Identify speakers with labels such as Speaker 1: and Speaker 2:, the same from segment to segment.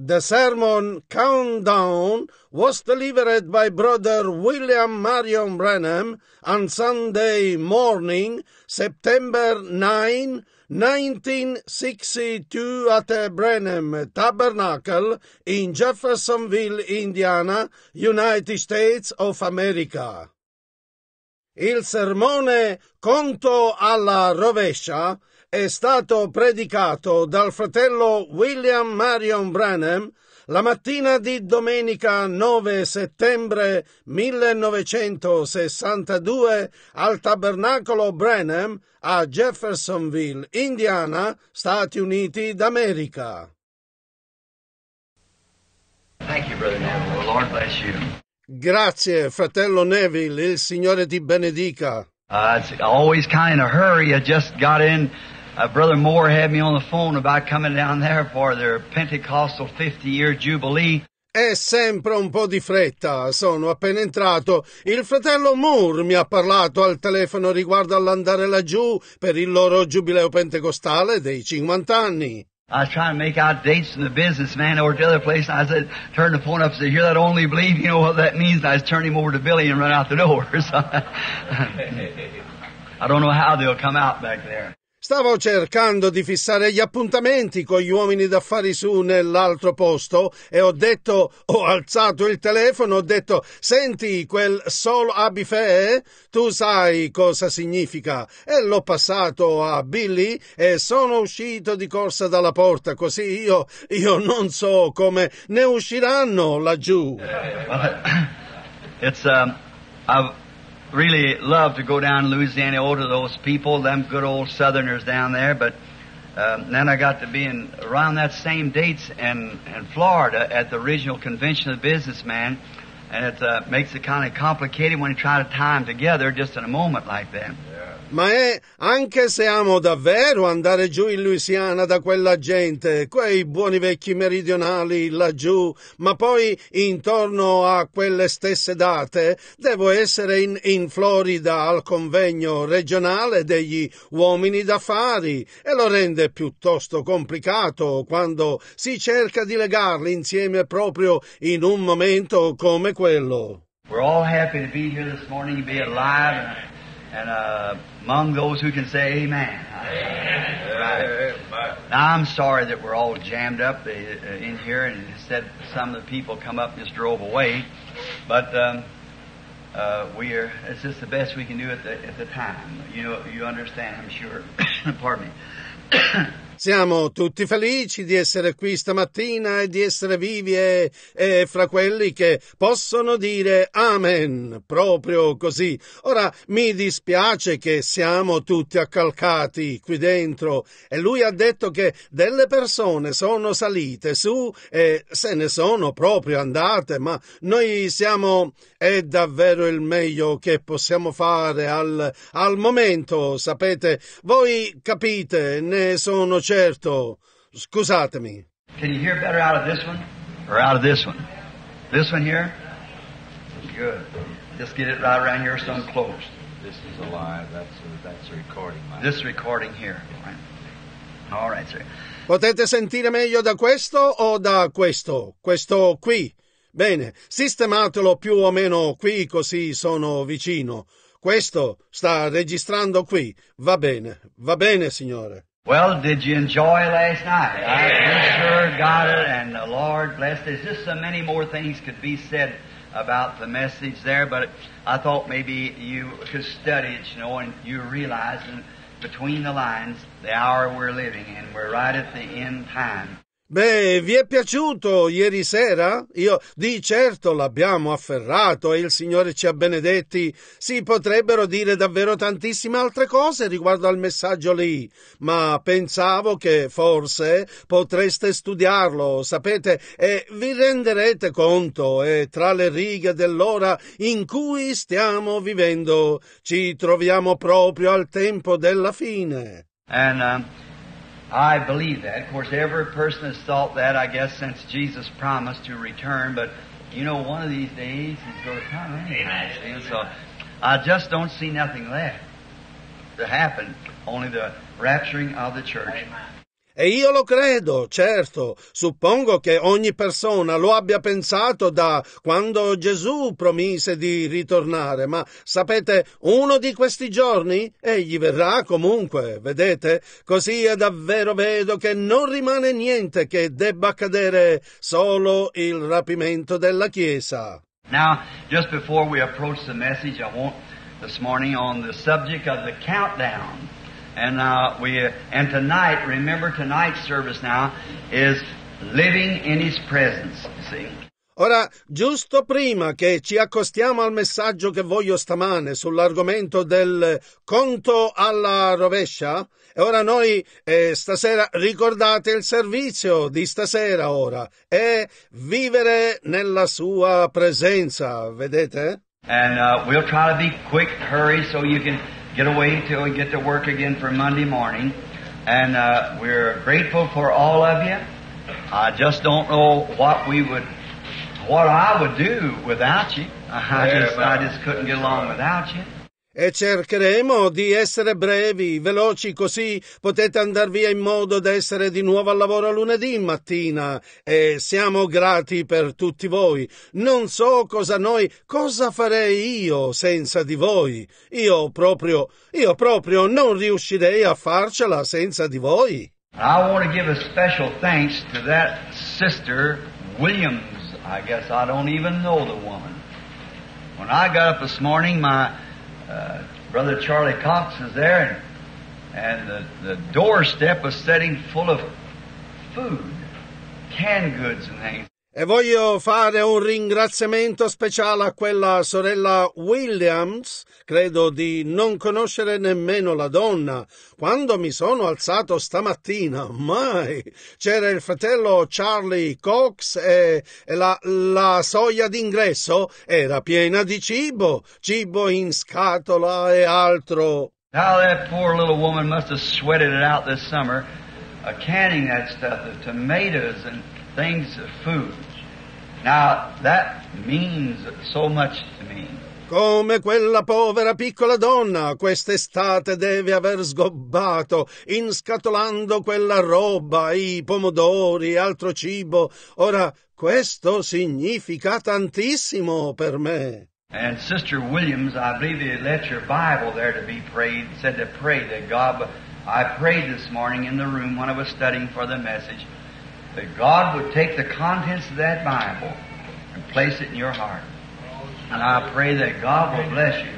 Speaker 1: The sermon Countdown was delivered by Brother William Marion Branham on Sunday morning, September 9, 1962 at the Branham Tabernacle in Jeffersonville, Indiana, United States of America. Il sermone Conto alla rovescia è stato predicato dal fratello William Marion Branham la mattina di domenica 9 settembre 1962 al tabernacolo Branham a Jeffersonville, Indiana, Stati Uniti d'America.
Speaker 2: Thank you, Brother Neville. The Lord bless you.
Speaker 1: Grazie, fratello Neville, il Signore ti benedica.
Speaker 2: Uh, it's always kind of hurry. I just got in. Uh, Brother Moore had me on the phone about coming down there for their Pentecostal 50 year Jubilee.
Speaker 1: È sempre un po' di fretta, sono appena entrato. Il fratello Moore mi ha parlato al telefono riguardo all'andare laggiù per il loro giubileo pentecostale dei 50 anni.
Speaker 2: I was trying to make out dates from the businessman over to the other place, and I said, turn the phone up and said, hear that only believe, you know what that means? And I turning him over to Billy and run out the door. So, I don't know how they'll come out back there.
Speaker 1: Stavo cercando di fissare gli appuntamenti con gli uomini d'affari su nell'altro posto e ho detto, ho alzato il telefono, ho detto, senti quel solo abife, tu sai cosa significa. E l'ho passato a Billy e sono uscito di corsa dalla porta, così io, io non so come ne usciranno laggiù.
Speaker 2: Well, it's, um, I've really loved to go down to Louisiana over to those people, them good old Southerners down there, but um, then I got to be in around that same dates in, in Florida at the original convention of the businessman, and it uh, makes it kind of complicated when you try to tie them together just in a moment like that.
Speaker 1: Ma è anche se amo davvero andare giù in Louisiana da quella gente, quei buoni vecchi meridionali laggiù, ma poi intorno a quelle stesse date devo essere in, in Florida al convegno regionale degli uomini d'affari e lo rende piuttosto complicato quando si cerca di legarli insieme proprio in un momento come quello.
Speaker 2: We're all happy to be here this morning, be alive, and, uh, among those who can say Amen. Right. Now, I'm sorry that we're all jammed up uh, in here, and instead some of the people come up and just drove away. But um, uh, we are. It's just the best we can do at the at the time. You know, you understand, I'm sure. Pardon me.
Speaker 1: Siamo tutti felici di essere qui stamattina e di essere vivi e, e, fra quelli che possono dire Amen, proprio così. Ora mi dispiace che siamo tutti accalcati qui dentro e lui ha detto che delle persone sono salite su e se ne sono proprio andate, ma noi siamo, è davvero il meglio che possiamo fare al, al momento, sapete, voi capite, ne sono certo. Scusatemi.
Speaker 2: Can you hear better out of this one or out of this one? This one here? Good. Just get it right around here so I'm close.
Speaker 3: This is alive. That's a, that's a recording. Mike.
Speaker 2: This recording here. Right. All right, sir.
Speaker 1: Potete sentire meglio da questo o da questo? Questo qui. Bene, sistematelo più o meno qui così sono vicino. Questo sta registrando qui. Va bene, va bene, signore.
Speaker 2: Well, did you enjoy last night? I sure got it, and the Lord blessed. There's just so many more things could be said about the message there, but I thought maybe you could study it, you know, and you realize and between the lines the hour we're living in. We're right at the end time.
Speaker 1: Beh, vi è piaciuto ieri sera? Io di certo l'abbiamo afferrato e il Signore ci ha benedetti. Si potrebbero dire davvero tantissime altre cose riguardo al messaggio lì, ma pensavo che forse potreste studiarlo, sapete, e vi renderete conto, e tra le righe dell'ora in cui stiamo vivendo ci troviamo proprio al tempo della fine.
Speaker 2: And um, I believe that. Of course, every person has thought that, I guess, since Jesus promised to return. But, you know, one of these days He's going to come see? So I just don't see nothing left to happen, only the rapturing of the church.
Speaker 1: E io lo credo, certo. Suppongo che ogni persona lo abbia pensato da quando Gesù promise di ritornare, ma sapete, uno di questi giorni egli verrà comunque, vedete? Così è davvero vedo che non rimane niente che debba accadere, solo il rapimento della Chiesa.
Speaker 2: Now, just before we approach the message, I want this morning on the subject of the countdown. And uh, we and tonight, remember tonight's service now is living in His presence. See.
Speaker 1: Ora, giusto prima che ci accostiamo al messaggio che voglio stamane sull'argomento del conto alla rovescia, e ora noi eh, stasera ricordate il servizio di stasera ora, è vivere nella sua presenza, vedete?
Speaker 2: And uh, we'll try to be quick, hurry, so you can get away till we get to work again for Monday morning. And uh, we're grateful for all of you. I just don't know what we would, what I would do without you. I just, I just couldn't get along without you.
Speaker 1: E cercheremo di essere brevi, veloci, così potete andare via in modo da essere di nuovo al lavoro lunedì mattina e siamo grati per tutti voi. Non so cosa noi, cosa farei io senza di voi. Io proprio, io proprio non riuscirei a farcela senza di voi.
Speaker 2: I want to give a special thanks to that sister, Williams. I guess I don't even know the woman. When I got up this morning, my uh, brother Charlie Cox was there, and, and the, the doorstep was setting full of food, canned goods and things.
Speaker 1: E voglio fare un ringraziamento speciale a quella sorella Williams, credo di non conoscere nemmeno la donna. Quando mi sono alzato stamattina, mai, c'era il fratello Charlie Cox e, e la, la soglia d'ingresso era piena di cibo, cibo in scatola e altro.
Speaker 2: Now that poor little woman must have sweated it out this summer, uh, canning that stuff, the tomatoes and things of food. Now that means so much to me.
Speaker 1: Come quella povera piccola donna quest'estate deve aver sgobbato, inscatolando quella roba, i pomodori, altro cibo. Ora, questo significa tantissimo per me.
Speaker 2: And Sister Williams, I believe you left your Bible there to be prayed, said to pray that God, I prayed this morning in the room when I was studying for the message, that God would take the contents of that Bible and place it in your heart. And I pray that God will bless you.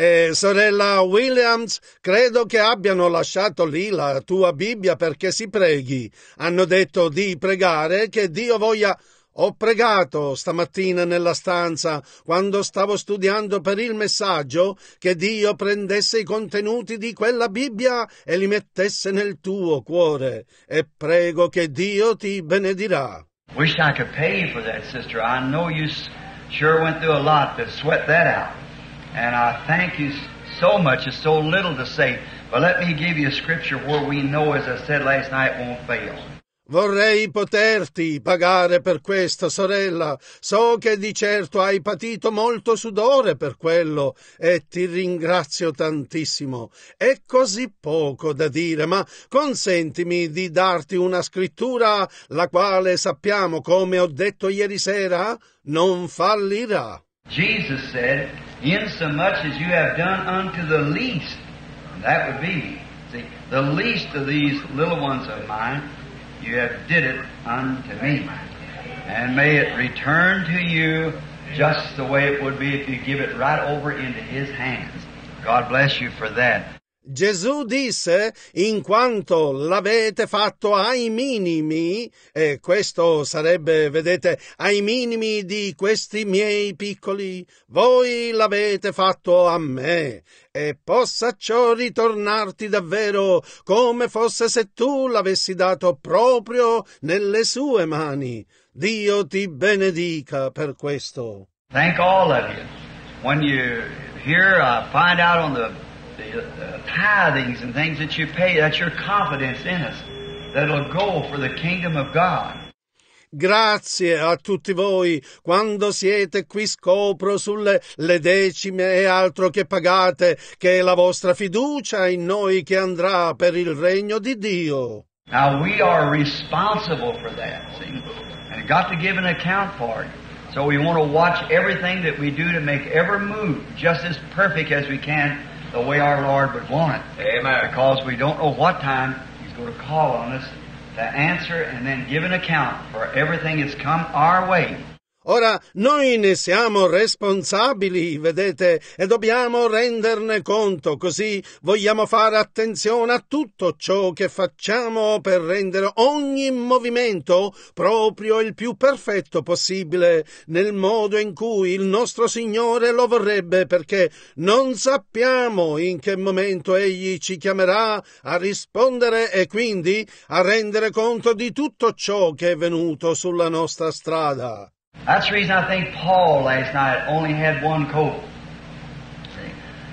Speaker 1: E sorella Williams, credo che abbiano lasciato lì la tua Bibbia perché si preghi. Hanno detto di pregare che Dio voglia. Ho pregato stamattina nella stanza, quando stavo studiando per il messaggio, che Dio prendesse i contenuti di quella Bibbia e li mettesse nel tuo cuore. E prego che Dio ti benedirà.
Speaker 2: Wish I could pay for that, sister. I know you sure went through a lot to sweat that out. And I thank you so much. It's so little to say. But let me give you a scripture where we know, as I said last night, won't fail.
Speaker 1: Vorrei poterti pagare per questo, sorella. So che di certo hai patito molto sudore per quello e ti ringrazio tantissimo. È così poco da dire, ma consentimi di darti una scrittura la quale sappiamo, come ho detto ieri sera, non fallirà.
Speaker 2: Jesus said, Insomuch as you have done unto the least, that would be. See, the least of these little ones of mine, you have did it unto me. And may it return to you just the way it would be if you give it right over into His hands. God bless you for that.
Speaker 1: Gesù disse, in quanto l'avete fatto ai minimi, e questo sarebbe, vedete, ai minimi di questi miei piccoli, voi l'avete fatto a me, e possa ciò ritornarti davvero come fosse se tu l'avessi dato proprio nelle sue mani. Dio ti benedica per questo.
Speaker 2: Thank all of you. When you hear, uh, find out on the, the uh, tithings and things that you pay, that's your confidence in us. That'll go for the kingdom of God.
Speaker 1: Grazie a tutti voi. Quando siete qui scopro sulle le decime e altro che pagate, che è la vostra fiducia in noi che andrà per il regno di Dio.
Speaker 2: Now we are responsible for that, see? And got to give an account for it. So we want to watch everything that we do to make every move just as perfect as we can the way our Lord would want it.
Speaker 3: Amen.
Speaker 2: Because we don't know what time He's going to call on us to answer and then give an account for everything that's come our way.
Speaker 1: Ora noi ne siamo responsabili, vedete, e dobbiamo renderne conto, così vogliamo fare attenzione a tutto ciò che facciamo per rendere ogni movimento proprio il più perfetto possibile, nel modo in cui il nostro Signore lo vorrebbe, perché non sappiamo in che momento Egli ci chiamerà a rispondere e quindi a rendere conto di tutto ciò che è venuto sulla nostra strada.
Speaker 2: That's the reason I think Paul last night only had one coat. See?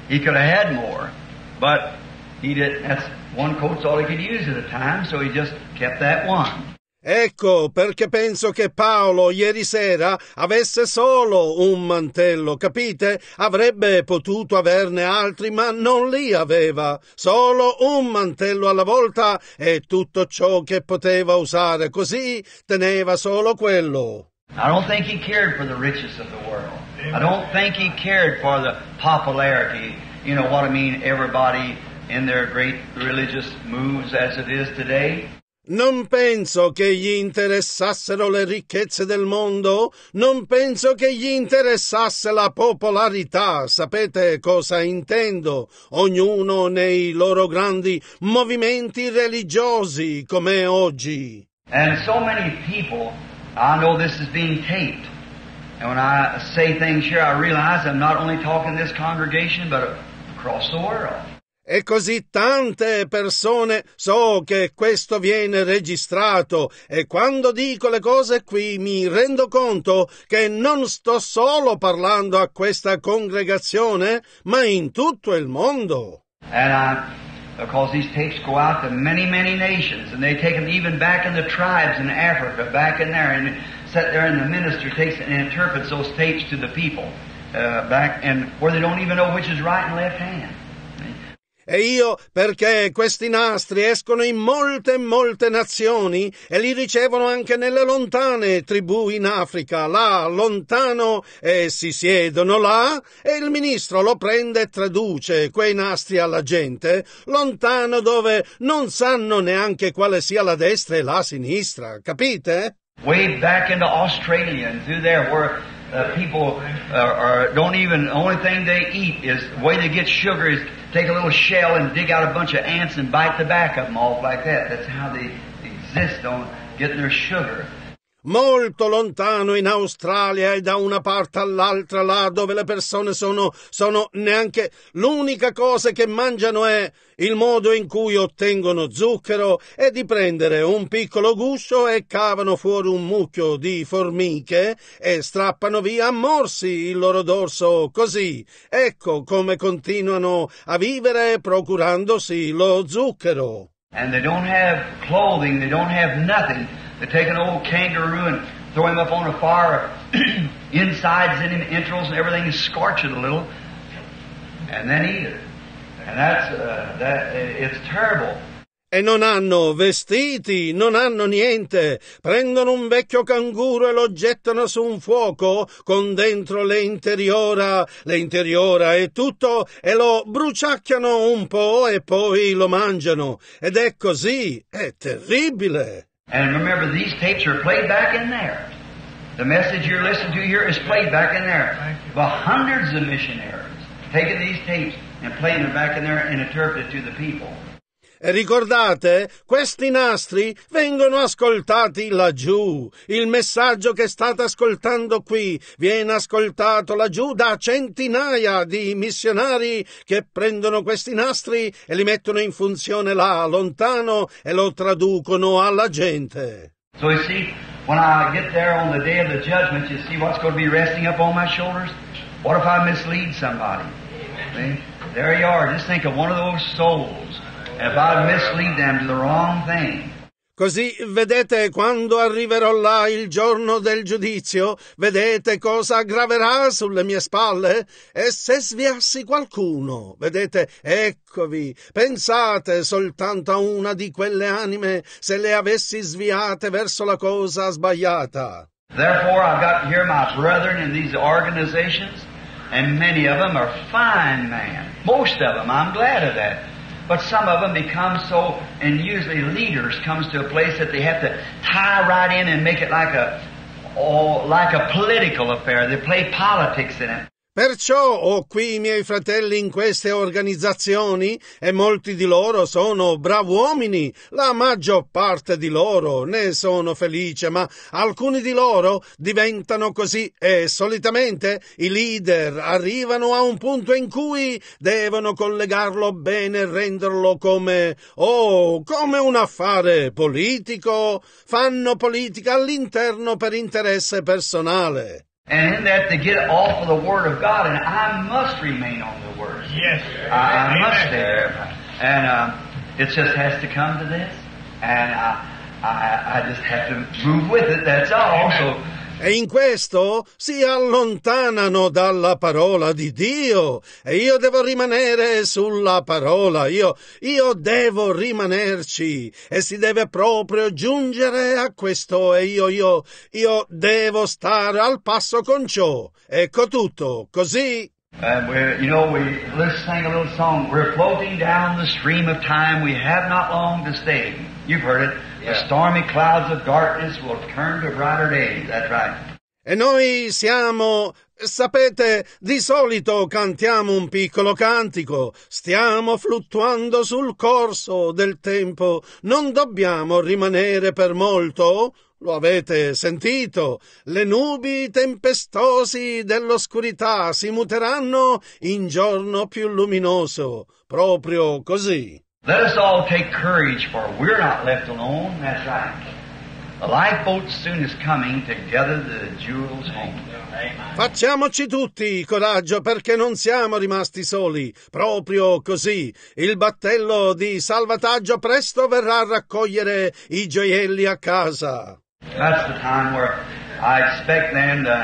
Speaker 2: He could have had more, but he did. That's one coat's all he could use at a time, so he just kept that one.
Speaker 1: Ecco perché penso che Paolo ieri sera avesse solo un mantello, capite? Avrebbe potuto averne altri, ma non li aveva. Solo un mantello alla volta e tutto ciò che poteva usare, così teneva solo quello.
Speaker 2: I don't think he cared for the riches of the world. I don't think he cared for the popularity. You know what I mean? Everybody in their great religious moves as it is today.
Speaker 1: Non penso che gli interessassero le ricchezze del mondo, non penso che gli interessasse la popolarità, sapete cosa intendo? Ognuno nei loro grandi movimenti religiosi come oggi.
Speaker 2: And so many people, I know this is being taped. And when I say things here, I realize I'm not only talking this congregation, but across the world.
Speaker 1: E così tante persone so che questo viene registrato e quando dico le cose qui mi rendo conto che non sto solo parlando a questa congregazione, ma in tutto il mondo.
Speaker 2: And I, because these tapes go out to many, many nations, and they take them even back in the tribes in Africa, back in there, and sit there, and the minister takes and interprets those tapes to the people uh, back, and where they don't even know which is right and left hand.
Speaker 1: E io perché questi nastri escono in molte e molte nazioni e li ricevono anche nelle lontane tribù in Africa, là lontano e si siedono là e il ministro lo prende e traduce quei nastri alla gente, lontano dove non sanno neanche quale sia la destra e la sinistra, capite?
Speaker 2: Way back into Australia and through there where uh, people are, are, don't even, the only thing they eat is, the way they get sugar is take a little shell and dig out a bunch of ants and bite the back of them off like that. That's how they exist on getting their sugar.
Speaker 1: Molto lontano in Australia e da una parte all'altra là dove le persone sono, sono neanche l'unica cosa che mangiano è il modo in cui ottengono zucchero e di prendere un piccolo guscio e cavano fuori un mucchio di formiche e strappano via a morsi il loro dorso così. Ecco come continuano a vivere procurandosi lo zucchero.
Speaker 2: And they don't have clothing, they don't have nothing. They take an old kangaroo and throw him up on a fire, insides in him, entrails and everything, scorch it a little, and then eat it. And that's, uh, that, it's terrible.
Speaker 1: E non hanno vestiti, non hanno niente. Prendono un vecchio canguro e lo gettano su un fuoco con dentro le interiora, le interiora e tutto e lo bruciacchiano un po' e poi lo mangiano. Ed è così, è terribile.
Speaker 2: And remember, these tapes are played back in there. The message you're listening to here is played back in there by hundreds of missionaries taking these tapes and playing them back in there and interpreting to the people.
Speaker 1: E ricordate, questi nastri vengono ascoltati laggiù. Il messaggio che state ascoltando qui viene ascoltato laggiù da centinaia di missionari che prendono questi nastri e li mettono in funzione là, lontano, e lo traducono alla gente.
Speaker 2: So you see, when I get there on the day of the judgment, you see what's going to be resting up on my shoulders? What if I mislead somebody? There you are. Just think of one of those souls.
Speaker 1: Così vedete quando arriverò là il giorno del giudizio, vedete cosa aggraverà sulle mie spalle? E se sviassi qualcuno, vedete, eccovi, pensate soltanto a una di quelle anime se le avessi sviate verso la cosa sbagliata.
Speaker 2: Therefore, I've got here my brethren in these organizations, and many of them are fine men. Most of them, I'm glad of that. But some of them become so, and usually leaders comes to a place that they have to tie right in and make it like a, oh, like a political affair. They play politics in it.
Speaker 1: Perciò ho qui i miei fratelli in queste organizzazioni e molti di loro sono brav'uomini, la maggior parte di loro ne sono felice, ma alcuni di loro diventano così e solitamente i leader arrivano a un punto in cui devono collegarlo bene e renderlo come, oh, come un affare politico, fanno politica all'interno per interesse personale.
Speaker 2: And in that they get off of the Word of God, and I must remain on the Word.
Speaker 4: Yes.
Speaker 2: I, I must stay there. And um, it just has to come to this. And I, I, I just have to move with it, that's all. So,
Speaker 1: E in questo si allontanano dalla parola di Dio. E io devo rimanere sulla parola. Io, io devo rimanerci. E si deve proprio giungere a questo. E io, io, io devo stare al passo con ciò. Ecco tutto. Così
Speaker 2: and we're, you know, we, let's sing a little song. We're floating down the stream of time. We have not long to stay. You've heard it. The stormy clouds of darkness will turn to brighter days. That's right.
Speaker 1: E noi siamo, sapete, di solito cantiamo un piccolo cantico, stiamo fluttuando sul corso del tempo, non dobbiamo rimanere per molto? Lo avete sentito? Le nubi tempestosi dell'oscurità si muteranno in giorno più luminoso, proprio così.
Speaker 2: Let us all take courage, for we're not left alone. That's right. The lifeboat soon is coming to gather the jewels home.
Speaker 1: Facciamoci tutti coraggio perché non siamo rimasti soli, proprio così. Il battello di salvataggio presto verrà a raccogliere i gioielli a casa.
Speaker 2: That's the time where I expect them to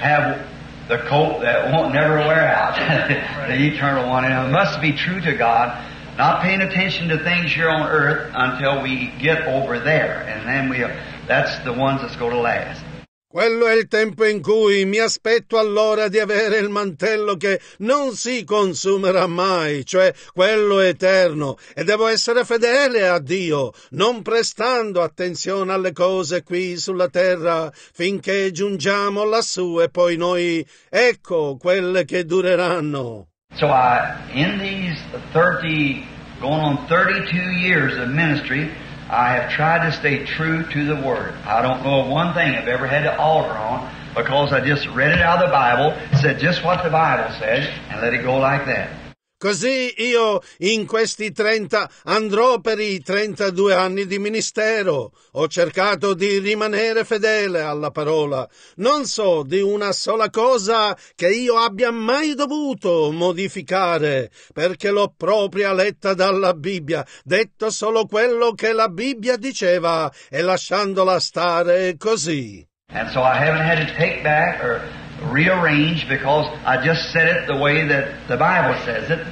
Speaker 2: have the coat that won't never wear out, the eternal one. And it must be true to God, not paying attention to things here on earth until we get over there. And then we, that's the ones that's going to last.
Speaker 1: Quello è il tempo in cui mi aspetto allora di avere il mantello che non si consumerà mai, cioè quello eterno, e devo essere fedele a Dio, non prestando attenzione alle cose qui sulla terra, finché giungiamo lassù e poi noi, ecco quelle che dureranno.
Speaker 2: So I, in these 30, going on 32 years of ministry, I have tried to stay true to the Word. I don't know of one thing I've ever had to alter on because I just read it out of the Bible, said just what the Bible says, and let it go like that.
Speaker 1: Così io in questi trenta andrò per i trentadue anni di ministero. Ho cercato di rimanere fedele alla parola. Non so di una sola cosa che io abbia mai dovuto modificare, perché l'ho propria letta dalla Bibbia, detto solo quello che la Bibbia diceva e lasciandola stare così.
Speaker 2: And so I haven't had to take back or rearrange because I just said it the way that the Bible says it.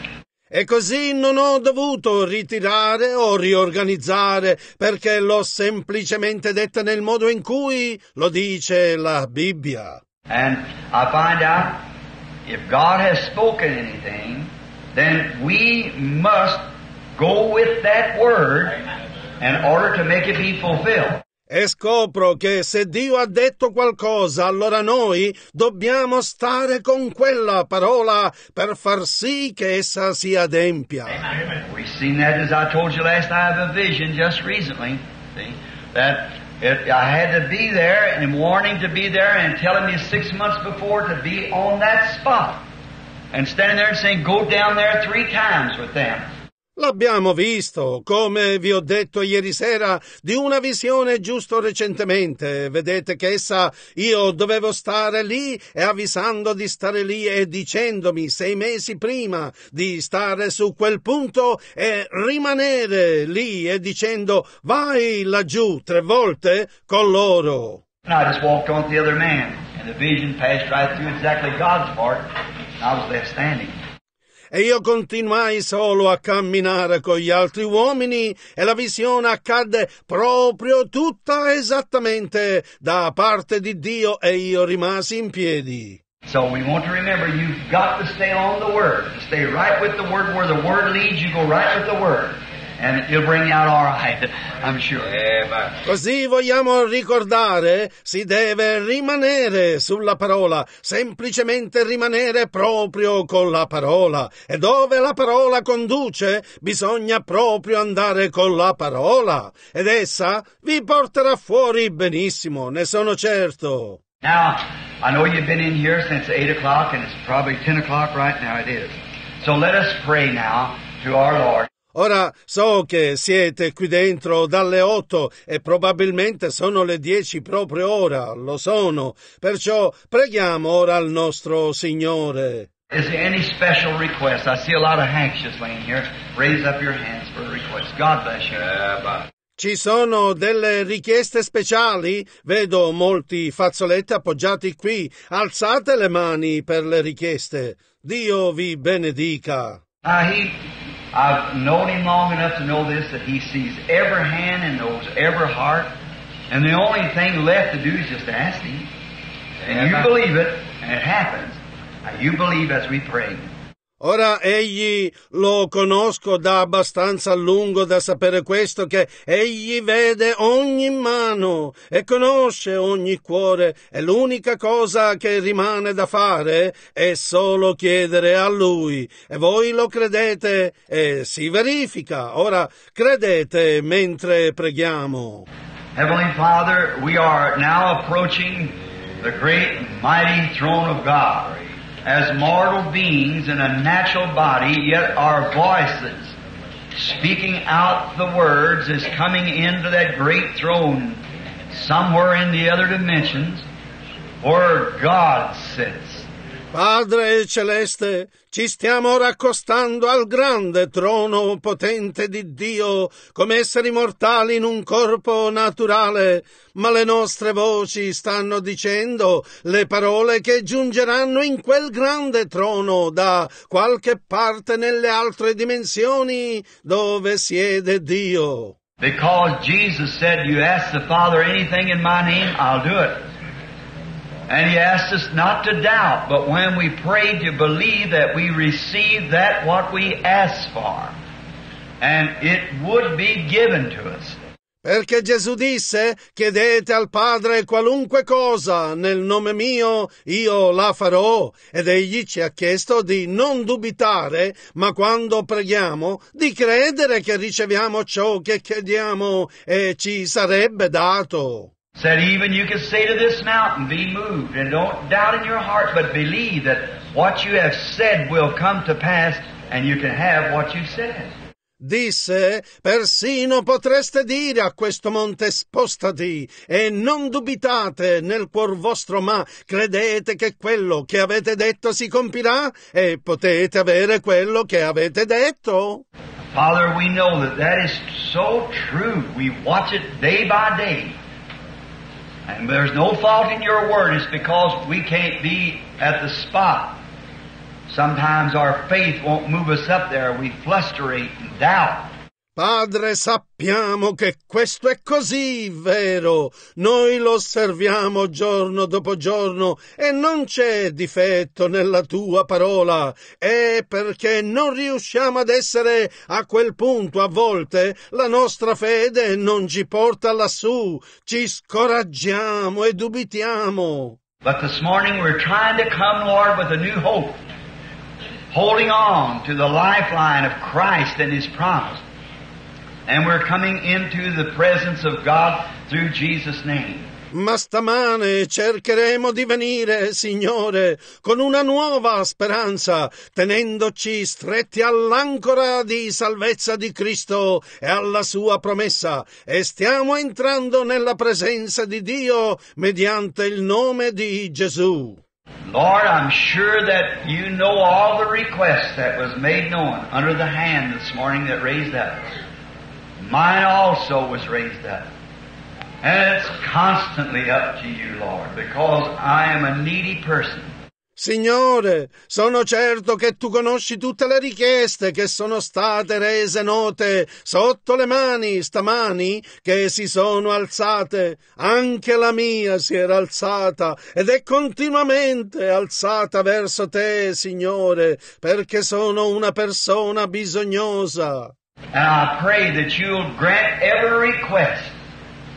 Speaker 1: E così non ho dovuto ritirare o riorganizzare perché l'ho semplicemente detta nel modo in cui lo dice la Bibbia.
Speaker 2: And I find out if God has spoken anything, then we must go with that word in order to make it be fulfilled.
Speaker 1: E scopro che se Dio ha detto qualcosa, allora noi dobbiamo stare con quella parola per far sì che essa si adempia.
Speaker 2: We've seen that as I told you last night of a vision just recently. See? That it, I had warning to be there and telling me six months before to be on that spot. And standing there and saying, go down there three times with them.
Speaker 1: L'abbiamo visto, come vi ho detto ieri sera, di una visione giusto recentemente. Vedete che essa io dovevo stare lì e avvisando di stare lì e dicendomi sei mesi prima di stare su quel punto e rimanere lì e dicendo vai laggiù tre volte con loro.
Speaker 2: And I just walked on with the other man, and the vision passed right through exactly God's part, and I was left standing.
Speaker 1: E io continuai solo a camminare con gli altri uomini e la visione accadde proprio tutta esattamente da parte di Dio e io rimasi in piedi.
Speaker 2: So we want to remember you've got to stay on the Word, stay right with the Word. Where the Word leads, you go right with the Word. And it'll bring you out all right, I'm sure.
Speaker 3: Amen.
Speaker 1: Così vogliamo ricordare, si deve rimanere sulla parola, semplicemente rimanere proprio con la parola. E dove la parola conduce, bisogna proprio andare con la parola. Ed essa vi porterà fuori benissimo, ne sono certo.
Speaker 2: Now, I know you've been in here since 8 o'clock, and it's probably 10 o'clock right now, it is. So let us pray now to our Lord.
Speaker 1: Ora so che siete qui dentro dalle otto e probabilmente sono le dieci proprio ora, lo sono. Perciò preghiamo ora al nostro Signore.
Speaker 2: Is there any special request? I see a lot of handkerchiefs laying here. Raise up your hands for a request. God bless you.
Speaker 3: Amen.
Speaker 1: Ci sono delle richieste speciali? Vedo molti fazzoletti appoggiati qui. Alzate le mani per le richieste. Dio vi benedica.
Speaker 2: Now, he, I've known him long enough to know this, that he sees every hand and knows every heart. And the only thing left to do is just ask him. And you believe it, and it happens. Now, you believe as we pray.
Speaker 1: Ora egli lo conosco da abbastanza lungo da sapere questo che egli vede ogni mano e conosce ogni cuore e l'unica cosa che rimane da fare è solo chiedere a lui e voi lo credete e si verifica. Ora credete mentre preghiamo.
Speaker 2: Heavenly Father, we are now approaching the great mighty throne of God. As mortal beings in a natural body, yet our voices, speaking out the words, is coming into that great throne somewhere in the other dimensions where God sits.
Speaker 1: Padre celeste, ci stiamo raccostando al grande trono potente di Dio come esseri mortali in un corpo naturale, ma le nostre voci stanno dicendo le parole che giungeranno in quel grande trono da qualche parte nelle altre dimensioni dove siede Dio.
Speaker 2: Because Jesus said, You ask the Father anything in my name, I'll do it. And He asked us not to doubt, but when we pray to believe that we receive that what we ask for. And it would be given to us.
Speaker 1: Perché Gesù disse, chiedete al Padre qualunque cosa nel nome mio, io la farò. Ed egli ci ha chiesto di non dubitare, ma quando preghiamo, di credere che riceviamo ciò che chiediamo e ci sarebbe dato.
Speaker 2: Said even you could say to this mountain, be moved, and don't doubt in your heart, but believe that what you have said will come to pass, and you can have what you said.
Speaker 1: Disse, persino potreste dire a questo monte spostati, e non dubitate nel cuor vostro, ma credete che quello che avete detto si compirà, e potete avere quello che avete detto.
Speaker 2: Father, we know that that is so true. We watch it day by day. And there's no fault in your word. It's because we can't be at the spot. Sometimes our faith won't move us up there. We flusterate and doubt.
Speaker 1: Padre, sappiamo che questo è così vero. Noi lo osserviamo giorno dopo giorno e non c'è difetto nella tua parola. È perché non riusciamo ad essere a quel punto a volte la nostra fede non ci porta lassù. Ci scoraggiamo e dubitiamo.
Speaker 2: But this morning we're trying to come, Lord, with a new hope. Holding on to the lifeline of Christ and His promise. And we're coming into the presence of God through Jesus' name.
Speaker 1: Ma stamane cercheremo di venire, Signore, con una nuova speranza, tenendoci stretti all'ancora di salvezza di Cristo e alla sua promessa, e stiamo entrando nella presenza di Dio mediante il nome di Gesù.
Speaker 2: Lord, I'm sure that you know all the requests that was made known under the hand this morning that raised up. Mine also was raised up. And it's constantly up to you, Lord, because I am a needy person.
Speaker 1: Signore, sono certo che tu conosci tutte le richieste che sono state rese note sotto le mani stamani che si sono alzate. Anche la mia si era alzata ed è continuamente alzata verso te, Signore, perché sono una persona bisognosa.
Speaker 2: And I pray that you'll grant every request.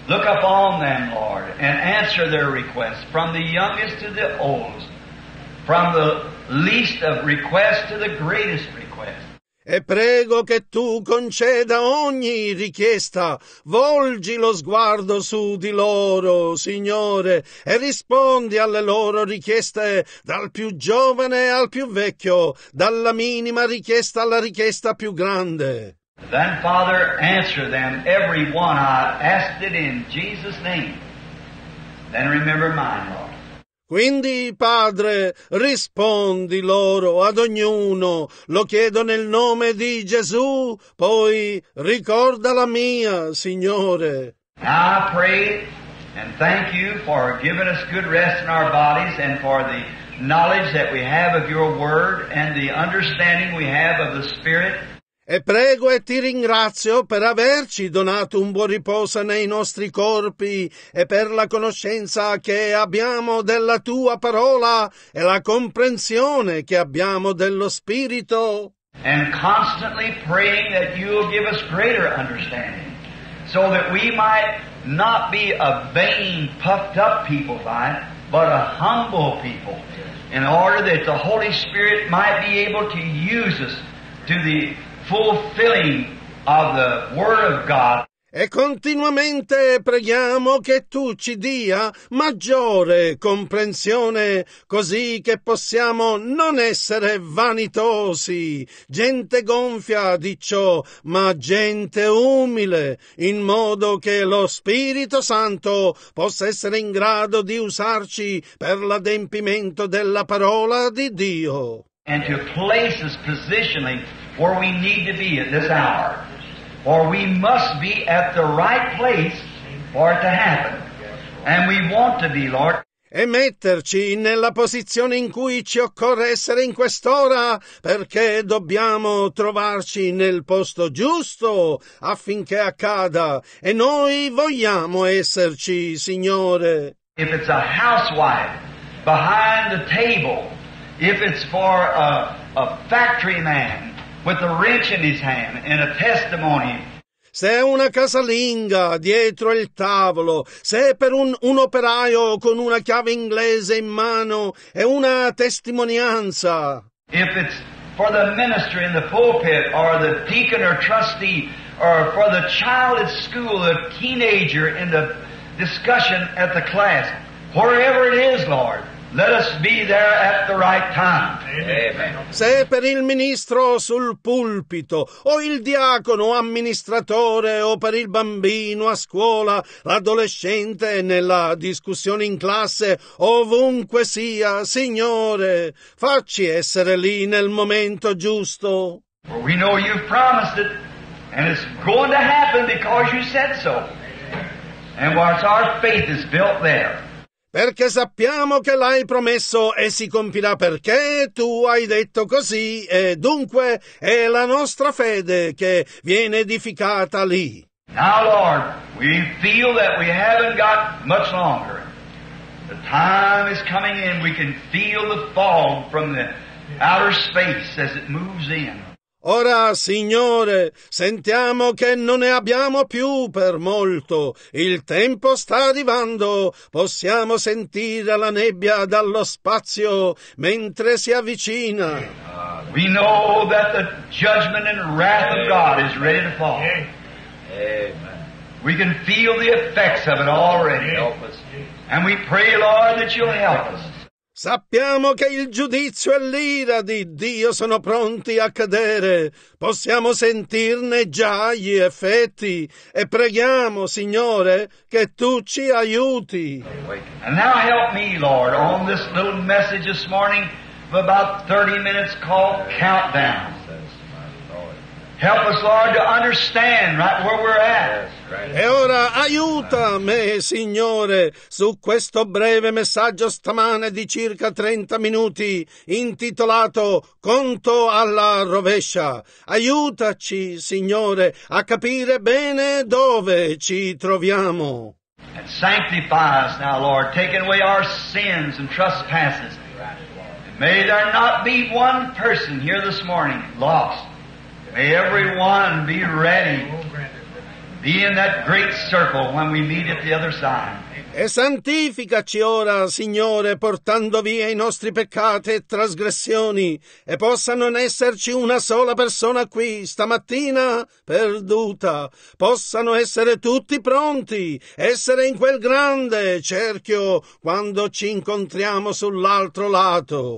Speaker 2: Look upon them, Lord, and answer their requests, from the youngest to the oldest, from the least of requests to the greatest request.
Speaker 1: E prego che tu conceda ogni richiesta, volgi lo sguardo su di loro, Signore, e rispondi alle loro richieste dal più giovane al più vecchio, dalla minima richiesta alla richiesta più grande.
Speaker 2: Then, Father, answer them, every one. I asked it in Jesus' name. Then remember mine, Lord.
Speaker 1: Quindi, Padre, rispondi loro ad ognuno, lo chiedo nel nome di Gesù, poi ricorda la mia, Signore.
Speaker 2: Now I pray and thank you for giving us good rest in our bodies and for the knowledge that we have of your word and the understanding we have of the Spirit.
Speaker 1: E prego e ti ringrazio per averci donato un buon riposo nei nostri corpi e per la conoscenza che abbiamo della tua parola e la comprensione che abbiamo dello Spirito.
Speaker 2: and constantly praying that you will give us greater understanding so that we might not be a vain, puffed up people by it, but a humble people in order that the Holy Spirit might be able to use us to the fulfilling of the Word of God
Speaker 1: E continuamente preghiamo che tu ci dia maggiore comprensione, così che possiamo non essere vanitosi, gente gonfia di ciò, ma gente umile, in modo che lo Spirito Santo possa essere in grado di usarci per l'adempimento della parola di Dio.
Speaker 2: and to place us positionally where we need to be at this hour. Or we must be at the right place for it to happen. And we want to be, Lord.
Speaker 1: e metterci nella posizione in cui ci occorre essere in quest'ora, perché dobbiamo trovarci nel posto giusto affinché accada, e noi vogliamo esserci, Signore.
Speaker 2: If it's a housewife behind the table, if it's for a, a factory man with a wrench in his hand and a testimony,
Speaker 1: Se è una casalinga dietro il tavolo, se è per un, un operaio con una chiave inglese in mano e una testimonianza.
Speaker 2: if it's for the minister in the pulpit or the deacon or trustee or for the child at school, the teenager in the discussion at the class, wherever it is, Lord, let us be there at the right time. Amen.
Speaker 1: Se per il ministro sul pulpito, o il diacono amministratore, o per il bambino a scuola, l'adolescente nella discussione in classe, ovunque sia, Signore, facci essere lì nel momento giusto.
Speaker 2: For we know you've promised it, and it's going to happen because you said so. And once our faith is built there,
Speaker 1: Perché sappiamo che l'hai promesso e si compirà perché tu hai detto così e dunque è la nostra fede che viene edificata lì.
Speaker 2: Now, Lord, we feel that we haven't got much longer. The time is coming in. We can feel the fog from the outer space as it moves in.
Speaker 1: Ora, Signore, sentiamo che non ne abbiamo più per molto. Il tempo sta arrivando. Possiamo sentire la nebbia dallo spazio mentre si avvicina.
Speaker 2: We know that the judgment and wrath of God is ready to fall.
Speaker 3: Amen.
Speaker 2: We can feel the effects of it already. And we pray, Lord, that you'll help us.
Speaker 1: Sappiamo che il giudizio e l'ira di Dio sono pronti a cadere. Possiamo sentirne già gli effetti e preghiamo, Signore, che tu ci aiuti.
Speaker 2: And now help me, Lord, on this little message this morning of about 30 minutes called Countdown. Help us, Lord, to understand right where we're at.
Speaker 1: E ora aiuta me, Signore, su questo breve messaggio stamane di circa 30 minuti intitolato Conto alla rovescia. Aiutaci, Signore, a capire bene dove ci troviamo.
Speaker 2: And sanctify us now, Lord, taking away our sins and trespasses. And may there not be one person here this morning lost. May everyone be ready. Be in that great circle when we meet at the other side.
Speaker 1: E santificaci ora, Signore, portando via i nostri peccati e trasgressioni, e possa non esserci una sola persona qui stamattina perduta. Possano essere tutti pronti, essere in quel grande cerchio quando ci incontriamo sull'altro lato.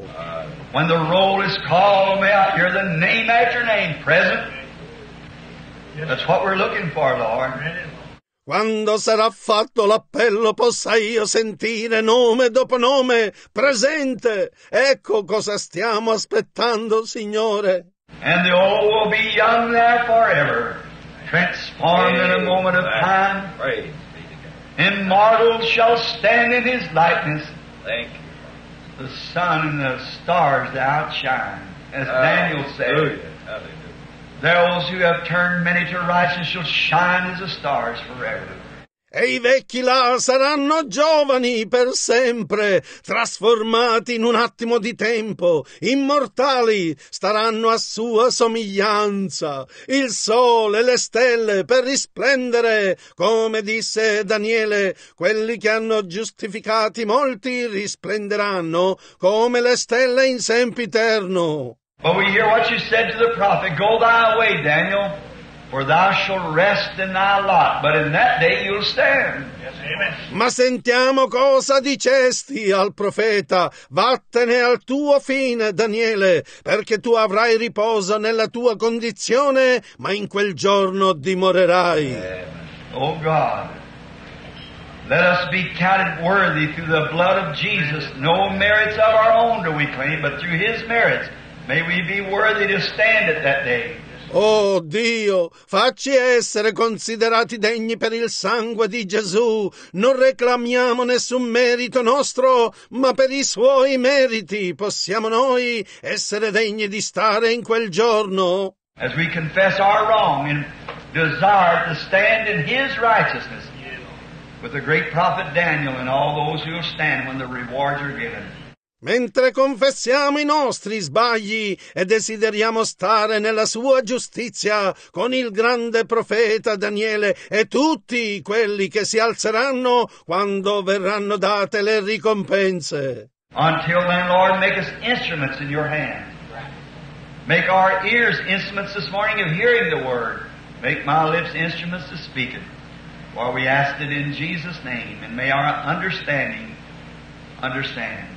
Speaker 2: When the roll is called, may I hear the name after name present. That's what we're looking for, Lord.
Speaker 1: Quando sarà fatto l'appello possa io sentire nome dopo nome presente. Ecco cosa stiamo aspettando, Signore.
Speaker 2: And the old will be young there forever, transformed in a moment of time.
Speaker 3: Praise be to God.
Speaker 2: Immortals shall stand in his likeness.
Speaker 3: Thank you.
Speaker 2: The sun and the stars outshine. As oh, Daniel said,
Speaker 3: Hallelujah.
Speaker 2: Those who have turned many to righteousness shall shine as the stars forever.
Speaker 1: E i vecchi là saranno giovani per sempre, trasformati in un attimo di tempo, immortali, staranno a sua somiglianza. Il sole e le stelle per risplendere, come disse Daniele, quelli che hanno giustificati molti risplenderanno come le stelle in sempiterno.
Speaker 2: But we hear what you said to the prophet, Go thy way, Daniel, for thou shalt rest in thy lot, but in that day you'll stand.
Speaker 1: Ma sentiamo cosa dicesti al profeta. Vattene al tuo fine, Daniele, perché tu avrai riposo nella tua condizione, ma in quel giorno dimorerai.
Speaker 2: Oh God, let us be counted worthy through the blood of Jesus. No merits of our own do we claim, but through His merits may we be worthy to stand at that day.
Speaker 1: Oh Dio, facci essere considerati degni per il sangue di Gesù. Non reclamiamo nessun merito nostro, ma per i suoi meriti possiamo noi essere degni di stare in quel giorno.
Speaker 2: As we confess our wrong and desire to stand in His righteousness with the great prophet Daniel and all those who stand when the rewards are given.
Speaker 1: Mentre confessiamo i nostri sbagli e desideriamo stare nella sua giustizia con il grande profeta Daniele e tutti quelli che si alzeranno quando verranno date le ricompense.
Speaker 2: Until then, Lord, make us instruments in your hand. Make our ears instruments this morning of hearing the word. Make my lips instruments to speak it. For we ask it in Jesus' name, and may our understanding understand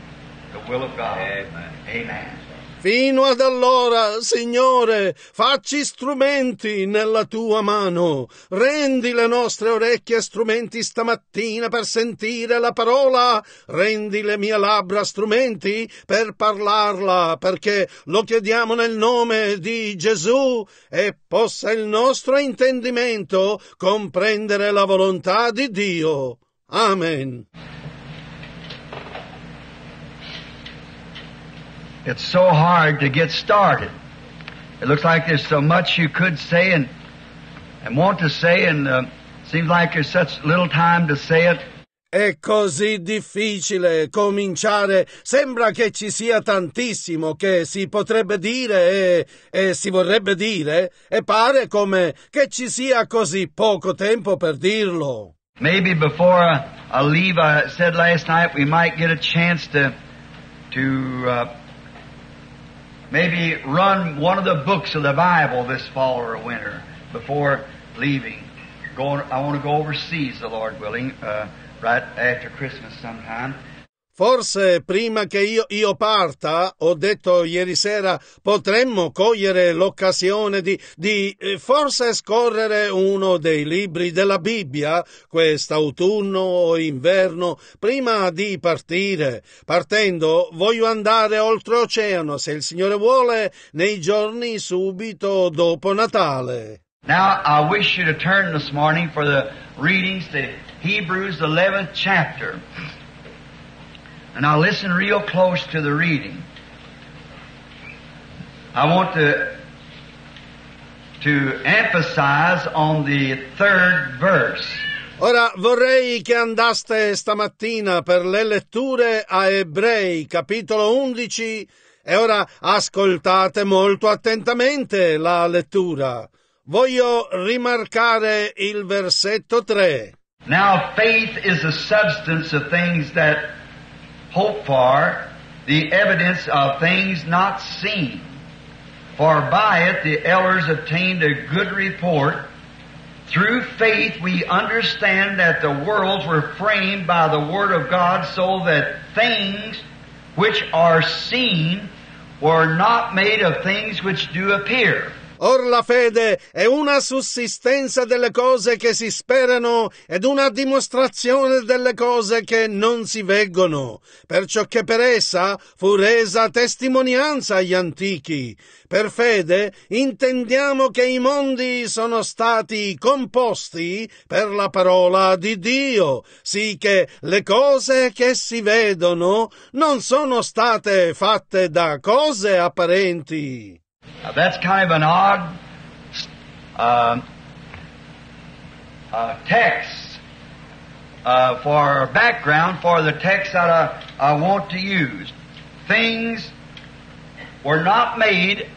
Speaker 1: Fino ad allora, Signore, facci strumenti nella tua mano. Rendi le nostre orecchie strumenti stamattina per sentire la parola. Rendi le mie labbra strumenti per parlarla, perché lo chiediamo nel nome di Gesù e possa il nostro intendimento comprendere la volontà di Dio. Amen.
Speaker 2: It's so hard to get started. It looks like there's so much you could say and and want to say, and uh, seems like there's such little time to say it.
Speaker 1: È così difficile cominciare. Sembra che ci sia tantissimo che si potrebbe dire e, e si vorrebbe dire, e pare come che ci sia così poco tempo per dirlo.
Speaker 2: Maybe before I, I leave, I said last night we might get a chance to to uh, maybe run one of the books of the Bible this fall or winter before leaving. Going, I want to go overseas, the Lord willing, uh, right after Christmas sometime.
Speaker 1: Forse prima che io, io, parta, ho detto ieri sera, potremmo cogliere l'occasione di, di eh, forse scorrere uno dei libri della Bibbia quest'autunno o inverno prima di partire. Partendo voglio andare oltreoceano, se il Signore vuole, nei giorni subito dopo Natale.
Speaker 2: Now I wish you to turn this morning for the readings to Hebrews 11th chapter. And I'll listen real close to the reading. I want to, to emphasize on the third verse.
Speaker 1: Ora vorrei che andaste stamattina per le letture a Ebrei, capitolo 11, e ora ascoltate molto attentamente la lettura. Voglio rimarcare il versetto 3.
Speaker 2: Now faith is the substance of things that hope for, the evidence of things not seen. For by it the elders obtained a good report. Through faith we understand that the worlds were framed by the Word of God so that things which are seen were not made of things which do appear.
Speaker 1: Or la fede è una sussistenza delle cose che si sperano ed una dimostrazione delle cose che non si veggono, perciò che per essa fu resa testimonianza agli antichi. Per fede intendiamo che i mondi sono stati composti per la parola di Dio, sì che le cose che si vedono non sono state fatte da cose apparenti.
Speaker 2: Now, that's kind of an odd uh, uh, text uh, for background for the text that I, I want to use. Things were not made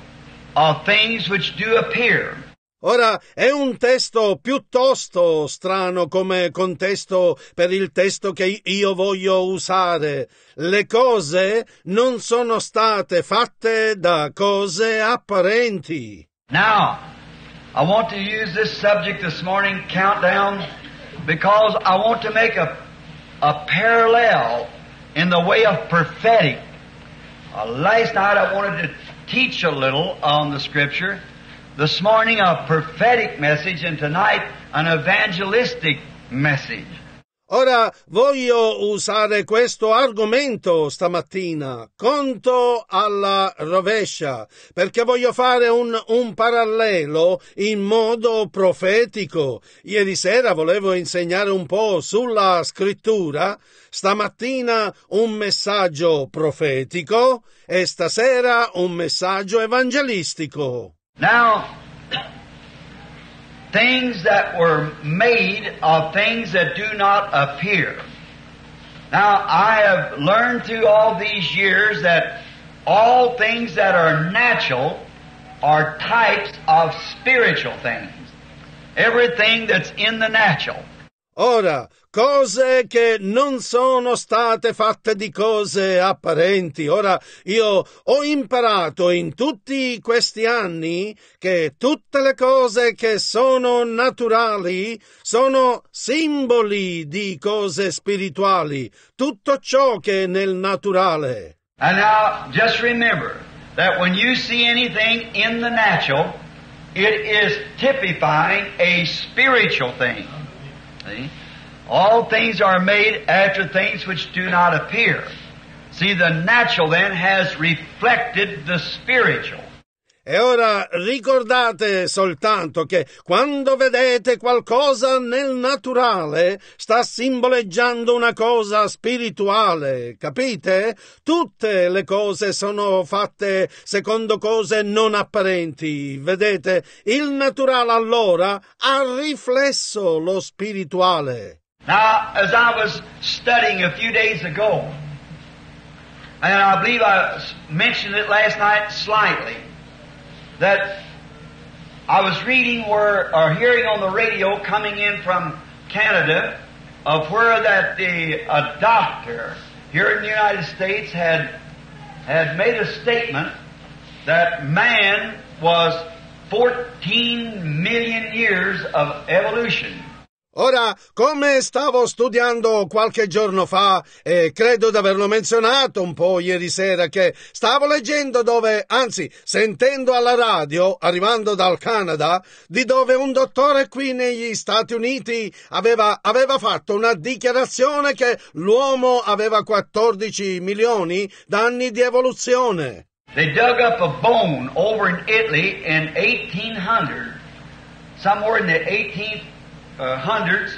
Speaker 2: of things which do appear.
Speaker 1: Ora è un testo piuttosto strano come contesto per il testo che io voglio usare. Le cose non sono state fatte da cose apparenti.
Speaker 2: Now, I want to use this subject this morning, countdown, because I want to make a, a parallel in the way of prophetic. Uh, last night I wanted to teach a little on the scripture. This morning a prophetic message and tonight an evangelistic message.
Speaker 1: Ora voglio usare questo argomento stamattina, conto alla rovescia, perché voglio fare un, un, parallelo in modo profetico. Ieri sera volevo insegnare un po' sulla scrittura, stamattina un messaggio profetico e stasera un messaggio evangelistico.
Speaker 2: Now, things that were made of things that do not appear. Now, I have learned through all these years that all things that are natural are types of spiritual things. Everything that's in the natural.
Speaker 1: Ora, cose che non sono state fatte di cose apparenti. Ora, io ho imparato in tutti questi anni che tutte le cose che sono naturali sono simboli di cose spirituali, tutto ciò che è nel naturale.
Speaker 2: And now, just remember that when you see anything in the natural, it is typifying a spiritual thing. See? All things are made after things which do not appear. See, the natural then has reflected the spiritual.
Speaker 1: E ora ricordate soltanto che quando vedete qualcosa nel naturale sta simboleggiando una cosa spirituale, capite? Tutte le cose sono fatte secondo cose non apparenti, vedete? Il naturale allora ha riflesso lo spirituale.
Speaker 2: Now, as I was studying a few days ago, and I believe I mentioned it last night slightly, that I was reading or hearing on the radio coming in from Canada of where that the, a doctor here in the United States had, had made a statement that man was 14 million years of evolution.
Speaker 1: Ora, come stavo studiando qualche giorno fa, e credo di averlo menzionato un po' ieri sera, che stavo leggendo dove, anzi, sentendo alla radio, arrivando dal Canada, di dove un dottore qui negli Stati Uniti aveva, aveva fatto una dichiarazione che l'uomo aveva 14 milioni d'anni di evoluzione.
Speaker 2: They dug up a bone over in Italy in 1800, somewhere in the 18th uh, hundreds,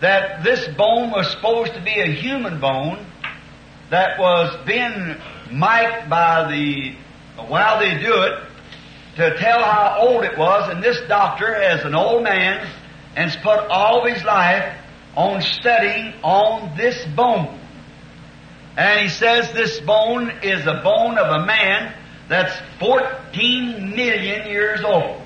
Speaker 2: that this bone was supposed to be a human bone that was being mic'd by the, while they do it, to tell how old it was, and this doctor, as an old man, has put all of his life on studying on this bone. And he says this bone is a bone of a man that's 14 million years old.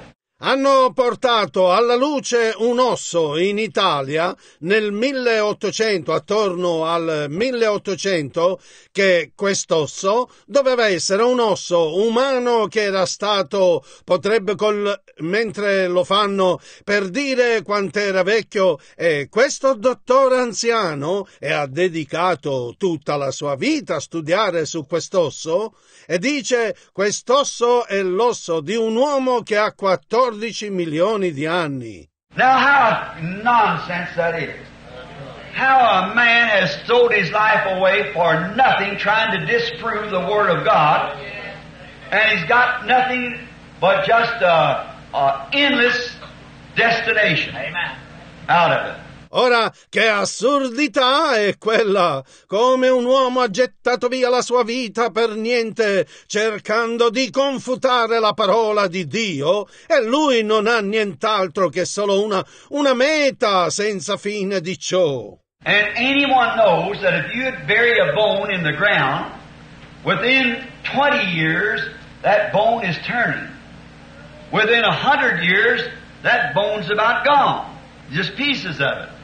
Speaker 1: Hanno portato alla luce un osso in Italia nel 1800, attorno al 1800, che quest'osso doveva essere un osso umano che era stato, potrebbe col, mentre lo fanno per dire quant'era vecchio, e questo dottore anziano e ha dedicato tutta la sua vita a studiare su quest'osso e dice quest'osso è l'osso di un uomo che ha 14 14 milioni di anni.
Speaker 2: Now, how nonsense that is. How a man has thrown his life away for nothing trying to disprove the Word of God, and he's got nothing but just a, a endless destination Amen. out of it.
Speaker 1: Ora, che assurdità è quella! Come un uomo ha gettato via la sua vita per niente, cercando di confutare la parola di Dio, e lui non ha nient'altro che solo una, una meta senza fine di ciò.
Speaker 2: And anyone knows that if you bury a bone in the ground, within 20 years, that bone is turning. Within a hundred years, that bone's about gone. Just pieces of it.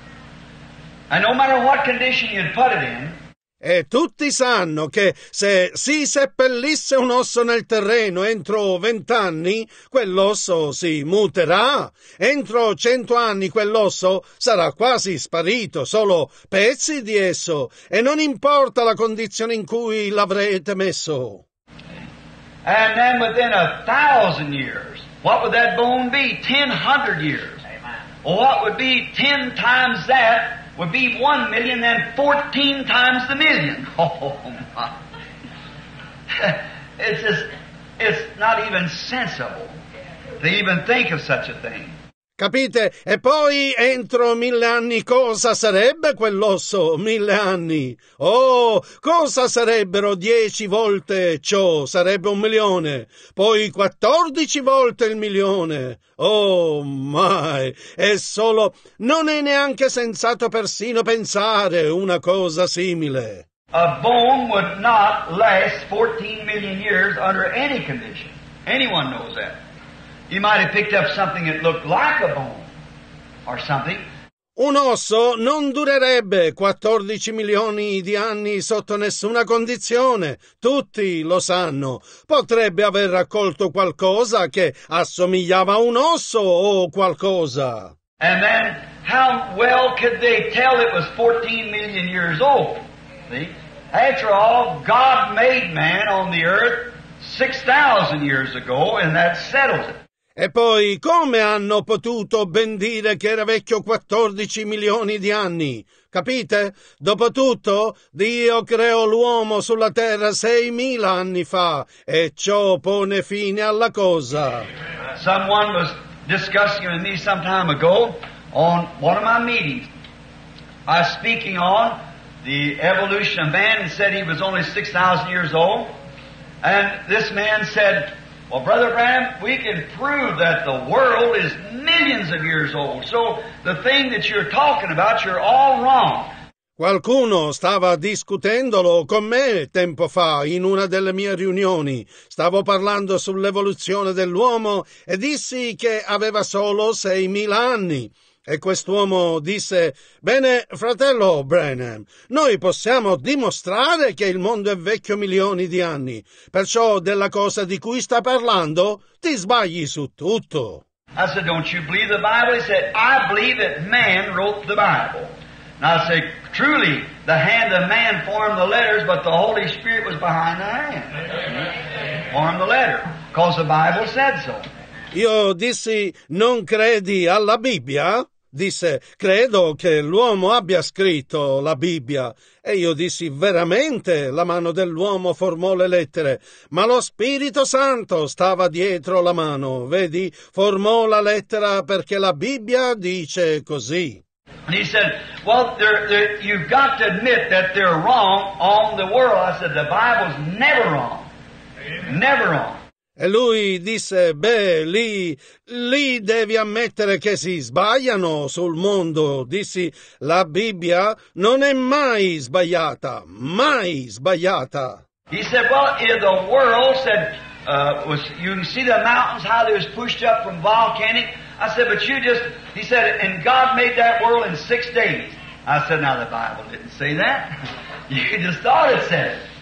Speaker 1: E tutti sanno che se si seppellisse un osso nel terreno entro vent'anni, quell'osso si muterà. Entro cento anni quell'osso sarà quasi sparito, solo pezzi di esso, e non importa la condizione in cui l'avrete messo.
Speaker 2: And then within a thousand years, what would that bone be? Ten hundred years. Amen. what would be ten times that would be one million, then fourteen times the million. Oh my. It's just, it's not even sensible to even think of such a thing.
Speaker 1: Capite? E poi entro mille anni cosa sarebbe quell'osso? Mille anni. Oh, cosa sarebbero dieci volte ciò? Sarebbe un milione. Poi quattordici volte il milione. Oh, mai. È solo... Non è neanche sensato persino pensare una cosa simile.
Speaker 2: A bone would not last 14 million years under any condition. Anyone knows that. You might have picked up something that looked like a bone or something.
Speaker 1: Un osso non durerebbe 14 milioni di anni sotto nessuna condizione, tutti lo sanno. Potrebbe aver raccolto qualcosa che assomigliava a un osso o qualcosa.
Speaker 2: And then, how well could they tell it was 14 million years old? See? After all, God made man on the earth 6,000 years ago, and that settles it.
Speaker 1: E poi come hanno potuto ben dire che era vecchio 14 milioni di anni? Capite? Dopotutto, Dio creò l'uomo sulla terra 6.000 anni fa e ciò pone fine alla cosa.
Speaker 2: Someone was discussing with me some time ago on one of my meetings. I was speaking on the evolution of man and said he was only 6,000 years old. And this man said, Well, Brother Branham, we can prove that the world is millions of years old. So the thing that you're talking about, you're all wrong.
Speaker 1: Qualcuno stava discutendolo con me tempo fa in una delle mie riunioni. Stavo parlando sull'evoluzione dell'uomo e dissi che aveva solo 6.000 anni. E quest'uomo disse, bene, fratello Brenham, noi possiamo dimostrare che il mondo è vecchio milioni di anni, perciò della cosa di cui sta parlando ti sbagli su tutto.
Speaker 2: I said, Don't you believe the Bible? He said, I believe that man wrote the Bible. And I said, Truly, the hand of man formed the letters, but the Holy Spirit was behind the hand. Formed the letter. Because the Bible said so.
Speaker 1: Io dissi, non credi alla Bibbia? Disse, credo che l'uomo abbia scritto la Bibbia. E io dissi, veramente la mano dell'uomo formò le lettere, ma lo Spirito Santo stava dietro la mano, vedi, formò la lettera perché la Bibbia dice così.
Speaker 2: And he said, Well, they're, they're, you've got to admit that they're wrong on the world. I said, The Bible's never wrong. Never wrong.
Speaker 1: E lui disse, beh, lì, lì devi ammettere che si sbagliano sul mondo. Dissi, la Bibbia non è mai sbagliata, mai sbagliata.
Speaker 2: He said, Well, if the world said, uh, was, you can see the mountains, how they was pushed up from volcanic. I said, But you just, he said, and God made that world in six days. I said, Now the Bible didn't say that. you just thought it said it.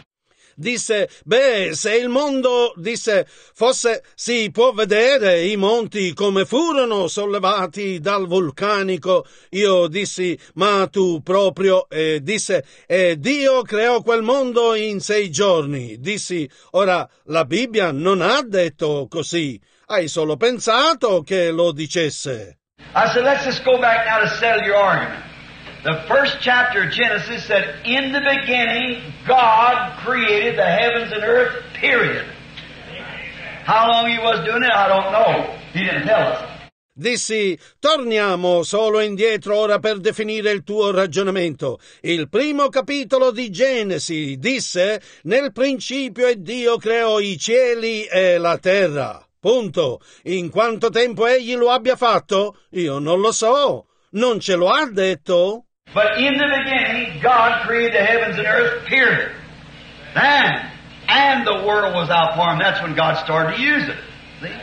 Speaker 1: Disse, beh, se il mondo, disse, fosse, si può vedere i monti come furono sollevati dal vulcanico. Io dissi, ma tu proprio, e disse, e Dio creò quel mondo in sei giorni. Dissi, ora, la Bibbia non ha detto così. Hai solo pensato che lo dicesse.
Speaker 2: I said, let's just go back now to settle your argument. The first chapter of Genesis said, In the beginning, God created the heavens and earth, period. How long he was doing it, I don't know. He didn't tell us.
Speaker 1: Dissi, torniamo solo indietro ora per definire il tuo ragionamento. Il primo capitolo di Genesi disse, nel principio Dio creò i cieli e la terra. Punto. In quanto tempo egli lo abbia fatto? Io non lo so. Non ce lo ha detto?
Speaker 2: But in the beginning, God created the heavens and earth, period. Then, and the world was outpouring. That's when God started to use it. See?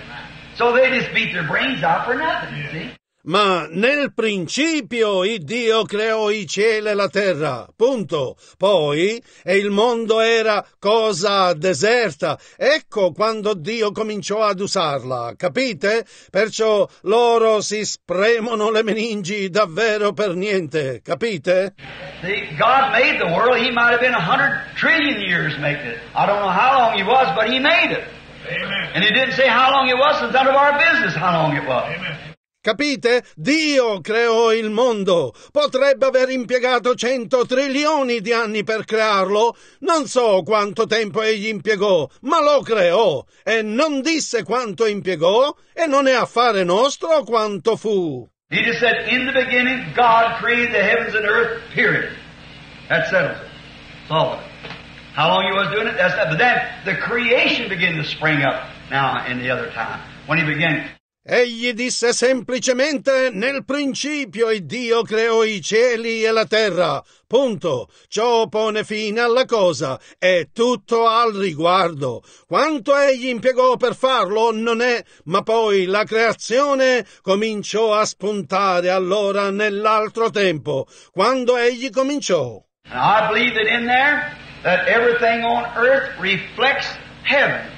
Speaker 2: So they just beat their brains out for nothing, see?
Speaker 1: Ma nel principio il Dio creò i cieli e la terra, punto. Poi, e il mondo era cosa deserta. Ecco quando Dio cominciò ad usarla, capite? Perciò loro si spremono le meningi davvero per niente, capite?
Speaker 2: See, God made the world. He might have been a hundred trillion years making it. I don't know how long He was, but He made it.
Speaker 3: Amen.
Speaker 2: And He didn't say how long it was, so it's none of our business how long it was.
Speaker 3: Amen.
Speaker 1: Capite? Dio creò il mondo. Potrebbe aver impiegato cento trilioni di anni per crearlo. Non so quanto tempo egli impiegò, ma lo creò e non disse quanto impiegò e non è affare nostro quanto fu.
Speaker 2: He just said, in the beginning, God created the heavens and earth, period. That settles it. That's it. How long he was doing it, that's that. But then the creation began to spring up now in the other time. When he began
Speaker 1: Egli disse semplicemente nel principio il Dio creò i cieli e la terra. Punto. Ciò pone fine alla cosa. È tutto al riguardo. Quanto egli impiegò per farlo non è, ma poi la creazione cominciò a spuntare allora nell'altro tempo, quando egli cominciò.
Speaker 2: And I believe that in there, that everything on earth reflects heaven.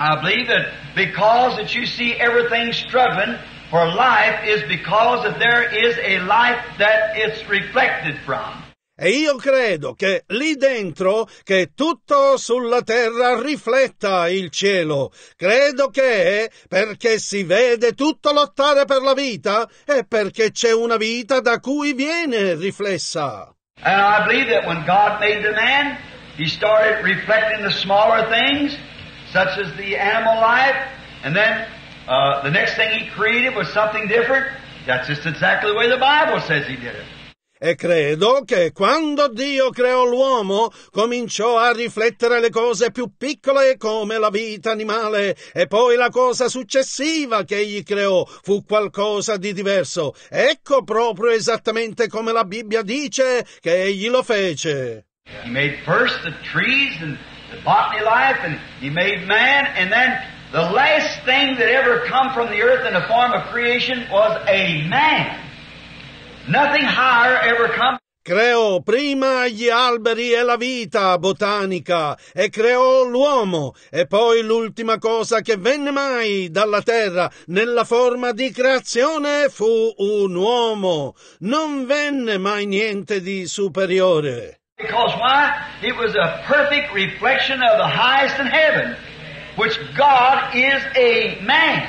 Speaker 2: I believe that because that you see everything struggling for life is because that there is a life that it's reflected from.
Speaker 1: E io credo che lì dentro che tutto sulla terra rifletta il cielo. Credo che perché si vede tutto lottare per la vita e perché c'è una vita da cui viene riflessa.
Speaker 2: And I believe that when God made the man, He started reflecting the smaller things, such as the animal life, and then uh, the next thing He created was something different. That's just exactly the way the Bible says He did it.
Speaker 1: E credo che quando Dio creò l'uomo cominciò a riflettere le cose più piccole come la vita animale e poi la cosa successiva che egli creò fu qualcosa di diverso. Ecco proprio esattamente come la Bibbia dice che egli lo fece.
Speaker 2: He made first the trees and the botany life, and He made man, and then the last thing that ever come from the earth in the form of creation was a man. Nothing higher ever come.
Speaker 1: Creò prima gli alberi e la vita botanica e creò l'uomo e poi l'ultima cosa che venne mai dalla terra nella forma di creazione fu un uomo. Non venne mai niente di superiore.
Speaker 2: Because why? It was a perfect reflection of the highest in heaven, which God is a man.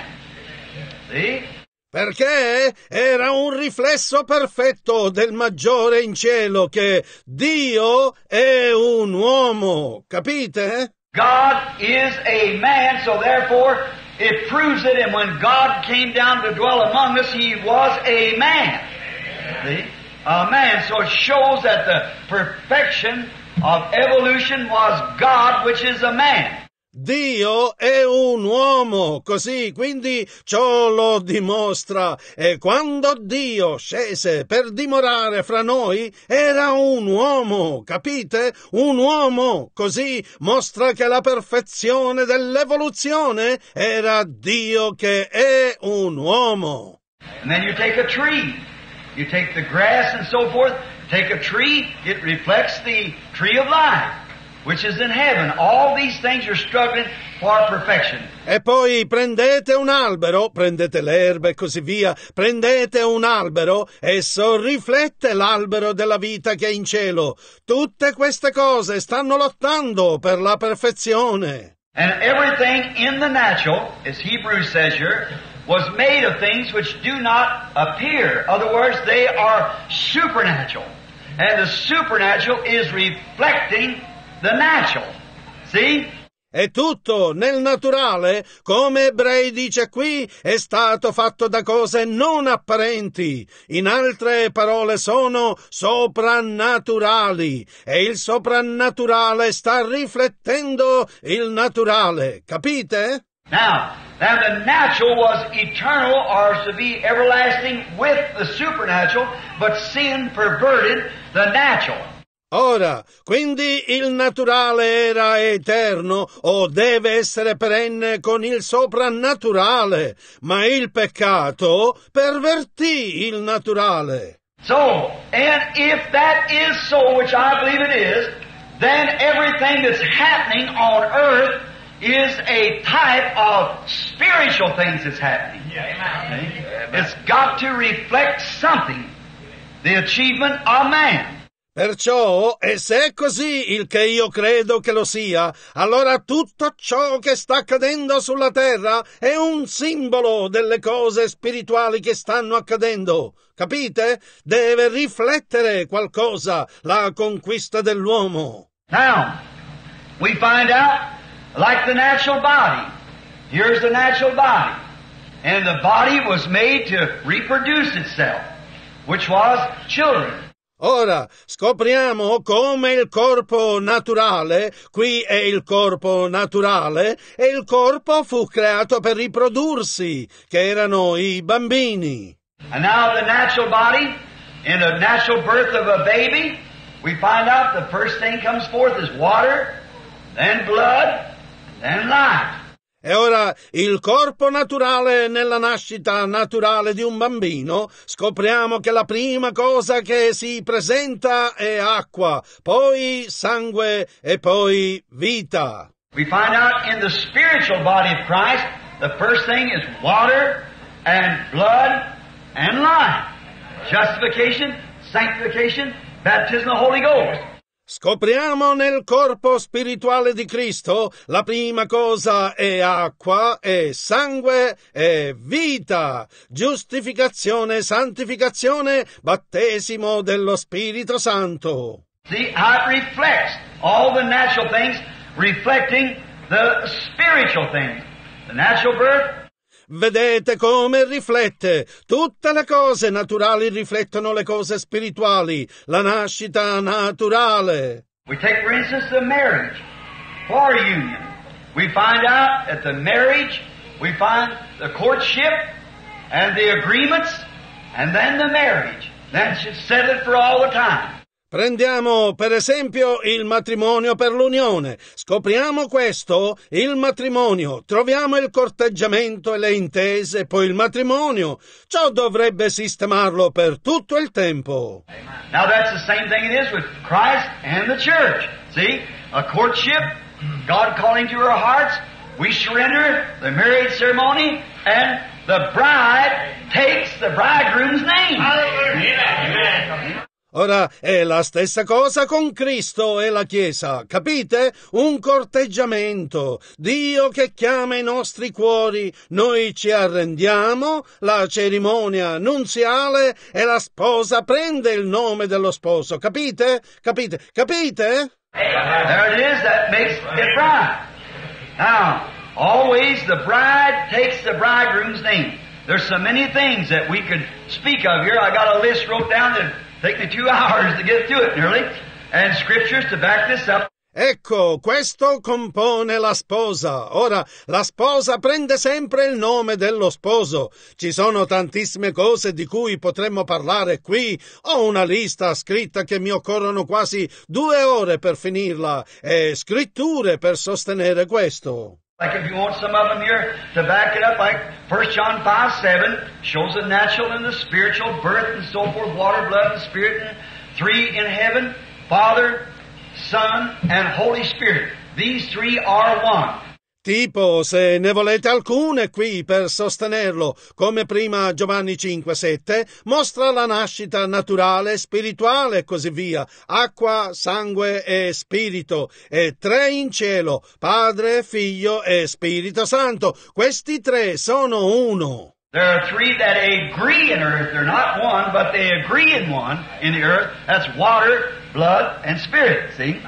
Speaker 2: See?
Speaker 1: Perché era un riflesso perfetto del maggiore in cielo che Dio è un uomo, capite?
Speaker 2: God is a man, so therefore it proves it, and when God came down to dwell among us, He was a man. See? A man, so it shows that the perfection of evolution was God, which is a man.
Speaker 1: Dio è un uomo, così quindi ciò lo dimostra. E quando Dio scese per dimorare fra noi, era un uomo, capite? Un uomo, così mostra che la perfezione dell'evoluzione era Dio che è un uomo.
Speaker 2: And then you take a tree. You take the grass and so forth. Take a tree, it reflects the tree of life, which is in heaven. All these things are struggling for perfection.
Speaker 1: E poi prendete un albero, prendete l'erba e così via, prendete un albero, esso riflette l'albero della vita che è in cielo. Tutte queste cose stanno lottando per la perfezione.
Speaker 2: And everything in the natural, as Hebrews says here, was made of things which do not appear. In other words, they are supernatural. And the supernatural is reflecting the natural. See?
Speaker 1: E tutto nel naturale, come Ebrei dice qui, è stato fatto da cose non apparenti. In altre parole sono soprannaturali. E il soprannaturale sta riflettendo il naturale. Capite?
Speaker 2: Now, now the natural was eternal or to be everlasting with the supernatural, but sin perverted the natural.
Speaker 1: Ora, quindi il naturale era eterno o deve essere perenne con il soprannaturale, ma il peccato pervertì il naturale.
Speaker 2: So, and if that is so, which I believe it is, then everything that's happening on earth is a type of spiritual things that's happening. It's got to reflect something. The achievement of man.
Speaker 1: Perciò, e se è così il che io credo che lo sia, allora tutto ciò che sta accadendo sulla terra è un simbolo delle cose spirituali che stanno accadendo. Capite? Deve riflettere qualcosa la conquista dell'uomo.
Speaker 2: Now, we find out, like the natural body, here's the natural body, and the body was made to reproduce itself, which was children.
Speaker 1: Ora scopriamo come il corpo naturale, qui è il corpo naturale, e il corpo fu creato per riprodursi, che erano i bambini.
Speaker 2: And now the natural body, in the natural birth of a baby, we find out the first thing comes forth is water, then blood.
Speaker 1: E ora il corpo naturale nella nascita naturale di un bambino, scopriamo che la prima cosa che si presenta è acqua, poi sangue e poi vita.
Speaker 2: We find out in the spiritual body of Christ, the first thing is water and blood and life. Justification, sanctification, baptism of the Holy Ghost.
Speaker 1: Scopriamo nel corpo spirituale di Cristo la prima cosa è acqua e sangue e vita, giustificazione, santificazione, battesimo dello Spirito Santo.
Speaker 2: See how reflects all the natural things reflecting the spiritual things. The natural birth,
Speaker 1: Vedete come riflette. Tutte le cose naturali riflettono le cose spirituali, la nascita naturale.
Speaker 2: We take, for instance, the marriage for union. We find out at the marriage, we find the courtship and the agreements, and then the marriage. That should settle for all the time.
Speaker 1: Prendiamo per esempio il matrimonio per l'unione. Scopriamo questo, il matrimonio. Troviamo il corteggiamento e le intese, poi il matrimonio. Ciò dovrebbe sistemarlo per tutto il tempo.
Speaker 2: Now that's the same thing it is with Christ and the church. See? A courtship, God calling to our hearts, we surrender the marriage ceremony, and the bride takes the bridegroom's name.
Speaker 3: Amen.
Speaker 1: Ora è la stessa cosa con Cristo e la Chiesa, capite? Un corteggiamento. Dio che chiama i nostri cuori, noi ci arrendiamo, la cerimonia nunziale e la sposa prende il nome dello sposo, capite? Capite? Capite?
Speaker 2: There it is, that makes it bride. Now, always the bride takes the bridegroom's name. There's so many things that we could speak of here. I got a list wrote down that take me two hours to get through it nearly, and scriptures to back this up.
Speaker 1: Ecco, questo compone la sposa. Ora, la sposa prende sempre il nome dello sposo. Ci sono tantissime cose di cui potremmo parlare qui. Ho una lista scritta che mi occorrono quasi due ore per finirla e scritture per sostenere questo.
Speaker 2: Like if you want some of them here to back it up, like 1 John 5, 7 shows the natural and the spiritual birth and so forth, water, blood, and spirit, and three in heaven, Father, Son, and Holy Spirit. These three are one.
Speaker 1: Tipo, se ne volete alcune qui per sostenerlo, come prima Giovanni 5, 7, mostra la nascita naturale, spirituale e così via, acqua, sangue e spirito, e tre in cielo, Padre, Figlio e Spirito Santo. Questi tre sono uno.
Speaker 2: There are three that agree in earth. They're not one, but they agree in one in the earth. That's water, blood, and spirit. See?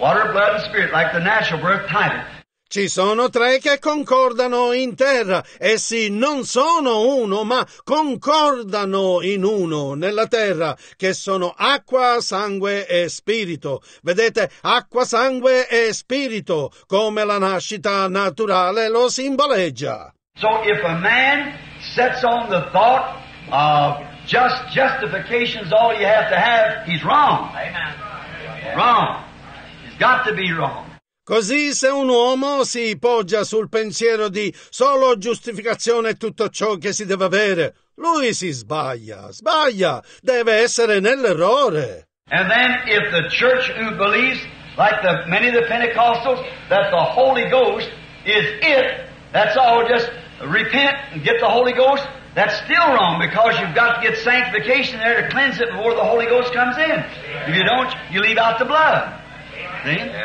Speaker 2: Water, blood, and spirit, like the natural birth type.
Speaker 1: Ci sono tre che concordano in terra. Essi non sono uno, ma concordano in uno nella terra, che sono acqua, sangue e spirito. Vedete, acqua, sangue e spirito, come la nascita naturale lo simboleggia.
Speaker 2: So if a man sets on the thought of just justification's all you have to have, he's wrong. Wrong. He's got to be wrong.
Speaker 1: Così se un uomo si poggia sul pensiero di solo giustificazione è tutto ciò che si deve avere, lui si sbaglia, sbaglia, deve essere nell'errore.
Speaker 2: And then if the church who believes, like the many of the Pentecostals, that the Holy Ghost is it, that's all just repent and get the Holy Ghost, that's still wrong because you've got to get sanctification there to cleanse it before the Holy Ghost comes in. If you don't, you leave out the blood. See?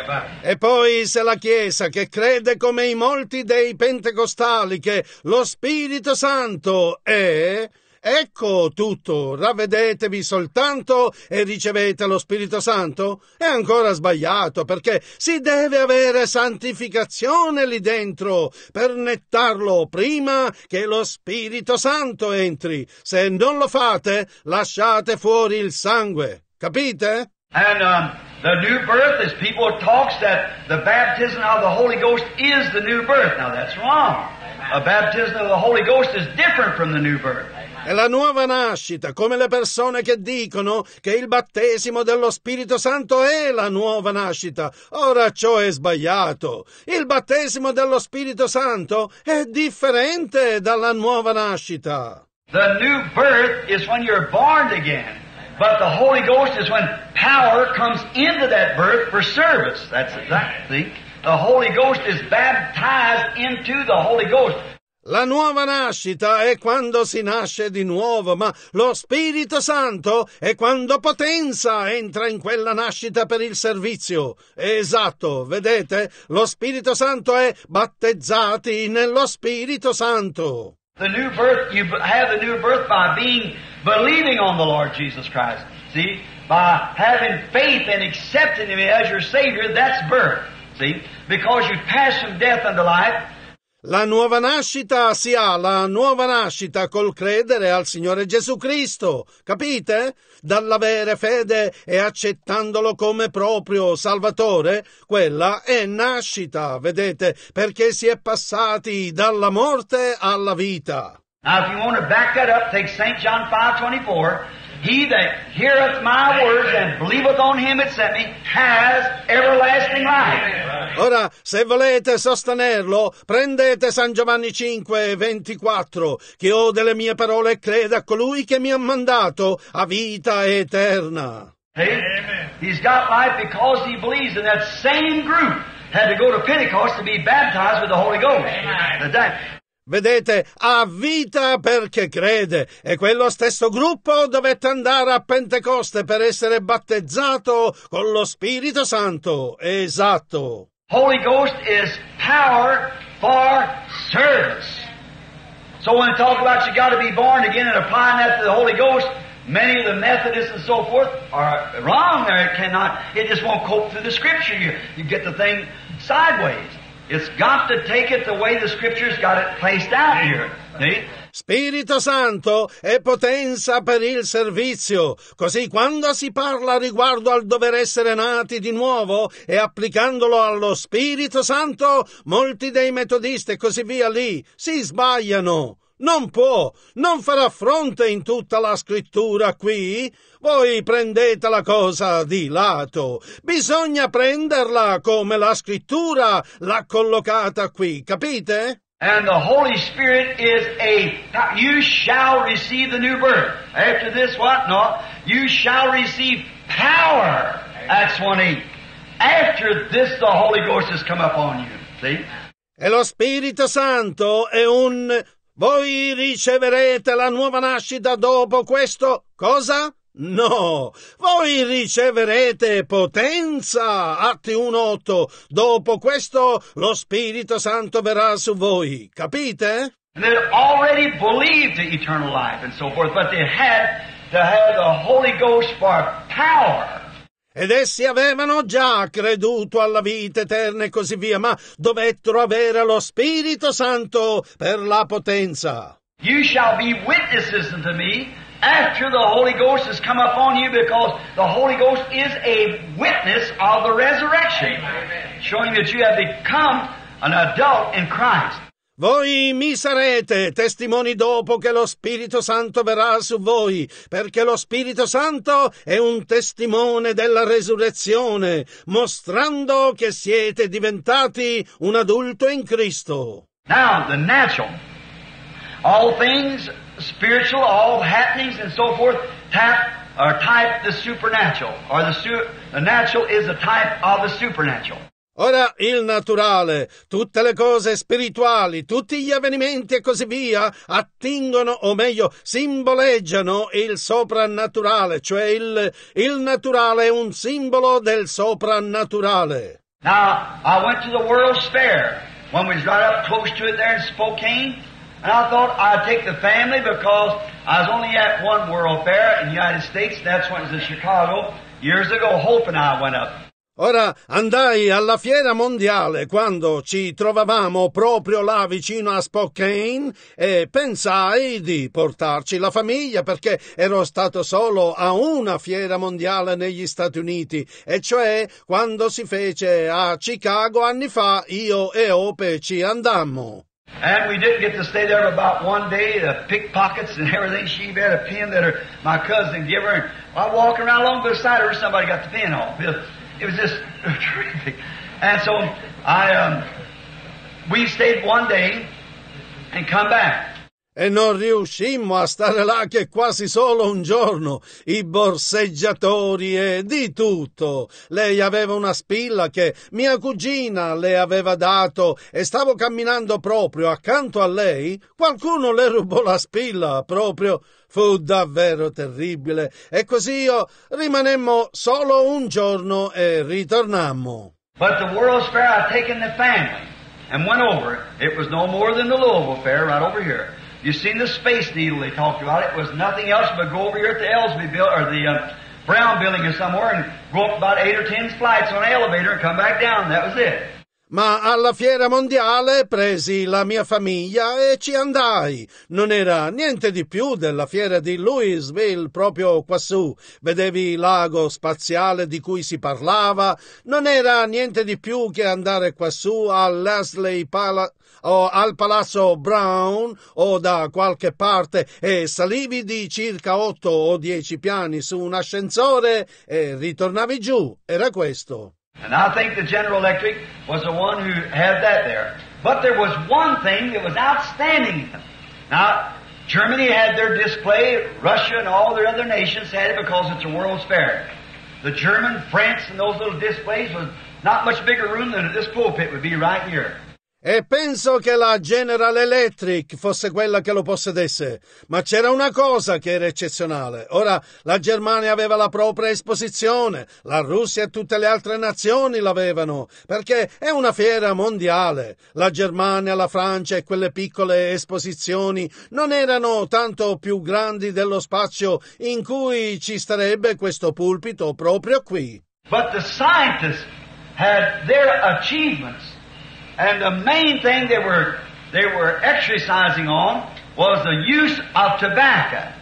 Speaker 1: E poi se la Chiesa che crede come i molti dei pentecostali che lo Spirito Santo è, ecco tutto, ravvedetevi soltanto e ricevete lo Spirito Santo, è ancora sbagliato perché si deve avere santificazione lì dentro per nettarlo prima che lo Spirito Santo entri. Se non lo fate, lasciate fuori il sangue. Capite?
Speaker 2: And um, the new birth is people talks that the baptism of the Holy Ghost is the new birth. Now that's wrong. A baptism of the Holy Ghost is different from the new birth.
Speaker 1: È la nuova nascita, come le persone che dicono che il battesimo dello Spirito Santo è la nuova nascita. Ora ciò è sbagliato. Il battesimo dello Spirito Santo è differente dalla nuova nascita.
Speaker 2: The new birth is when you're born again. But the Holy Ghost is when power comes into that birth for service. That's exactly. The Holy Ghost is baptized into the Holy Ghost.
Speaker 1: La nuova nascita è quando si nasce di nuovo, ma lo Spirito Santo è quando potenza entra in quella nascita per il servizio. Esatto, vedete? Lo Spirito Santo è battezzati nello Spirito Santo.
Speaker 2: The new birth, you have the new birth by being, believing on the Lord Jesus Christ. See? By having faith and accepting Him as your Savior, that's birth. See? Because you pass from death unto life,
Speaker 1: La nuova nascita si ha la nuova nascita col credere al Signore Gesù Cristo, capite? Dall'avere fede e accettandolo come proprio Salvatore, quella è nascita, vedete, perché si è passati dalla morte alla vita.
Speaker 2: Now, if you want to back that up, take St. John 5.24. He that heareth my words and believeth on him that sent me has everlasting life.
Speaker 1: Ora, se volete sostenerlo, prendete San Giovanni 5, 24. Chi ode le mie parole e crede a colui che mi ha mandato, a vita eterna.
Speaker 2: See? He's got life because he believes in that same group had to go to Pentecost to be baptized with the Holy Ghost. That-
Speaker 1: Vedete, ha vita perché crede e quello stesso gruppo dovette andare a Pentecoste per essere battezzato con lo Spirito Santo. Esatto.
Speaker 2: Holy Ghost is power for service. So when they talk about you got to be born again and applying that to the Holy Ghost, many of the Methodists and so forth are wrong there. It cannot, it just won't cope through the Scripture. You, you get the thing sideways. It's got to take it the way the Scripture's got it placed out here. See?
Speaker 1: Spirito Santo è potenza per il servizio. Così quando si parla riguardo al dover essere nati di nuovo e applicandolo allo Spirito Santo, molti dei metodisti e così via lì si sbagliano. Non può, non farà fronte in tutta la scrittura qui. Voi prendete la cosa di lato. Bisogna prenderla come la scrittura l'ha collocata qui, capite?
Speaker 2: And the Holy Spirit is a, you shall receive the new birth. After this, what? No. You shall receive power. Acts 1 8. After this, the Holy Ghost has come upon you. See?
Speaker 1: E lo Spirito Santo è un voi riceverete la nuova nascita dopo questo cosa? No, voi riceverete potenza. Atti 1.8. Dopo questo lo Spirito Santo verrà su voi. Capite?
Speaker 2: And they'd already believed the eternal life and so forth, but they had to have the Holy Ghost for power.
Speaker 1: Ed essi avevano già creduto alla vita eterna e così via, ma dovettero avere lo Spirito Santo per la potenza.
Speaker 2: You shall be witnesses unto me after the Holy Ghost has come upon you because the Holy Ghost is a witness of the resurrection, showing that you have become an adult in Christ.
Speaker 1: Voi mi sarete testimoni dopo che lo Spirito Santo verrà su voi, perché lo Spirito Santo è un testimone della resurrezione, mostrando che siete diventati un adulto in Cristo.
Speaker 2: Now, the natural. All things spiritual, all happenings and so forth, tap or type the supernatural. Or the, su- the natural is a type of the supernatural.
Speaker 1: Ora il naturale, tutte le cose spirituali, tutti gli avvenimenti e così via attingono, o meglio, simboleggiano il soprannaturale, cioè il, il naturale è un simbolo del soprannaturale.
Speaker 2: Now, I went to the World's Fair when we was right up close to it there in Spokane, and I thought I'd take the family because I was only at one World Fair in the United States, that's when it was in Chicago, years ago. Hope and I went up.
Speaker 1: Ora andai alla fiera mondiale quando ci trovavamo proprio là vicino a Spokane e pensai di portarci la famiglia perché ero stato solo a una fiera mondiale negli Stati Uniti e cioè quando si fece a Chicago anni fa io e Ope ci andammo.
Speaker 2: And we didn't get to stay there for about one day. The pickpockets and everything. She had a pin that her, my cousin gave her. And while walking around along beside her, somebody got the pin off. It, it was just terrific. And so I, um, we stayed one day and come back.
Speaker 1: E non riuscimmo a stare là che quasi solo un giorno, i borseggiatori e di tutto. Lei aveva una spilla che mia cugina le aveva dato e stavo camminando proprio accanto a lei. Qualcuno le rubò la spilla proprio. Fu davvero terribile e così io rimanemmo solo un giorno e ritornammo.
Speaker 2: But the World's Fair, I'd taken the family and went over. It was no more than the Louisville Fair right over here. You seen the Space Needle they talked about? It was nothing else but go over here at the Ellsby building or the uh, Brown building or somewhere and go up about eight or ten flights on an elevator and come back down. That was it.
Speaker 1: Ma alla fiera mondiale presi la mia famiglia e ci andai. Non era niente di più della fiera di Louisville proprio quassù. Vedevi il lago spaziale di cui si parlava. Non era niente di più che andare quassù al Leslie Palace o al Palazzo Brown o da qualche parte e salivi di circa otto o dieci piani su un ascensore e ritornavi giù. Era questo.
Speaker 2: And I think the General Electric was the one who had that there. But there was one thing that was outstanding. Now, Germany had their display, Russia and all their other nations had it because it's a World's Fair. The German, France, and those little displays was not much bigger room than this pulpit would be right here.
Speaker 1: E penso che la General Electric fosse quella che lo possedesse, ma c'era una cosa che era eccezionale. Ora la Germania aveva la propria esposizione, la Russia e tutte le altre nazioni l'avevano, perché è una fiera mondiale. La Germania, la Francia e quelle piccole esposizioni non erano tanto più grandi dello spazio in cui ci starebbe questo pulpito proprio qui.
Speaker 2: But the scientists had their achievements And the main thing they were, they were exercising on was the use of tobacco.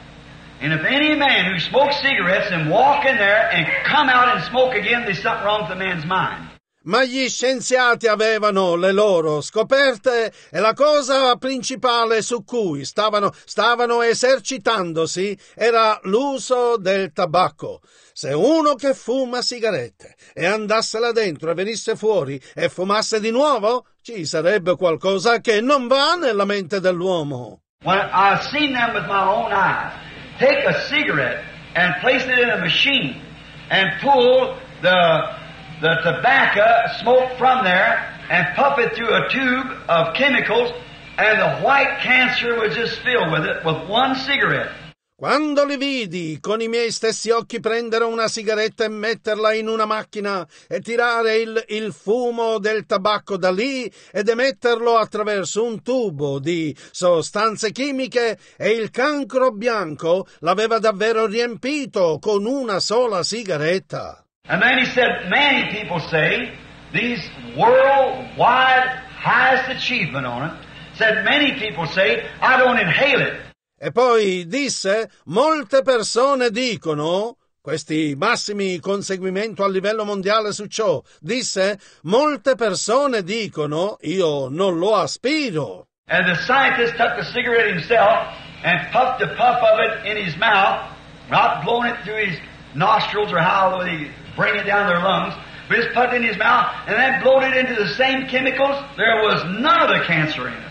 Speaker 2: And if any man who smokes cigarettes and walk in there and come out and smoke again, there's something wrong with the man's mind.
Speaker 1: Ma gli scienziati avevano le loro scoperte e la cosa principale su cui stavano, stavano esercitandosi era l'uso del tabacco. Se uno che fuma sigarette e andasse là dentro e venisse fuori e fumasse di nuovo, ci sarebbe qualcosa che non va nella mente dell'uomo.
Speaker 2: When I've seen them with my own eyes, take a cigarette and place it in a machine and pull the the tobacco smoke from there and puff it through a tube of chemicals and the white cancer would just fill with it with one cigarette.
Speaker 1: Quando li vidi con i miei stessi occhi prendere una sigaretta e metterla in una macchina e tirare il, il, fumo del tabacco da lì ed emetterlo attraverso un tubo di sostanze chimiche e il cancro bianco l'aveva davvero riempito con una sola sigaretta.
Speaker 2: And then he said, many people say, these worldwide highest achievement on it, said many people say, I don't inhale it.
Speaker 1: E poi disse, molte persone dicono, questi massimi conseguimenti a livello mondiale su ciò, disse, molte persone dicono, io non lo aspiro.
Speaker 2: And the scientist took the cigarette himself and puffed a puff of it in his mouth, not blowing it through his nostrils or how he bring it down their lungs, but just put it in his mouth and then blowed it into the same chemicals. There was none of the cancer in it.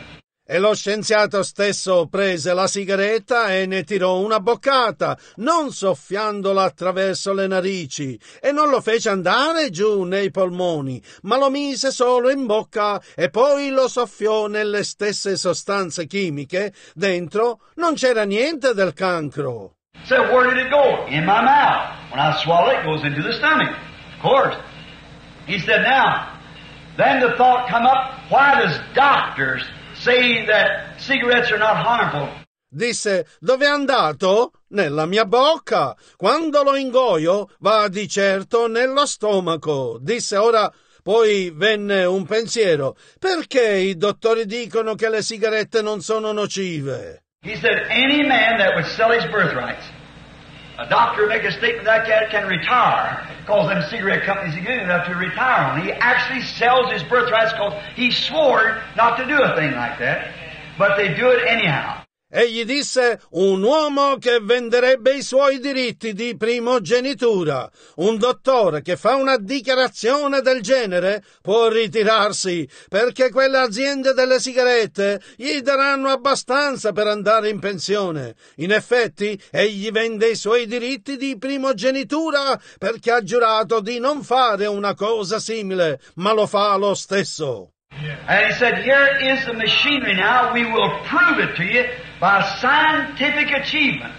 Speaker 1: E lo scienziato stesso prese la sigaretta e ne tirò una boccata, non soffiandola attraverso le narici, e non lo fece andare giù nei polmoni, ma lo mise solo in bocca e poi lo soffiò nelle stesse sostanze chimiche. Dentro non c'era niente del cancro.
Speaker 2: So where did it go? In my mouth. When I swallow it, it goes into the stomach. Of course. He said, now, then the thought come up, why does doctors say that cigarettes are not harmful?
Speaker 1: Disse, dove è andato? Nella mia bocca. Quando lo ingoio, va di certo nello stomaco. Disse ora, poi venne un pensiero. Perché i dottori dicono che le sigarette non sono nocive?
Speaker 2: He said, any man that would sell his birthrights, a doctor make a statement like that can retire, because them cigarette companies are good enough to retire on. He actually sells his birthrights because he swore not to do a thing like that, but they do it anyhow.
Speaker 1: Egli disse un uomo che venderebbe i suoi diritti di primogenitura. Un dottore che fa una dichiarazione del genere può ritirarsi perché quelle aziende delle sigarette gli daranno abbastanza per andare in pensione. In effetti, egli vende i suoi diritti di primogenitura perché ha giurato di non fare una cosa simile, ma lo fa lo stesso.
Speaker 2: And he said, Here is the machinery now. We will prove it to you by scientific achievement.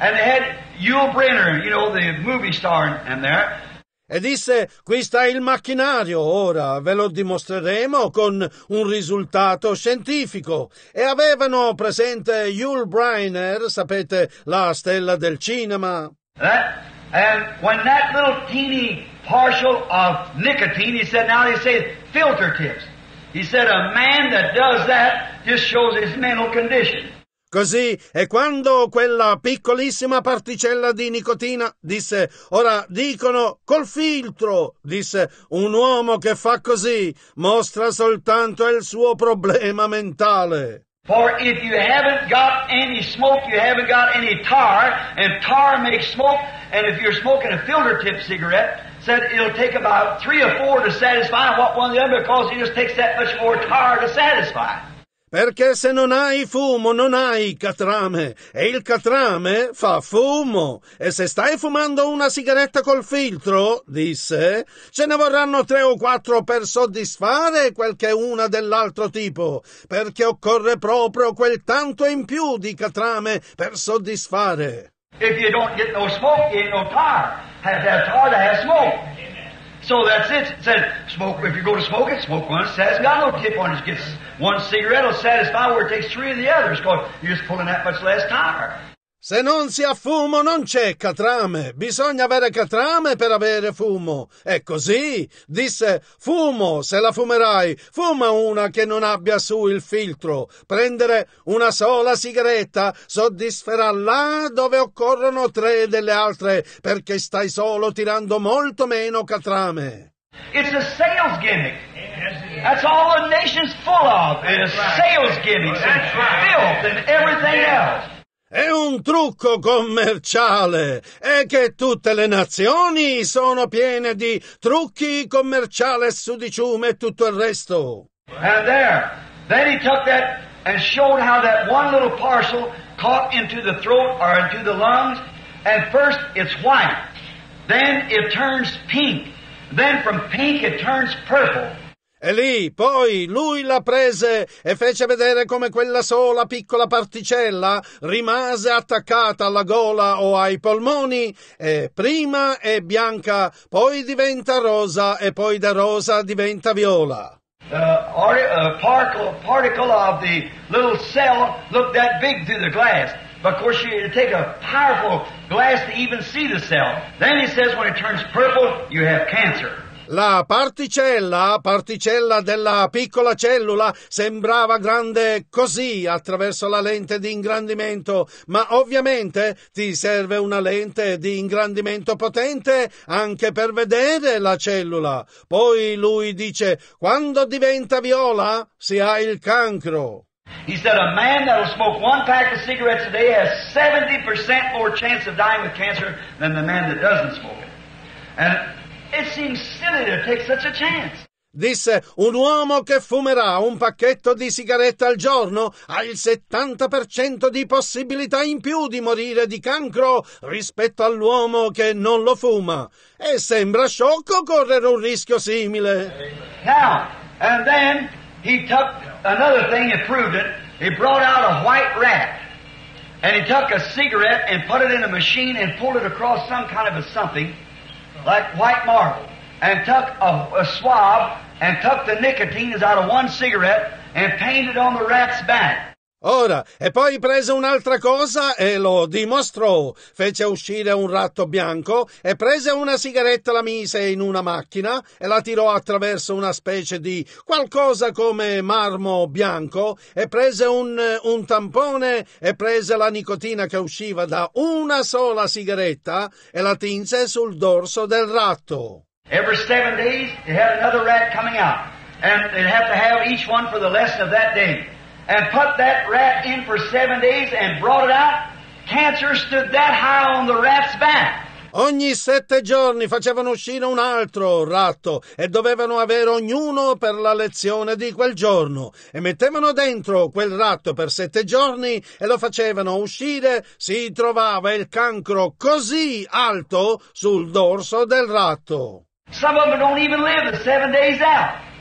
Speaker 2: And they had Yul Brynner, you know, the movie star, and there.
Speaker 1: E disse, qui sta il macchinario, ora ve lo dimostreremo con un risultato scientifico. E avevano presente Yul Brynner, sapete, la stella del cinema.
Speaker 2: That, and when that little teeny partial of nicotine. He said, now they say filter tips. He said, a man that does that just shows his mental condition.
Speaker 1: Così, e quando quella piccolissima particella di nicotina disse, ora dicono col filtro, disse, un uomo che fa così mostra soltanto il suo problema mentale.
Speaker 2: For if you haven't got any smoke, you haven't got any tar, and tar makes smoke, and if you're smoking a filter tip cigarette, said it'll take about three or four to satisfy what one of the other because it just takes that much more tar to satisfy.
Speaker 1: Perché se non hai fumo non hai catrame e il catrame fa fumo e se stai fumando una sigaretta col filtro, disse, ce ne vorranno tre o quattro per soddisfare quel che è una dell'altro tipo, perché occorre proprio quel tanto in più di catrame per soddisfare.
Speaker 2: If you don't get no smoke, you ain't no tar. Have to have tar to have smoke. So that's it. It said, smoke, if you go to smoke it, smoke one, it has got no tip on it. Gets one cigarette will satisfy where it takes three of the others because you're just pulling that much less tire.
Speaker 1: Se non si ha fumo non c'è catrame, bisogna avere catrame per avere fumo. È così, disse, fumo, se la fumerai, fuma una che non abbia su il filtro. Prendere una sola sigaretta soddisferà là dove occorrono tre delle altre, perché stai solo tirando molto meno catrame.
Speaker 2: It's a sales gimmick. That's all the nation's full of, is sales gimmicks and filth and everything else.
Speaker 1: È un trucco commerciale e che tutte le nazioni sono piene di trucchi commerciali su di ciume e tutto il resto.
Speaker 2: And there, then he took that and showed how that one little parcel caught into the throat or into the lungs, and first it's white, then it turns pink, then from pink it turns purple.
Speaker 1: E lì poi lui la prese e fece vedere come quella sola piccola particella rimase attaccata alla gola o ai polmoni e prima è bianca, poi diventa rosa e poi da rosa diventa viola.
Speaker 2: The arti- uh, particle, particle of the little cell looked that big through the glass. But of course, you take a powerful glass to even see the cell. Then he says when it turns purple, you have cancer.
Speaker 1: La particella, particella della piccola cellula, sembrava grande così attraverso la lente di ingrandimento, ma ovviamente ti serve una lente di ingrandimento potente anche per vedere la cellula. Poi lui dice, quando diventa viola si ha il cancro.
Speaker 2: He said a man that will smoke one pack of cigarettes a day has 70% more chance of dying with cancer than the man that doesn't smoke it. And it seems silly to take such a chance.
Speaker 1: Disse un uomo che fumerà un pacchetto di sigarette al giorno ha il 70% di possibilità in più di morire di cancro rispetto all'uomo che non lo fuma. E sembra sciocco correre un rischio simile.
Speaker 2: Now, and then he took another thing and proved it. He brought out a white rat. And he took a cigarette and put it in a machine and pulled it across some kind of a something, like white marble. And took a, a swab and took the nicotine out of one cigarette and painted on the rat's back.
Speaker 1: Ora, e poi prese un'altra cosa e lo dimostrò. Fece uscire un ratto bianco e prese una sigaretta, la mise in una macchina e la tirò attraverso una specie di qualcosa come marmo bianco e prese un, un tampone e prese la nicotina che usciva da una sola sigaretta e la tinse sul dorso del ratto.
Speaker 2: Every seven days, it had another rat coming out. And they'd have to have each one for the lesson of that day. And put that rat in for seven days and brought it out. Cancer stood that high on the rat's back.
Speaker 1: Ogni sette giorni facevano uscire un altro ratto e dovevano avere ognuno per la lezione di quel giorno e mettevano dentro quel ratto per sette giorni e lo facevano uscire, si trovava il cancro così alto sul dorso del ratto.
Speaker 2: Some of them don't even live the seven days out.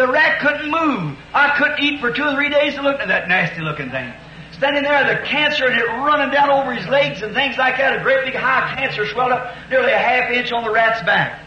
Speaker 2: The rat couldn't move. I couldn't eat for two or three days to look at that nasty looking thing. Standing there, the cancer and it running down over his legs and things like that. A great big high cancer swelled up nearly a half inch on the rat's back.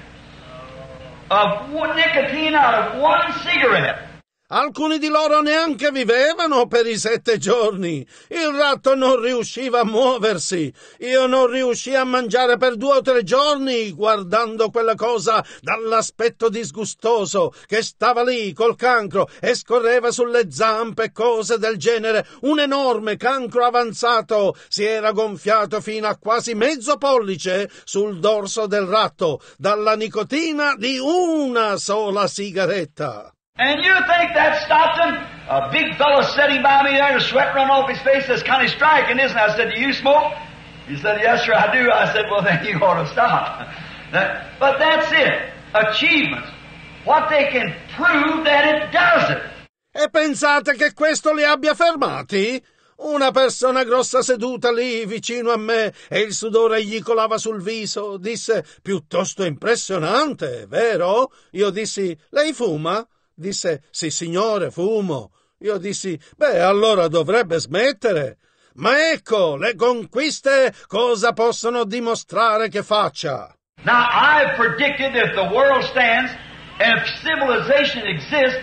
Speaker 2: Of nicotine out of one cigarette.
Speaker 1: Alcuni di loro neanche vivevano per i sette giorni. Il ratto non riusciva a muoversi. Io non riuscii a mangiare per due o tre giorni guardando quella cosa dall'aspetto disgustoso che stava lì col cancro e scorreva sulle zampe cose del genere. Un enorme cancro avanzato si era gonfiato fino a quasi mezzo pollice sul dorso del ratto dalla nicotina di una sola sigaretta.
Speaker 2: And you think that stopped him? A big fellow sitting by me there, the sweat run off his face. That's kind of striking, isn't it? I said, Do you smoke? He said, Yes, sir, I do. I said, Well, then you ought to stop. But that's it. Achievements. What they can prove that it does it.
Speaker 1: E pensate che questo li abbia fermati? Una persona grossa seduta lì vicino a me e il sudore gli colava sul viso disse piuttosto impressionante, vero? Io dissi lei fuma? Disse sì signore, fumo. Io dissi beh allora dovrebbe smettere. Ma ecco, le conquiste cosa possono dimostrare che faccia?
Speaker 2: Now, I've predicted if the world stands and if civilization exists,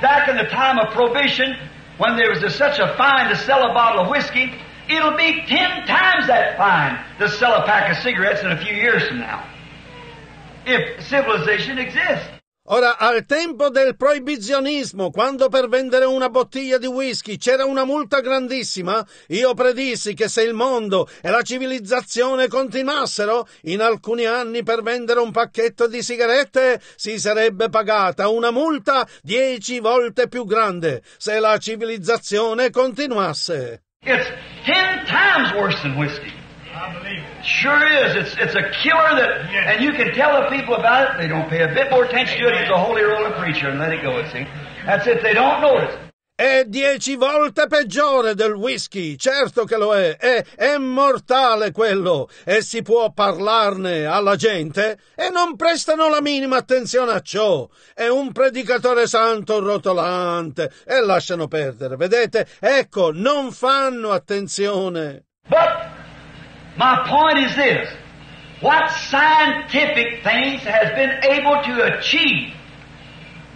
Speaker 2: back in the time of prohibition, when there was such a fine to sell a bottle of whiskey, it'll be ten times that fine to sell a pack of cigarettes in a few years from now. If civilization exists.
Speaker 1: Ora, al tempo del proibizionismo, quando per vendere una bottiglia di whisky c'era una multa grandissima, io predissi che se il mondo e la civilizzazione continuassero, in alcuni anni per vendere un pacchetto di sigarette si sarebbe pagata una multa dieci volte più grande se la civilizzazione continuasse.
Speaker 2: It's ten times worse than whiskey.
Speaker 3: It.
Speaker 2: Sure is. It's it's a killer that,
Speaker 3: Yes.
Speaker 2: and you can tell the people about it. They don't pay a bit more attention to it. He's a holy rolling preacher, and let it go. See, that's it. They don't notice.
Speaker 1: È dieci volte peggiore del whisky, certo che lo è, è, è mortale quello, e si può parlarne alla gente, e non prestano la minima attenzione a ciò. È un predicatore santo rotolante, e lasciano perdere, vedete? Ecco, non fanno attenzione.
Speaker 2: But my point is this: what scientific things has been able to achieve?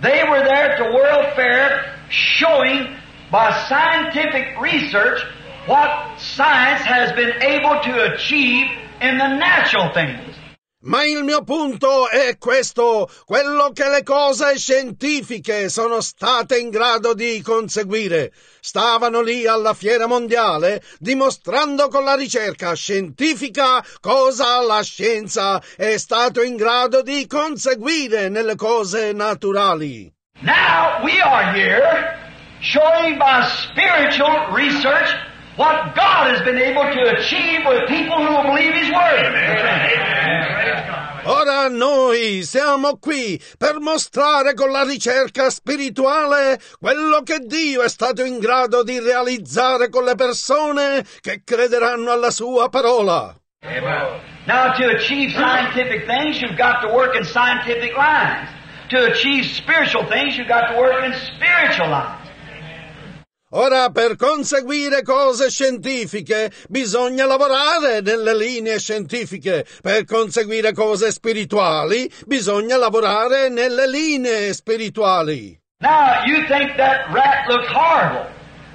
Speaker 2: They were there at the World Fair showing by scientific research what science has been able to achieve in the natural things.
Speaker 1: Ma il mio punto è questo, quello che le cose scientifiche sono state in grado di conseguire. Stavano lì alla fiera mondiale dimostrando con la ricerca scientifica cosa la scienza è stato in grado di conseguire nelle cose naturali.
Speaker 2: Now we are here showing by spiritual research what God has been able to achieve with people who believe His Word.
Speaker 1: Ora noi siamo qui per mostrare con la ricerca spirituale quello che Dio è stato in grado di realizzare con le persone che crederanno alla sua parola.
Speaker 2: Now to achieve scientific things, you've got to work in scientific lines. To achieve spiritual things, you've got to work in spiritual lines.
Speaker 1: Ora, per conseguire cose scientifiche bisogna lavorare nelle linee scientifiche. Per conseguire cose spirituali bisogna lavorare nelle linee spirituali.
Speaker 2: Now, you think that rat looked horrible,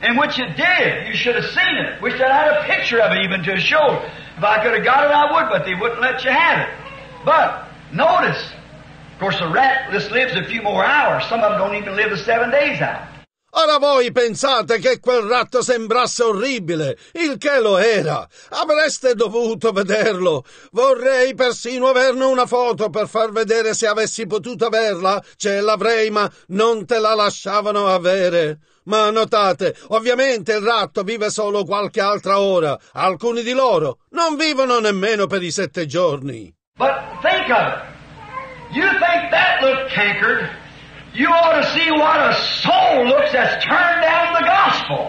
Speaker 2: and which it did. You should have seen it. Wish I had a picture of it even to show. If I could have got it, I would, but they wouldn't let you have it. But, notice, of course, a rat just lives a few more hours. Some of them don't even live the seven days out.
Speaker 1: Ora voi pensate che quel ratto sembrasse orribile, il che lo era. Avreste dovuto vederlo. Vorrei persino averne una foto per far vedere se avessi potuto averla. Ce l'avrei, ma non te la lasciavano avere. Ma notate, ovviamente il ratto vive solo qualche altra ora. Alcuni di loro non vivono nemmeno per i sette giorni.
Speaker 2: But think of it. You think that looked cankered. You ought to see what a soul looks that's turned down the gospel.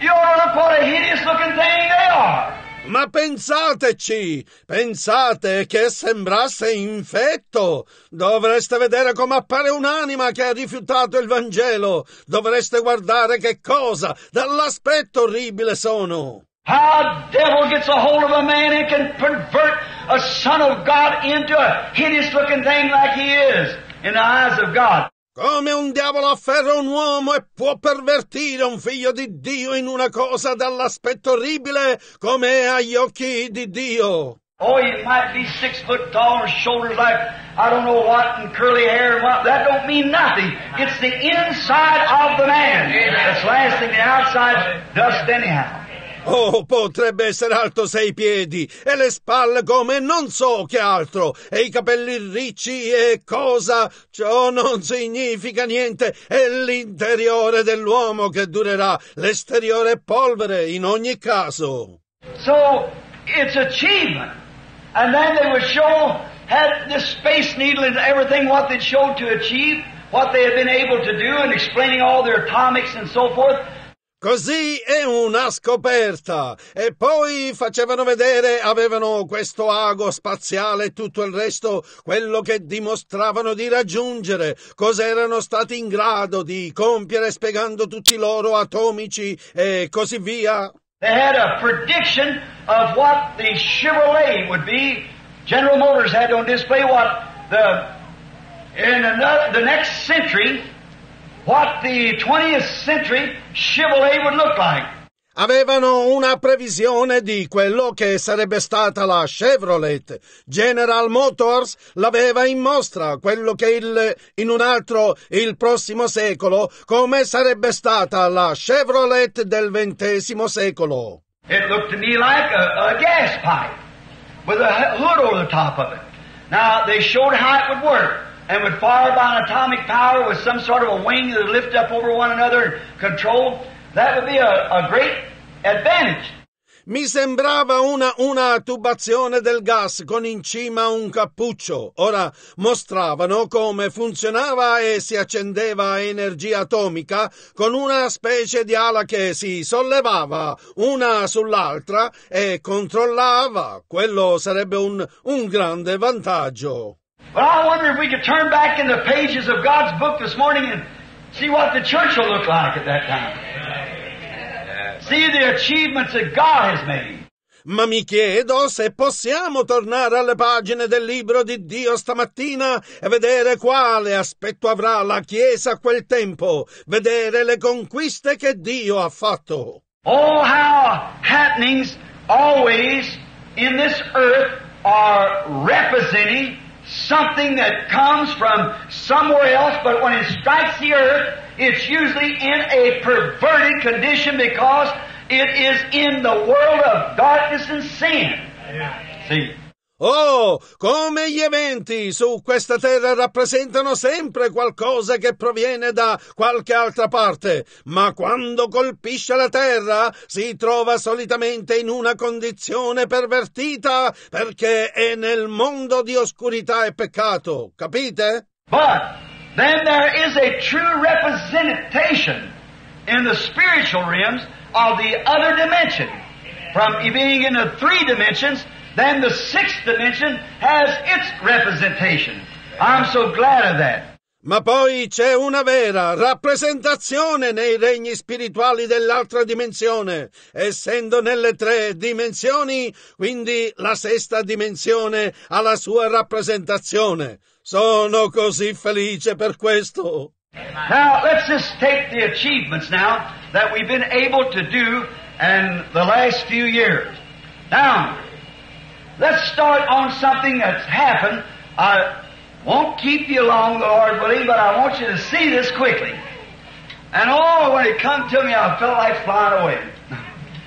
Speaker 2: You ought to look what a hideous looking thing they are.
Speaker 1: Ma pensateci, pensate che sembrasse infetto. Dovreste vedere come appare un'anima che ha rifiutato il Vangelo. Dovreste guardare che cosa, dall'aspetto orribile sono.
Speaker 2: How a devil gets a hold of a man and can pervert a son of God into a hideous looking thing like he is. in the eyes of God.
Speaker 1: Come un diavolo afferra un uomo e può pervertire un figlio di Dio in una cosa dall'aspetto orribile come è agli occhi di Dio.
Speaker 2: Oh, you might be six foot tall and shoulders like I don't know what and curly hair and what. That don't mean nothing. It's the inside of the man that's lasting. The outside dust anyhow.
Speaker 1: Oh, potrebbe essere alto sei piedi e le spalle come non so che altro e i capelli ricci e cosa. Ciò non significa niente. È l'interiore dell'uomo che durerà. L'esteriore è polvere in ogni caso.
Speaker 2: So it's achievement. And then they would show, had this space needle and everything, what they'd showed to achieve, what they had been able to do, and explaining all their atomics and so forth.
Speaker 1: Così è una scoperta. E poi facevano vedere, avevano questo ago spaziale e tutto il resto, quello che dimostravano di raggiungere, cosa erano stati in grado di compiere spiegando tutti i loro atomici e così via.
Speaker 2: They had a prediction of what the Chevrolet would be. General Motors had on display what the in another, the next century what the 20th century Chevrolet would look like.
Speaker 1: Avevano una previsione di quello che sarebbe stata la Chevrolet. General Motors l'aveva in mostra, quello che il, in un altro, il prossimo secolo, come sarebbe stata la Chevrolet del XX secolo.
Speaker 2: It looked to me like a, a gas pipe with a hood over the top of it. Now, they showed how it would work and would fire by an atomic power with some sort of a wing that would lift up over one another and control. That would be a, a great advantage.
Speaker 1: Mi sembrava una, una tubazione del gas con in cima un cappuccio. Ora mostravano come funzionava e si accendeva energia atomica con una specie di ala che si sollevava una sull'altra e controllava. Quello sarebbe un, un grande vantaggio.
Speaker 2: But I wonder if we could turn back in the pages of God's book this morning and see what the church will look like at that time. See the achievements that God has made.
Speaker 1: Ma mi chiedo se possiamo tornare alle pagine del libro di Dio stamattina e vedere quale aspetto avrà la Chiesa a quel tempo, vedere le conquiste che Dio ha fatto.
Speaker 2: Oh, how happenings always in this earth are representing something that comes from somewhere else, but when it strikes the earth, it's usually in a perverted condition because it is in the world of darkness and sin. See?
Speaker 1: Oh, come gli eventi su questa terra rappresentano sempre qualcosa che proviene da qualche altra parte, ma quando colpisce la terra si trova solitamente in una condizione pervertita perché è nel mondo di oscurità e peccato, capite?
Speaker 2: But then there is a true representation in the spiritual realms of the other dimension. From being in the three dimensions, then the sixth dimension has its representation. I'm so glad of that.
Speaker 1: Ma poi c'è una vera rappresentazione nei regni spirituali dell'altra dimensione, essendo nelle tre dimensioni, quindi la sesta dimensione ha la sua rappresentazione. Sono così felice per questo.
Speaker 2: Now, let's just take the achievements now that we've been able to do in the last few years. Now, let's start on something that's happened. I won't keep you long, Lord willing, but I want you to see this quickly. And oh, when it come to me, I felt like flying away.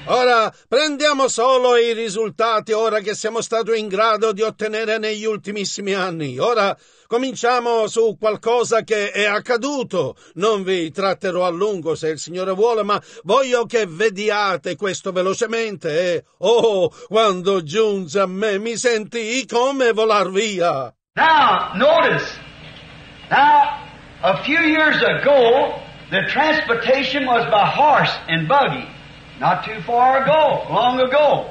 Speaker 1: Ora prendiamo solo i risultati ora che siamo stati in grado di ottenere negli ultimissimi anni. Ora cominciamo su qualcosa che è accaduto. Non vi tratterò a lungo se il Signore vuole, ma voglio che vediate questo velocemente e oh, quando giunse a me mi sentii come volar via.
Speaker 2: Now, notice. Now, a few years ago, the transportation was by horse and buggy. Not too far ago, long ago.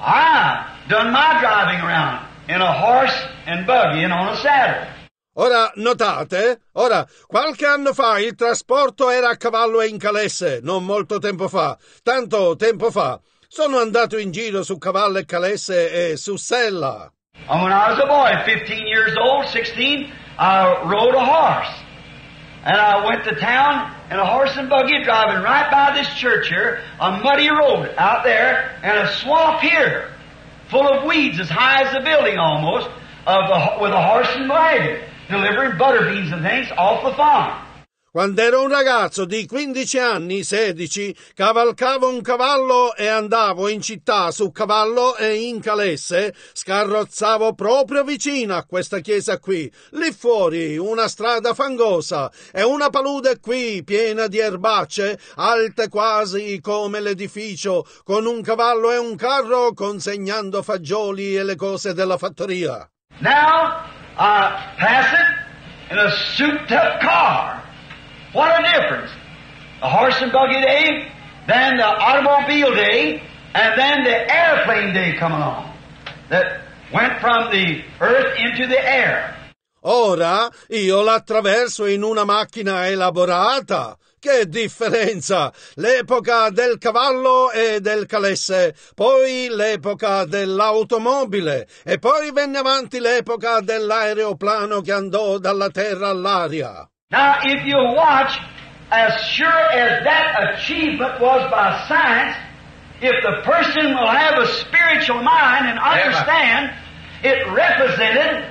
Speaker 2: I done my driving around in a horse and buggy and on a saddle.
Speaker 1: Ora notate? Ora, qualche anno fa il trasporto era a cavallo e in calesse, non molto tempo fa, tanto tempo fa. Sono andato in giro su cavallo e calesse e su sella.
Speaker 2: And when I was a boy, 15 years old, 16, I rode a horse. And I went to town in a horse and buggy driving right by this church here, a muddy road out there, and a swamp here, full of weeds as high as the building almost, of with a horse and wagon, delivering butter beans and things off the farm.
Speaker 1: Quando ero un ragazzo di 15 anni, 16, cavalcavo un cavallo e andavo in città su cavallo e in calesse, scarrozzavo proprio vicino a questa chiesa qui. Lì fuori una strada fangosa e una palude qui piena di erbacce, alte quasi come l'edificio, con un cavallo e un carro consegnando fagioli e le cose della fattoria.
Speaker 2: Now, I pass it in a souped up car. What a difference. The horse and buggy day, then the automobile day, and then the airplane day come along. That went from the earth into the air.
Speaker 1: Ora io l'attraverso in una macchina elaborata. Che differenza! L'epoca del cavallo e del calesse, poi l'epoca dell'automobile e poi venne avanti l'epoca dell'aeroplano che andò dalla terra all'aria.
Speaker 2: Now, if you watch, as sure as that achievement was by science, if the person will have a spiritual mind and understand, it represented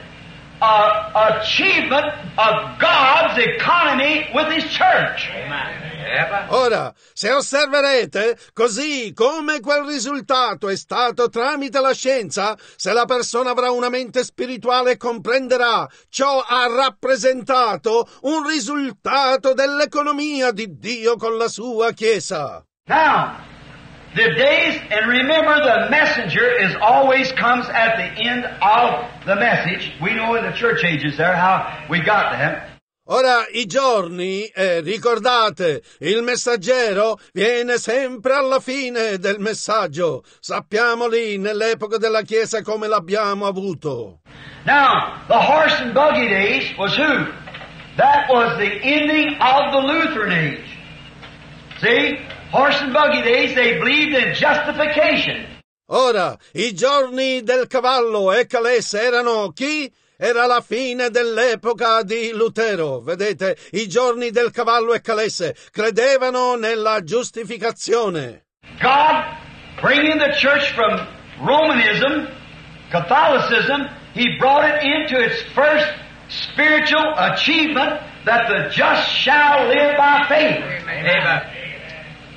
Speaker 2: an achievement of God's economy with His church.
Speaker 1: Ora, se osserverete, così come quel risultato è stato tramite la scienza, se la persona avrà una mente spirituale e comprenderà, ciò ha rappresentato un risultato dell'economia di Dio con la sua Chiesa.
Speaker 2: Now, the days, and remember the messenger is always comes at the end of the message. We know in the church ages there how we got that.
Speaker 1: Ora i giorni, eh, ricordate, il messaggero viene sempre alla fine del messaggio. Sappiamo lì nell'epoca della Chiesa come l'abbiamo avuto.
Speaker 2: Now, the horse and buggy days was who? That was the ending of the Lutheran age. See? Horse and buggy days, they believed in justification.
Speaker 1: Ora, i giorni del cavallo e calesse erano chi? Era la fine dell'epoca di Lutero. Vedete, i giorni del cavallo e calesse credevano nella giustificazione.
Speaker 2: God, bringing the church from Romanism, Catholicism, He brought it into its first spiritual achievement that the just shall live by faith.
Speaker 3: Amen.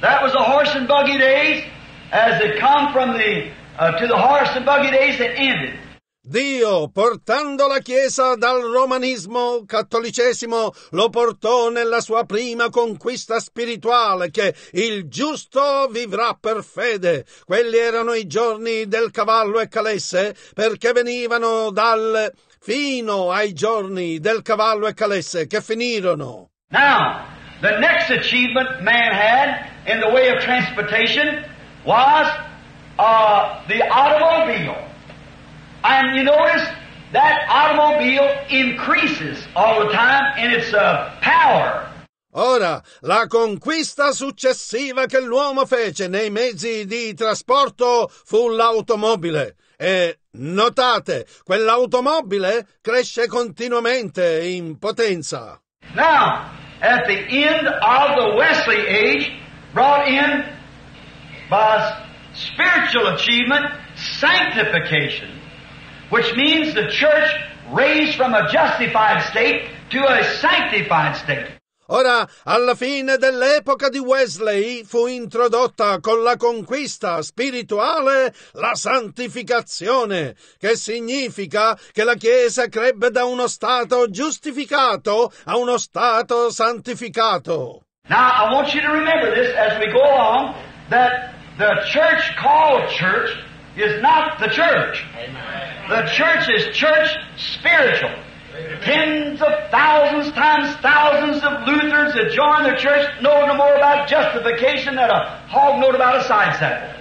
Speaker 2: That was the horse and buggy days as it come from the uh, to the horse and buggy days that ended.
Speaker 1: Dio, portando la Chiesa dal romanismo cattolicesimo, lo portò nella sua prima conquista spirituale, che il giusto vivrà per fede. Quelli erano i giorni del cavallo e calesse, perché venivano dal fino ai giorni del cavallo e calesse, che finirono.
Speaker 2: Now, the next achievement man had in the way of transportation was uh, the automobile. And you notice that automobile increases all the time in its uh, power.
Speaker 1: Ora, la conquista successiva che l'uomo fece nei mezzi di trasporto fu l'automobile. E notate, quell'automobile cresce continuamente in potenza.
Speaker 2: Now, at the end of the Wesley age, brought in by spiritual achievement, sanctification, which means the church raised from a justified state to a sanctified state.
Speaker 1: Ora, alla fine dell'epoca di Wesley fu introdotta con la conquista spirituale la santificazione, che significa che la Chiesa crebbe da uno stato giustificato a uno stato santificato.
Speaker 2: Now, I want you to remember this as we go along, that the church called church is not the church. The church is church spiritual. Tens of thousands times thousands of Lutherans that join the church know no more about justification than a hog knowed about a sidestep.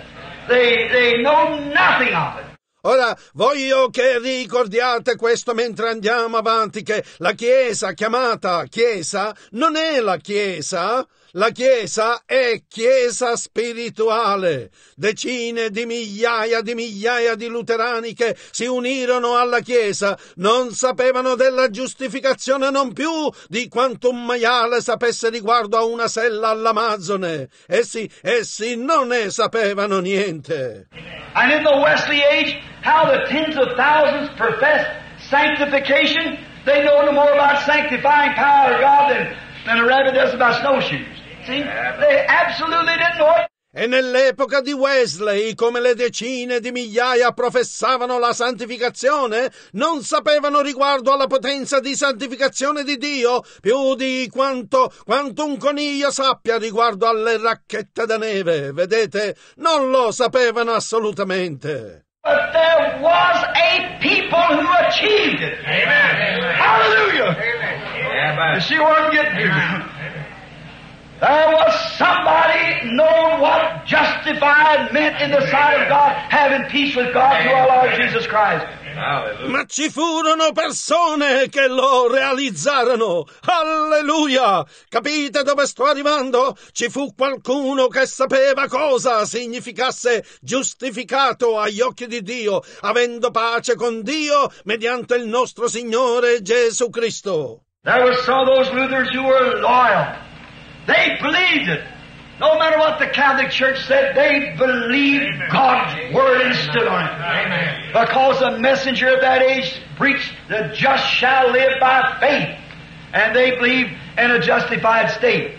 Speaker 2: They, they know nothing of it.
Speaker 1: Ora voglio che ricordiate questo mentre andiamo avanti, che la Chiesa chiamata Chiesa non è la Chiesa, La Chiesa è Chiesa spirituale. Decine di migliaia di migliaia di luterani che si unirono alla Chiesa non sapevano della giustificazione non più di quanto un maiale sapesse riguardo a una sella all'Amazzone. Essi, essi non ne sapevano niente.
Speaker 2: And in the Wesley age, how the tens of thousands professed sanctification, they know no more about sanctifying power of God than, than a rabbit does about snowshoes. See? They absolutely didn't know it.
Speaker 1: E nell'epoca di Wesley, come le decine di migliaia professavano la santificazione, non sapevano riguardo alla potenza di santificazione di Dio più di quanto, quanto un coniglio sappia riguardo alle racchette da neve. Vedete, non lo sapevano assolutamente.
Speaker 2: But there was a people who achieved it.
Speaker 3: Amen.
Speaker 2: Hallelujah.
Speaker 3: Amen.
Speaker 2: You see where I'm getting to? There was somebody knowing what justified meant in the sight of God, having peace with God through our Lord Jesus Christ.
Speaker 1: Ma ci furono persone che lo realizzarono. Alleluia! Capite dove sto arrivando? Ci fu qualcuno che sapeva cosa significasse giustificato agli occhi di Dio, avendo pace con Dio mediante il nostro Signore Gesù Cristo.
Speaker 2: There were some of those Lutherans who were loyal. They believed it. No matter what the Catholic Church said, they believed God's Word and stood on it.
Speaker 3: Amen.
Speaker 2: Because the messenger of that age preached, the just shall live by faith. And they believed in a justified state.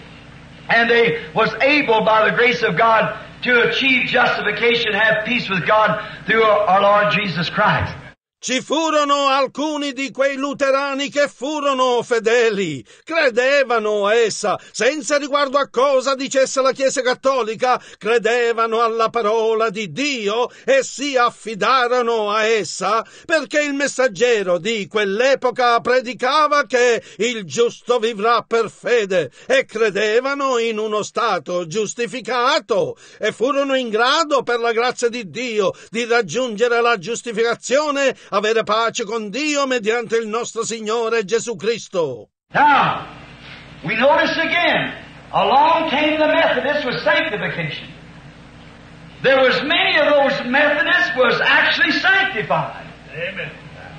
Speaker 2: And they was able, by the grace of God, to achieve justification, have peace with God through our Lord Jesus Christ.
Speaker 1: Ci furono alcuni di quei luterani che furono fedeli, credevano a essa, senza riguardo a cosa dicesse la Chiesa Cattolica, credevano alla parola di Dio e si affidarono a essa, perché il messaggero di quell'epoca predicava che il giusto vivrà per fede e credevano in uno stato giustificato e furono in grado, per la grazia di Dio, di raggiungere la giustificazione avere pace con Dio mediante il nostro Signore Gesù Cristo.
Speaker 2: Now, we notice again, along came the Methodists with sanctification. There was many of those Methodists was actually sanctified.
Speaker 3: Amen.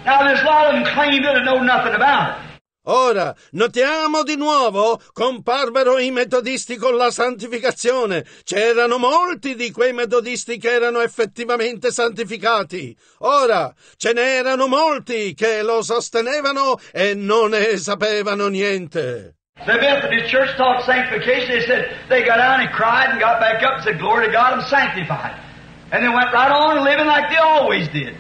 Speaker 2: Now there's a lot of them claim to know nothing about it.
Speaker 1: Ora, notiamo di nuovo, comparvero i metodisti con la santificazione. C'erano molti di quei metodisti che erano effettivamente santificati. Ora, ce n'erano molti che lo sostenevano e non ne sapevano niente.
Speaker 2: The Methodist Church taught sanctification. They said they got down and cried and got back up and said, Glory to God, I'm sanctified. And they went right on living like they always did.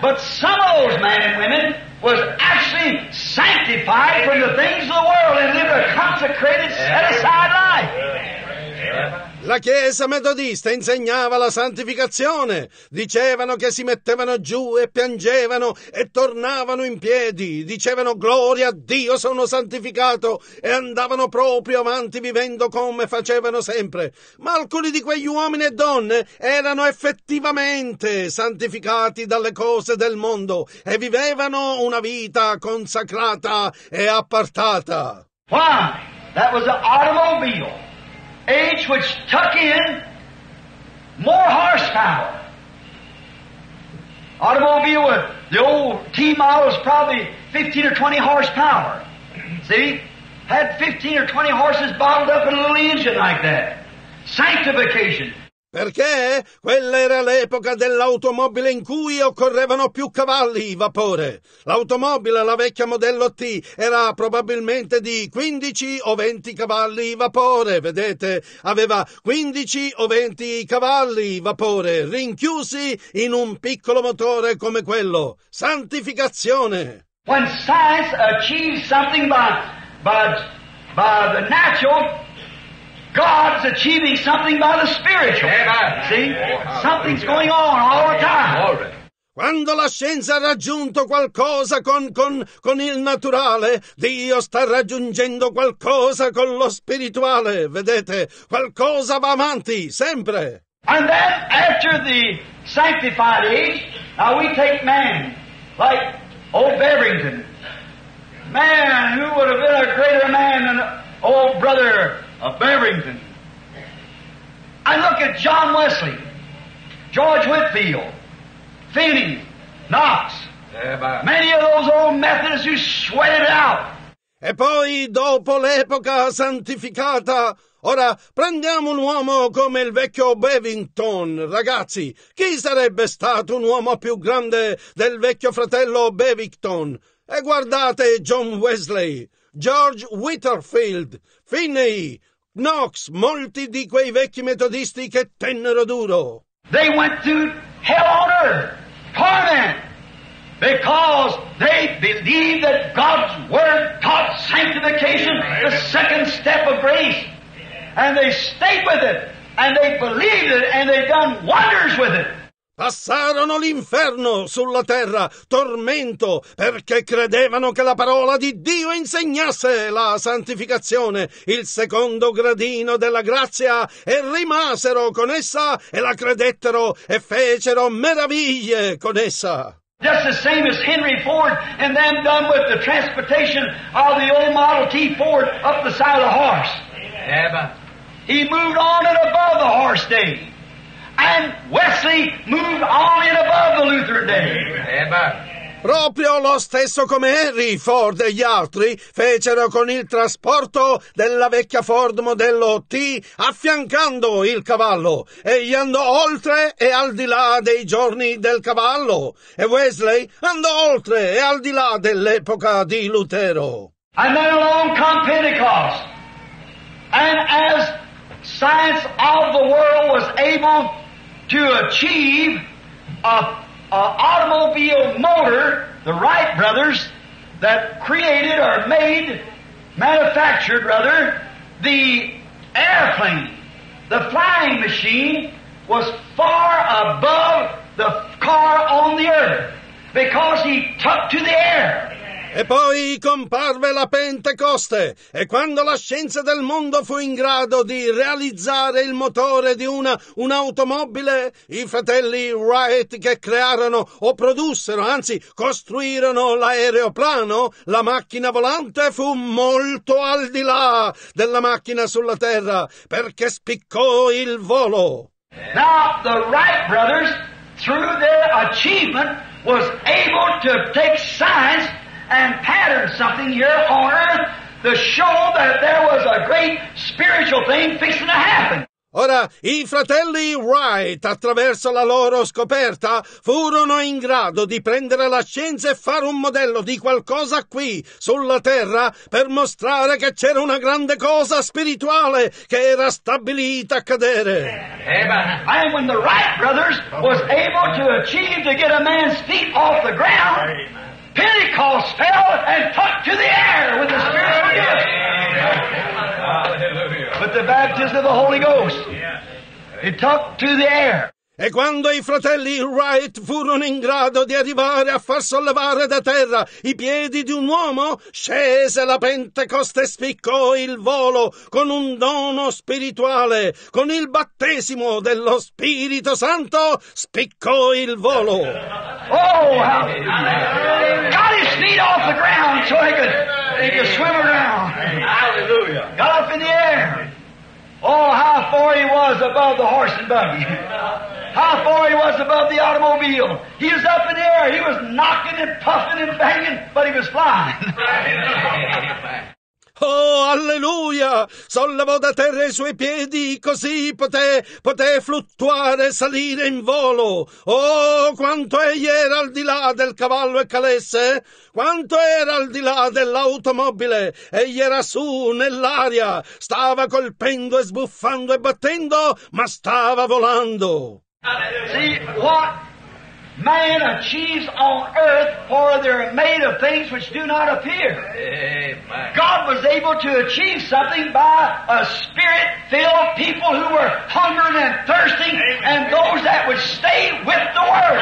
Speaker 2: But some of those men and women was actually sanctified from the things of the world and lived a consecrated, set aside life.
Speaker 1: La Chiesa metodista insegnava la santificazione. Dicevano che si mettevano giù e piangevano e tornavano in piedi. Dicevano gloria a Dio sono santificato e andavano proprio avanti vivendo come facevano sempre. Ma alcuni di quegli uomini e donne erano effettivamente santificati dalle cose del mondo e vivevano una vita consacrata e appartata.
Speaker 2: Why? That was an automobile age which took in more horsepower. Automobile with the old T model was probably 15 or 20 horsepower. See? Had 15 or 20 horses bottled up in a little engine like that. Sanctification.
Speaker 1: Perché quella era l'epoca dell'automobile in cui occorrevano più cavalli vapore. L'automobile, la vecchia modello T, era probabilmente di 15 o 20 cavalli vapore, vedete? Aveva 15 o 20 cavalli vapore rinchiusi in un piccolo motore come quello. Santificazione.
Speaker 2: When science achieves something by, by, by the natural, God's achieving something by the spiritual.
Speaker 3: Amen.
Speaker 2: See? Something's going on all the time.
Speaker 1: Quando la scienza ha raggiunto qualcosa con, con, con il naturale, Dio sta raggiungendo qualcosa con lo spirituale, vedete? Qualcosa va avanti, sempre.
Speaker 2: And then after the sanctified age, now we take man, like old Beverington. Man, who would have been a greater man than old brother of Beverington. I look at John Wesley, George Whitfield, Finney, Knox,
Speaker 3: Amen.
Speaker 2: many of those old Methodists who sweated out.
Speaker 1: E poi, dopo l'epoca santificata, ora prendiamo un uomo come il vecchio Bevington. Ragazzi, chi sarebbe stato un uomo più grande del vecchio fratello Bevington? E guardate John Wesley, George Whitterfield, Finney, Knox, molti di quei vecchi metodisti che tennero duro.
Speaker 2: They went to hell on earth, torment, because they believed that God's Word taught sanctification, the second step of grace. And they stayed with it, and they believed it, and they done wonders with it.
Speaker 1: Passarono l'inferno sulla terra, tormento, perché credevano che la parola di Dio insegnasse la santificazione, il secondo gradino della grazia, e rimasero con essa e la credettero e fecero meraviglie con essa.
Speaker 2: Just the same as Henry Ford and them done with the transportation of the old Model T Ford up the side of the horse.
Speaker 3: Amen.
Speaker 2: He moved on and above the horse day. And Wesley moved on and above the Lutheran day.
Speaker 3: Amen.
Speaker 1: Proprio lo stesso come Henry Ford e gli altri fecero con il trasporto della vecchia Ford modello T affiancando il cavallo e gli andò oltre e al di là dei giorni del cavallo e Wesley andò oltre e al di là dell'epoca di Lutero.
Speaker 2: And then along come Pentecost. And as science of the world was able to achieve a, a automobile motor, the Wright brothers that created or made, manufactured rather, the airplane, the flying machine was far above the car on the earth because he took to the air.
Speaker 1: E poi comparve la Pentecoste e quando la scienza del mondo fu in grado di realizzare il motore di una un'automobile, i fratelli Wright che crearono o produssero, anzi costruirono l'aeroplano, la macchina volante fu molto al di là della macchina sulla terra perché spiccò il volo.
Speaker 2: Now, the Wright brothers, through their achievement, was able to take science and pattern something here on earth to show that there was a great spiritual thing fixing to happen.
Speaker 1: Ora, i fratelli Wright, attraverso la loro scoperta, furono in grado di prendere la scienza e fare un modello di qualcosa qui, sulla Terra, per mostrare che c'era una grande cosa spirituale che era stabilita a cadere.
Speaker 3: Amen.
Speaker 2: And when the Wright brothers was able to achieve to get a man's feet off the ground, Pentecost fell and took to the air with the spiritual gift.
Speaker 3: Hallelujah.
Speaker 2: With the baptism of the Holy Ghost. It took to the air.
Speaker 1: E quando i fratelli Wright furono in grado di arrivare a far sollevare da terra i piedi di un uomo, scese la Pentecoste e spiccò il volo con un dono spirituale, con il battesimo dello Spirito Santo, spiccò il volo.
Speaker 2: Oh, how got his feet off the ground so he could he could swim around.
Speaker 3: Hallelujah.
Speaker 2: Got up in the air. Oh, how far he was above the horse and buggy. How far he was above the automobile. He was up in the air. He was knocking and puffing and banging, but he was flying.
Speaker 1: Oh, alleluia! Sollevò da terra i suoi piedi, così poté, poté fluttuare e salire in volo. Oh, quanto egli era al di là del cavallo e calesse! Quanto era al di là dell'automobile! Egli era su, nell'aria, stava colpendo e sbuffando e battendo, ma stava volando.
Speaker 2: What man achieves on earth, for they're made of things which do not appear.
Speaker 3: Amen.
Speaker 2: God was able to achieve something by a spirit-filled people who were hungering and thirsting, and those that would stay with the Word.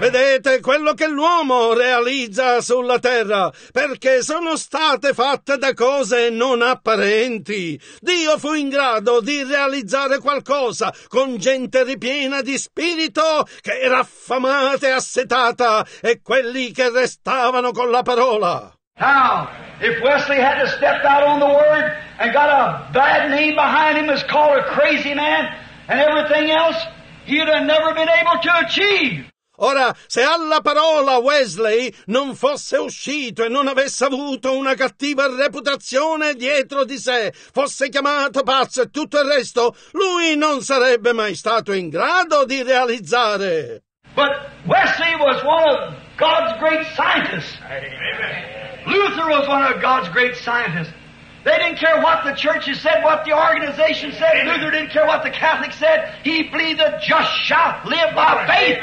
Speaker 1: Vedete quello che l'uomo realizza sulla terra, perché sono state fatte da cose non apparenti. Dio fu in grado di realizzare qualcosa con gente ripiena di spirito che era affamata e assetata e quelli che restavano con la parola.
Speaker 2: Now, If Wesley had to step out on the Word and got a bad name behind him as called a crazy man and everything else, he'd have never been able to achieve.
Speaker 1: Ora, se alla parola Wesley non fosse uscito e non avesse avuto una cattiva reputazione dietro di sé, fosse chiamato pazzo e tutto il resto, lui non sarebbe mai stato in grado di realizzare.
Speaker 2: But Wesley was one of God's great scientists. Luther was one of God's great scientists. They didn't care what the churches said, what the organization said. Luther didn't care what the Catholics said. He believed the just shall live by faith.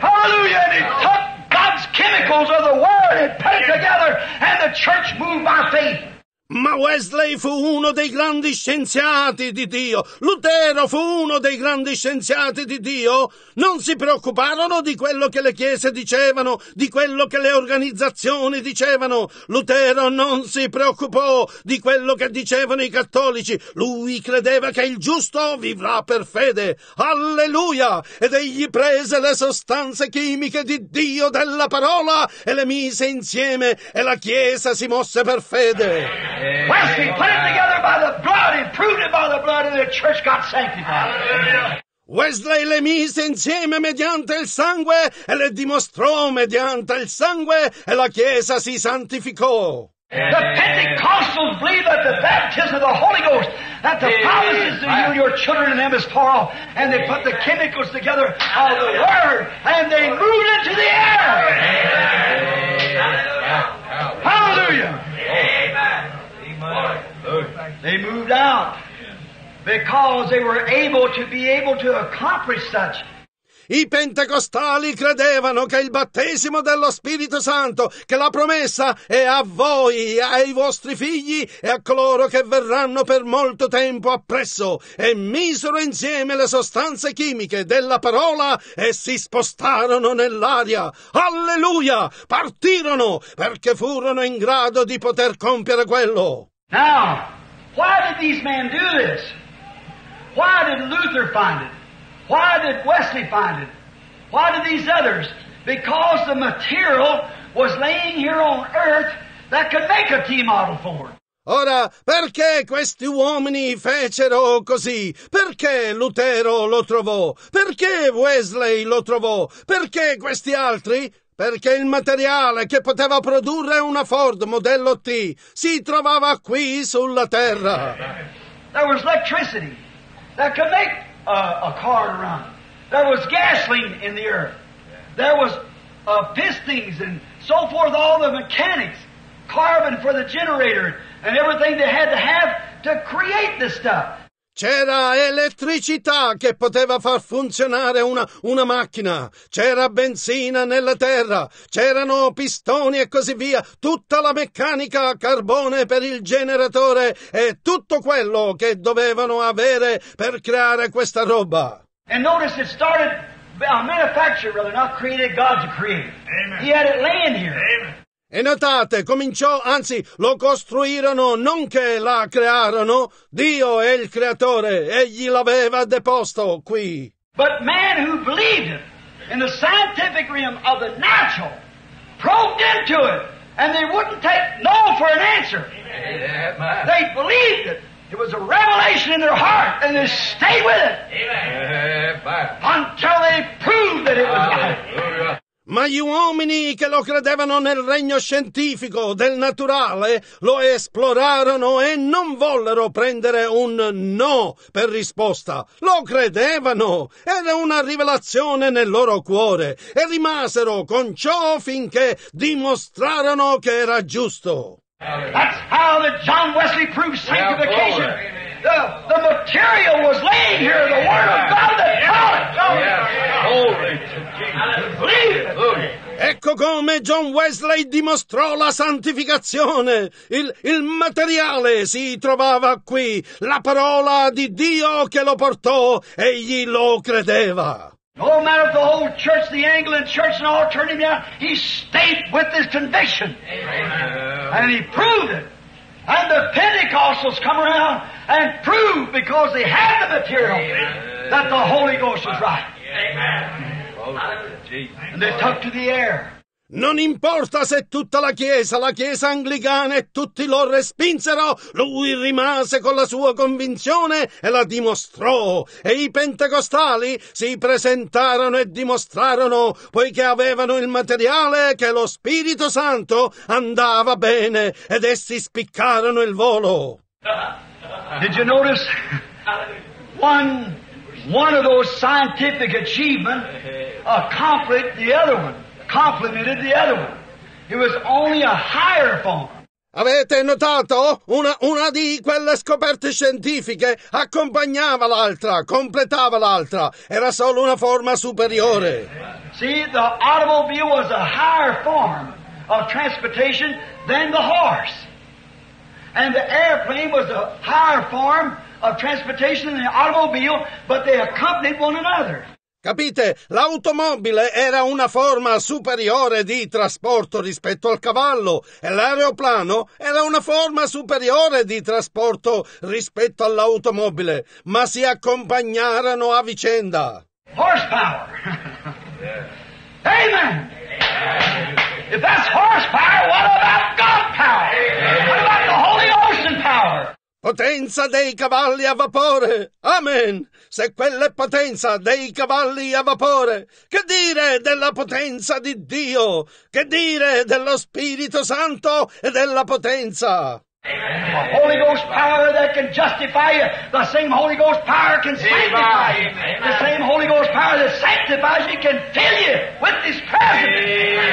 Speaker 2: Hallelujah! And he took God's chemicals of the Word and put it together, and the church moved by faith.
Speaker 1: Ma Wesley fu uno dei grandi scienziati di Dio. Lutero fu uno dei grandi scienziati di Dio. Non si preoccuparono di quello che le chiese dicevano, di quello che le organizzazioni dicevano. Lutero non si preoccupò di quello che dicevano i cattolici. Lui credeva che il giusto vivrà per fede. Alleluia! Ed egli prese le sostanze chimiche di Dio della parola e le mise insieme e la chiesa si mosse per fede.
Speaker 2: Wesley put it together by the blood and proved it by the blood, and the church got sanctified.
Speaker 1: Wesley le mise insieme mediante il sangue e le dimostrò mediante il sangue e la Chiesa si santificò.
Speaker 2: The Pentecostals believe that the baptism of the Holy Ghost, that the promises to you and your children and them is far off, and they put the chemicals together of the Word, and they moved into the air. They moved out because they were able to be able to accomplish such.
Speaker 1: I pentecostali credevano che il battesimo dello Spirito Santo, che la promessa è a voi, ai vostri figli e a coloro che verranno per molto tempo appresso, e misero insieme le sostanze chimiche della parola e si spostarono nell'aria. Alleluia! Partirono perché furono in grado di poter compiere quello.
Speaker 2: Now, why did these men do this? Why did Luther find it? Why did Wesley find it? Why did these others? Because the material was laying here on earth that could make a T model for it.
Speaker 1: Ora, perché questi uomini fecero così? Perché Lutero lo trovò? Perché Wesley lo trovò? Perché questi altri? Perché il materiale che poteva produrre una Ford modello T si trovava qui sulla terra.
Speaker 2: There was electricity that could make a, a car run. There was gasoline in the earth. There was uh, pistons and so forth, all the mechanics, carbon for the generator, and everything they had to have to create this stuff.
Speaker 1: C'era elettricità che poteva far funzionare una, una, macchina, c'era benzina nella terra, c'erano pistoni e così via, tutta la meccanica a carbone per il generatore e tutto quello che dovevano avere per creare questa roba.
Speaker 2: And notice it started a manufacturer, rather, not created God to create. Amen. He had it laying here. Amen.
Speaker 1: E notate, cominciò, anzi, lo costruirono non che la crearono, Dio è il creatore, egli l'aveva deposto qui.
Speaker 2: But man who believed it in the scientific realm of the natural probed into it, and they wouldn't take no for an answer. They believed it. It was a revelation in their heart, and they stayed with it until they proved that it was right.
Speaker 1: Ma gli uomini che lo credevano nel regno scientifico del naturale lo esplorarono e non vollero prendere un no per risposta. Lo credevano. Era una rivelazione nel loro cuore e rimasero con ciò finché dimostrarono che era giusto.
Speaker 2: That's how that John Wesley proved sanctification. The, the material was laid here, the Word of God that taught it. Believe it.
Speaker 1: Ecco come John Wesley dimostrò la santificazione. Il, il, materiale si trovava qui, la parola di Dio che lo portò, egli lo credeva.
Speaker 2: No matter if the whole church, the Anglican church and all turned him down, he stayed with his conviction. Amen. And he proved it. And the Pentecostals come around and prove because they had the material Amen. that the Holy Ghost was right. Amen. And they took to the air.
Speaker 1: Non importa se tutta la Chiesa, la Chiesa anglicana e tutti lo respinsero, lui rimase con la sua convinzione e la dimostrò. E i pentecostali si presentarono e dimostrarono, poiché avevano il materiale, che lo Spirito Santo andava bene ed essi spiccarono il volo.
Speaker 2: Did you notice? One, one of those scientific achievements accomplished the other one, complemented the other one. It was only a higher form.
Speaker 1: Avete notato? Una, una di quelle scoperte scientifiche accompagnava l'altra, completava l'altra. Era solo una forma superiore.
Speaker 2: See, the automobile was a higher form of transportation than the horse. And the airplane was a higher form of transportation than the automobile, but they accompanied one another.
Speaker 1: Capite? L'automobile era una forma superiore di trasporto rispetto al cavallo e l'aeroplano era una forma superiore di trasporto rispetto all'automobile, ma si accompagnarono a vicenda.
Speaker 2: Horsepower. Amen. If that's horsepower, what about God power? What about the Holy Ocean power?
Speaker 1: Potenza dei cavalli a vapore. Amen. Se quella è potenza dei cavalli a vapore, che dire della potenza di Dio? Che dire dello Spirito Santo e della potenza?
Speaker 2: The Holy Ghost power that can justify you. The same Holy Ghost power can sanctify you. The same Holy Ghost power that sanctifies you can fill you with His presence.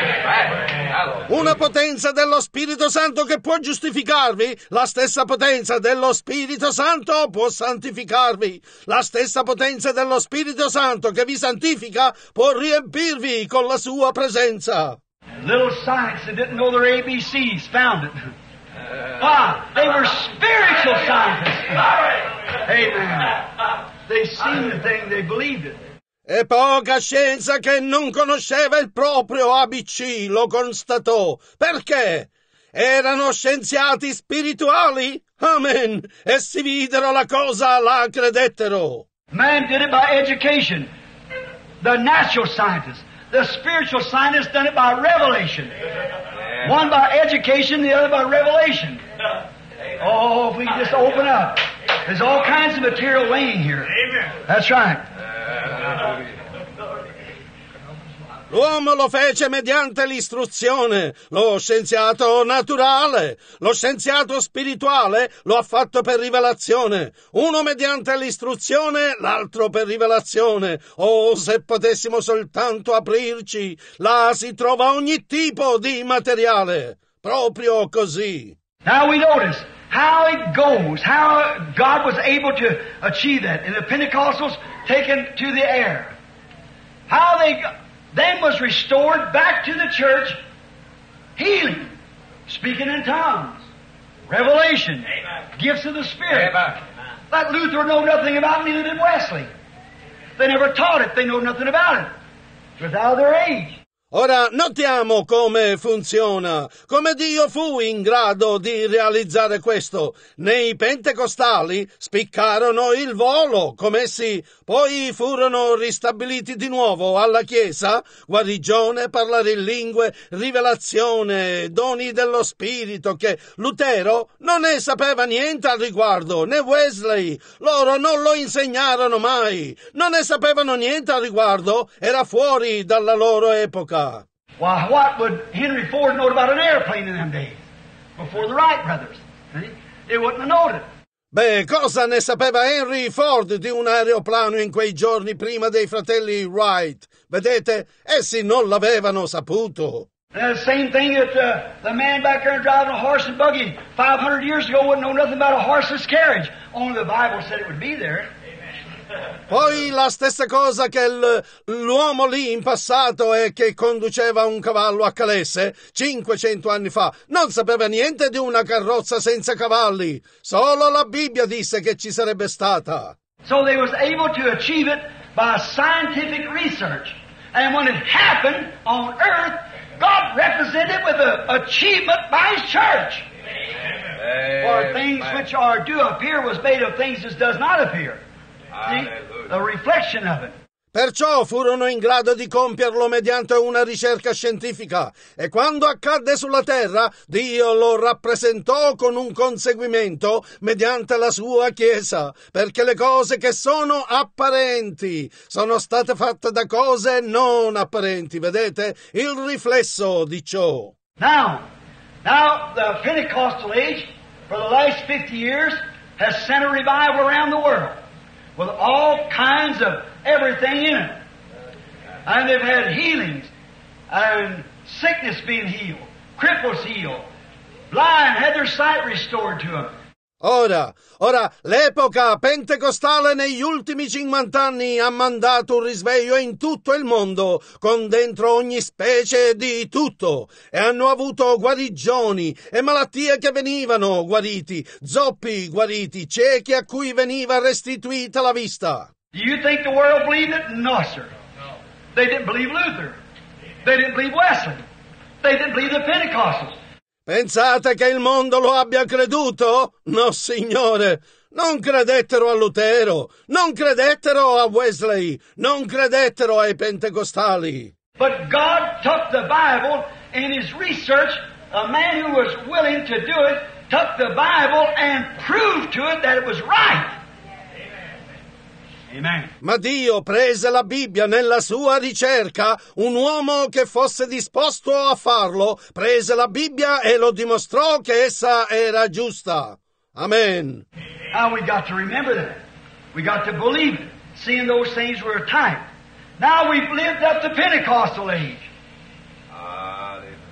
Speaker 1: Una potenza dello Spirito Santo che può giustificarvi, la stessa potenza dello Spirito Santo può santificarvi, la stessa potenza dello Spirito Santo che vi santifica può riempirvi con la sua presenza.
Speaker 2: Little science that didn't know their ABCs found it. Ah, they were spiritual scientists. Amen. They seen the thing, they believed it.
Speaker 1: E poca scienza che non conosceva il proprio ABC lo constatò. Perché? Erano scienziati spirituali? Amen. E si videro la cosa, la credettero.
Speaker 2: Man did it by education. The natural scientists. The spiritual scientists done it by revelation. One by education, the other by revelation. Oh, if we just open up. There's all kinds of material laying here. That's right.
Speaker 1: L'uomo lo fece mediante l'istruzione, lo scienziato naturale, lo scienziato spirituale lo ha fatto per rivelazione, uno mediante l'istruzione, l'altro per rivelazione. Oh, se potessimo soltanto aprirci, là si trova ogni tipo di materiale, proprio così.
Speaker 2: Now we notice how it goes, how God was able to achieve that. And the Pentecostals taken to the air. How they then was restored back to the church, healing, speaking in tongues, revelation, gifts of the Spirit. That Luther know nothing about, neither did Wesley. They never taught it, they know nothing about it. It was out of their age.
Speaker 1: Ora notiamo come funziona, come Dio fu in grado di realizzare questo. Nei pentecostali spiccarono il volo, come essi poi furono ristabiliti di nuovo alla Chiesa, guarigione, parlare in lingue, rivelazione, doni dello Spirito, che Lutero non ne sapeva niente al riguardo, né Wesley, loro non lo insegnarono mai, non ne sapevano niente al riguardo, era fuori dalla loro epoca.
Speaker 2: Why, what would Henry Ford know about an airplane in them days? Before the Wright brothers. See? They wouldn't have known it.
Speaker 1: Beh, cosa ne sapeva Henry Ford di un aeroplano in quei giorni prima dei fratelli Wright? Vedete, essi non l'avevano saputo.
Speaker 2: And the same thing that uh, the man back there driving a horse and buggy 500 years ago wouldn't know nothing about a horseless carriage. Only the Bible said it would be there.
Speaker 1: Poi la stessa cosa che l'uomo lì in passato e che conduceva un cavallo a calesse 500 anni fa non sapeva niente di una carrozza senza cavalli. Solo la Bibbia disse che ci sarebbe stata.
Speaker 2: So they was able to achieve it by scientific research. And when it happened on earth, God represented it with an achievement by His church. For things which are do appear was made of things that does not appear. A reflection of it.
Speaker 1: Perciò furono in grado di compierlo mediante una ricerca scientifica e quando accadde sulla terra, Dio lo rappresentò con un conseguimento mediante la sua Chiesa, perché le cose che sono apparenti sono state fatte da cose non apparenti, vedete? Il riflesso di ciò.
Speaker 2: Now, now the Pentecostal age, for the last 50 years, has sent a revival around the world with all kinds of everything in it. And they've had healings and sickness being healed, cripples healed, blind had their sight restored to them.
Speaker 1: Ora, ora, l'epoca pentecostale negli ultimi 50 anni ha mandato un risveglio in tutto il mondo, con dentro ogni specie di tutto, e hanno avuto guarigioni e malattie che venivano guariti, zoppi guariti, ciechi a cui veniva restituita la vista.
Speaker 2: Do you think the world believed it? No, sir. They didn't believe Luther. They didn't believe Wesley. They didn't believe the Pentecostals.
Speaker 1: Pensate che il mondo lo abbia creduto? No, signore. Non credettero a Lutero, non credettero a Wesley, non credettero ai pentecostali.
Speaker 2: But God took the Bible in His research, a man who was willing to do it, took the Bible and proved to it that it was right. Amen.
Speaker 1: Ma Dio prese la Bibbia nella sua ricerca, un uomo che fosse disposto a farlo, prese la Bibbia e lo dimostrò che essa era giusta. Amen.
Speaker 2: Now we got to remember that. We got to believe it, seeing those things were type. Now we've lived up to Pentecostal age.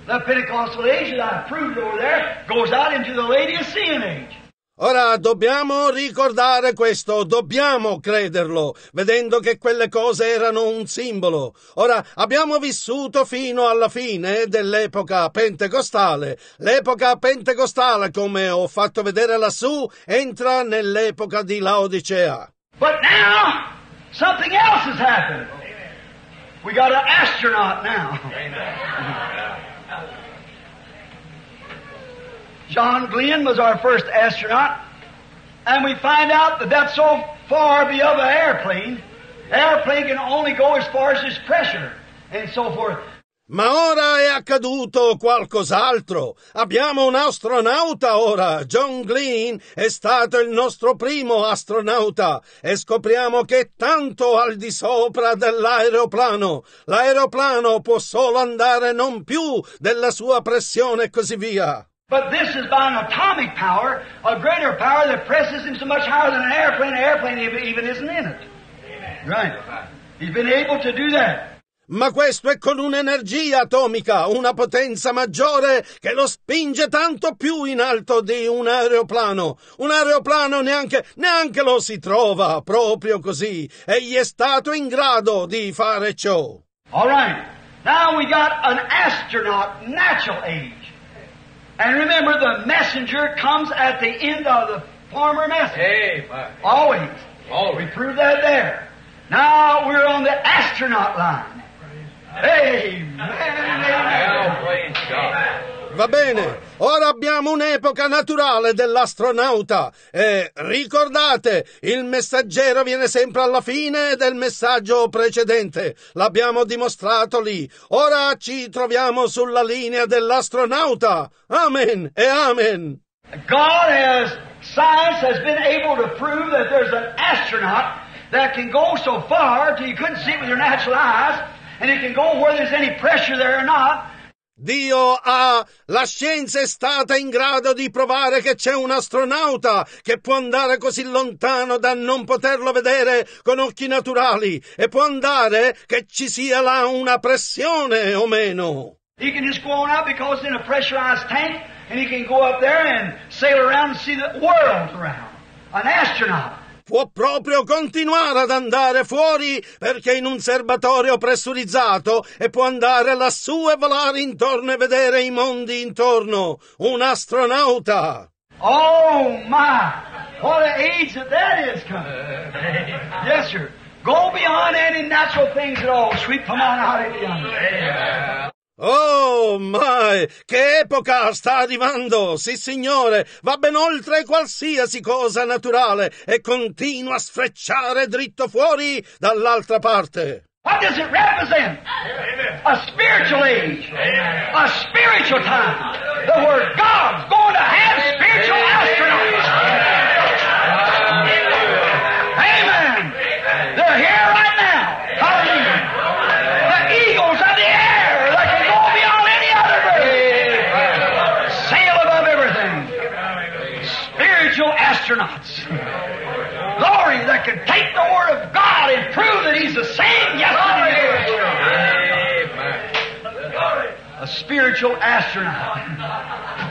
Speaker 2: The Pentecostal age that I proved over there goes out into the Laodicean age.
Speaker 1: Ora dobbiamo ricordare questo, dobbiamo crederlo, vedendo che quelle cose erano un simbolo. Ora abbiamo vissuto fino alla fine dell'epoca pentecostale. L'epoca pentecostale, come ho fatto vedere lassù, entra nell'epoca di Laodicea.
Speaker 2: But now, something else has happened. We got an astronaut now. John Glenn was our first astronaut, and we find out that that's so far beyond an airplane. Airplane can only go as far as its pressure, and so forth.
Speaker 1: Ma ora è accaduto qualcos'altro. Abbiamo un astronauta ora. John Glenn è stato il nostro primo astronauta e scopriamo che è tanto al di sopra dell'aeroplano. L'aeroplano può solo andare non più della sua pressione e così via.
Speaker 2: But this is by an atomic power, a greater power that presses him so much higher than an airplane. An airplane even isn't in it. Right. He's been able to do that.
Speaker 1: Ma questo è con un'energia atomica, una potenza maggiore che lo spinge tanto più in alto di un aeroplano. Un aeroplano neanche, neanche lo si trova proprio così. Egli è stato in grado di fare ciò.
Speaker 2: All right. Now we got an astronaut natural age. And remember, the messenger comes at the end of the former message.
Speaker 3: Amen.
Speaker 2: Always.
Speaker 3: Always.
Speaker 2: We proved that there. Now we're on the astronaut line. Amen.
Speaker 3: Well,
Speaker 2: Amen.
Speaker 3: praise God.
Speaker 1: Va bene, ora abbiamo un'epoca naturale dell'astronauta e ricordate, il messaggero viene sempre alla fine del messaggio precedente. L'abbiamo dimostrato lì. Ora ci troviamo sulla linea dell'astronauta. Amen e amen.
Speaker 2: God has, science has been able to prove that there's an astronaut that can go so far till you couldn't see it with your natural eyes, and it can go where there's any pressure there or not.
Speaker 1: Dio ha, la scienza è stata in grado di provare che c'è un astronauta che può andare così lontano da non poterlo vedere con occhi naturali e può andare che ci sia là una pressione o meno.
Speaker 2: He can just go on out because in a pressurized tank, and he can go up there and sail around and see the world around. An astronaut.
Speaker 1: Può proprio continuare ad andare fuori perché in un serbatoio pressurizzato e può andare lassù e volare intorno e vedere i mondi intorno. Un astronauta.
Speaker 2: Oh my! What an age that is coming. Yes, sir. Go beyond any natural things at all. Sweep, come on out into yonder.
Speaker 1: Oh, mai, che epoca sta arrivando! Sì, signore, va ben oltre qualsiasi cosa naturale e continua a sfrecciare dritto fuori dall'altra parte.
Speaker 2: What does it represent? A spiritual age. A spiritual time. The Word God's going to have spiritual astronauts. Astronauts. Glory that can take the Word of God and prove that He's the same yesterday. A spiritual astronaut.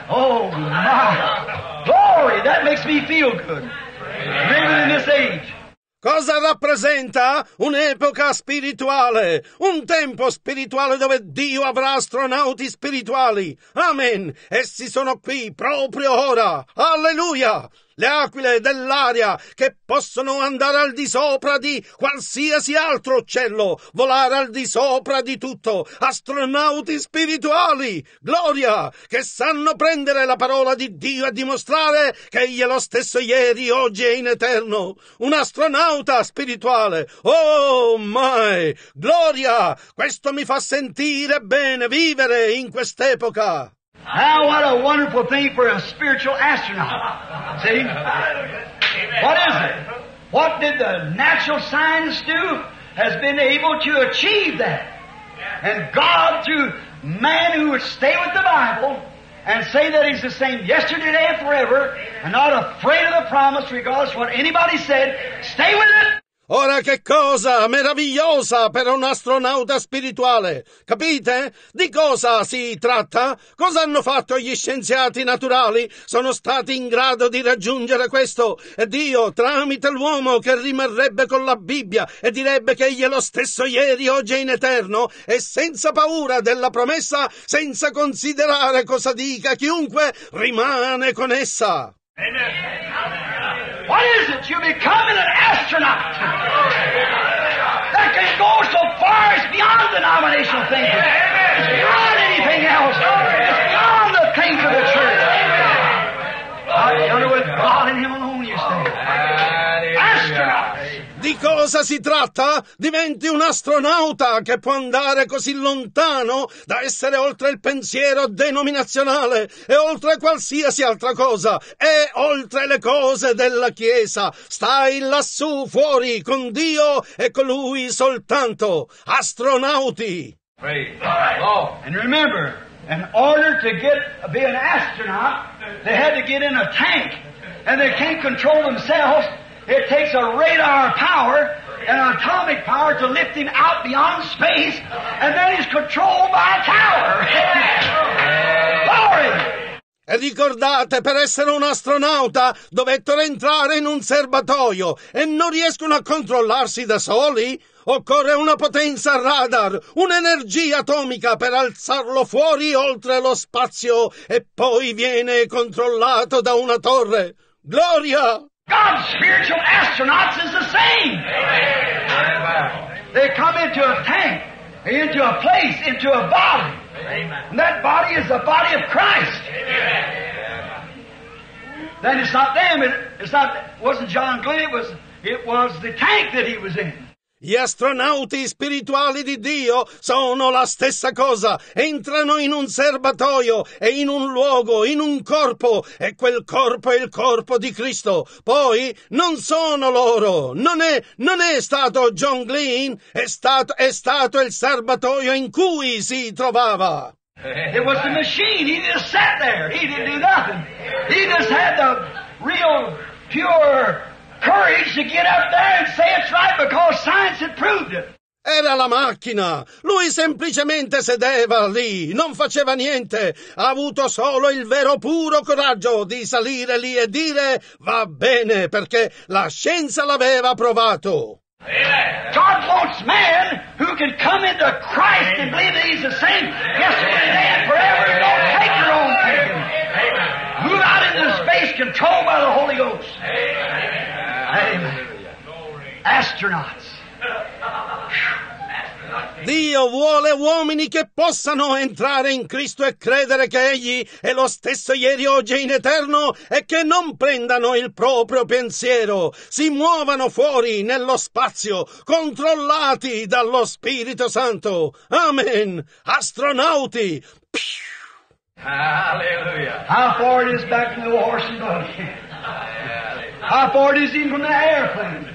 Speaker 2: Oh my. Glory, that makes me feel good. Living in this age.
Speaker 1: Cosa rappresenta un'epoca spirituale? Un tempo spirituale dove Dio avrà astronauti spirituali. Amen. Essi sono qui proprio ora. Alleluia. Le aquile dell'aria che possono andare al di sopra di qualsiasi altro uccello, volare al di sopra di tutto, astronauti spirituali, gloria, che sanno prendere la parola di Dio e dimostrare che egli è lo stesso ieri, oggi e in eterno, un astronauta spirituale. Oh, my, gloria, questo mi fa sentire bene vivere in quest'epoca.
Speaker 2: Now, what a wonderful thing for a spiritual astronaut. See? What is it? What did the natural science do? Has been able to achieve that. And God, through man who would stay with the Bible and say that He's the same yesterday, today, and forever, and not afraid of the promise, regardless of what anybody said, stay with it.
Speaker 1: Ora che cosa meravigliosa per un astronauta spirituale! Capite? Di cosa si tratta? Cosa hanno fatto gli scienziati naturali? Sono stati in grado di raggiungere questo e Dio, tramite l'uomo che rimarrebbe con la Bibbia e direbbe che egli è lo stesso ieri, oggi e in eterno, e senza paura della promessa, senza considerare cosa dica chiunque, rimane con essa.
Speaker 2: What is it? You're becoming an astronaut that can go so far as beyond denominational thinking. It's beyond anything else. It's beyond the things of the church. I wonder with God and Him alone,
Speaker 1: Di cosa si tratta? Diventi un astronauta che può andare così lontano da essere oltre il pensiero denominazionale e oltre qualsiasi altra cosa e oltre le cose della Chiesa. Stai lassù fuori con Dio e con Lui soltanto. Astronauti.
Speaker 3: Praise Lord.
Speaker 2: And remember, in order to get be an astronaut, they had to get in a tank, and they can't control themselves. It takes a radar power and atomic power to lift him out beyond space, and then he's controlled by a tower. Glory!
Speaker 1: E ricordate, per essere un astronauta dovettero entrare in un serbatoio e non riescono a controllarsi da soli? Occorre una potenza radar, un'energia atomica per alzarlo fuori oltre lo spazio e poi viene controllato da una torre. Gloria!
Speaker 2: God's spiritual astronauts is the same. They come into a tank, into a place, into a body. And that body is the body of Christ. Then it's not them, it, it's not, it wasn't John Glenn, it was, it was the tank that he was in.
Speaker 1: Gli astronauti spirituali di Dio sono la stessa cosa. Entrano in un serbatoio e in un luogo, in un corpo, e quel corpo è il corpo di Cristo. Poi non sono loro. Non è, non è stato John Glenn, è stato, è stato il serbatoio in cui si trovava.
Speaker 2: It was the machine. He just sat there. He didn't do nothing. He just had the real, pure courage to get up there and say it's right because science had proved it.
Speaker 1: Era la macchina. Lui semplicemente sedeva lì, non faceva niente. Ha avuto solo il vero puro coraggio di salire lì e dire va bene perché la scienza l'aveva provato.
Speaker 2: God wants man who can come into Christ and believe that He's the same yesterday, today, and forever. and Don't take your own thinking. Move out into space controlled by the Holy Ghost. Amen. Astronauts.
Speaker 1: Dio vuole uomini che possano entrare in Cristo e credere che Egli è lo stesso ieri, oggi e in eterno e che non prendano il proprio pensiero, si muovano fuori nello spazio, controllati dallo Spirito Santo. Amen. Astronauti.
Speaker 3: Hallelujah.
Speaker 2: How far it is back from the horse and buggy. How far it is even from the airplane.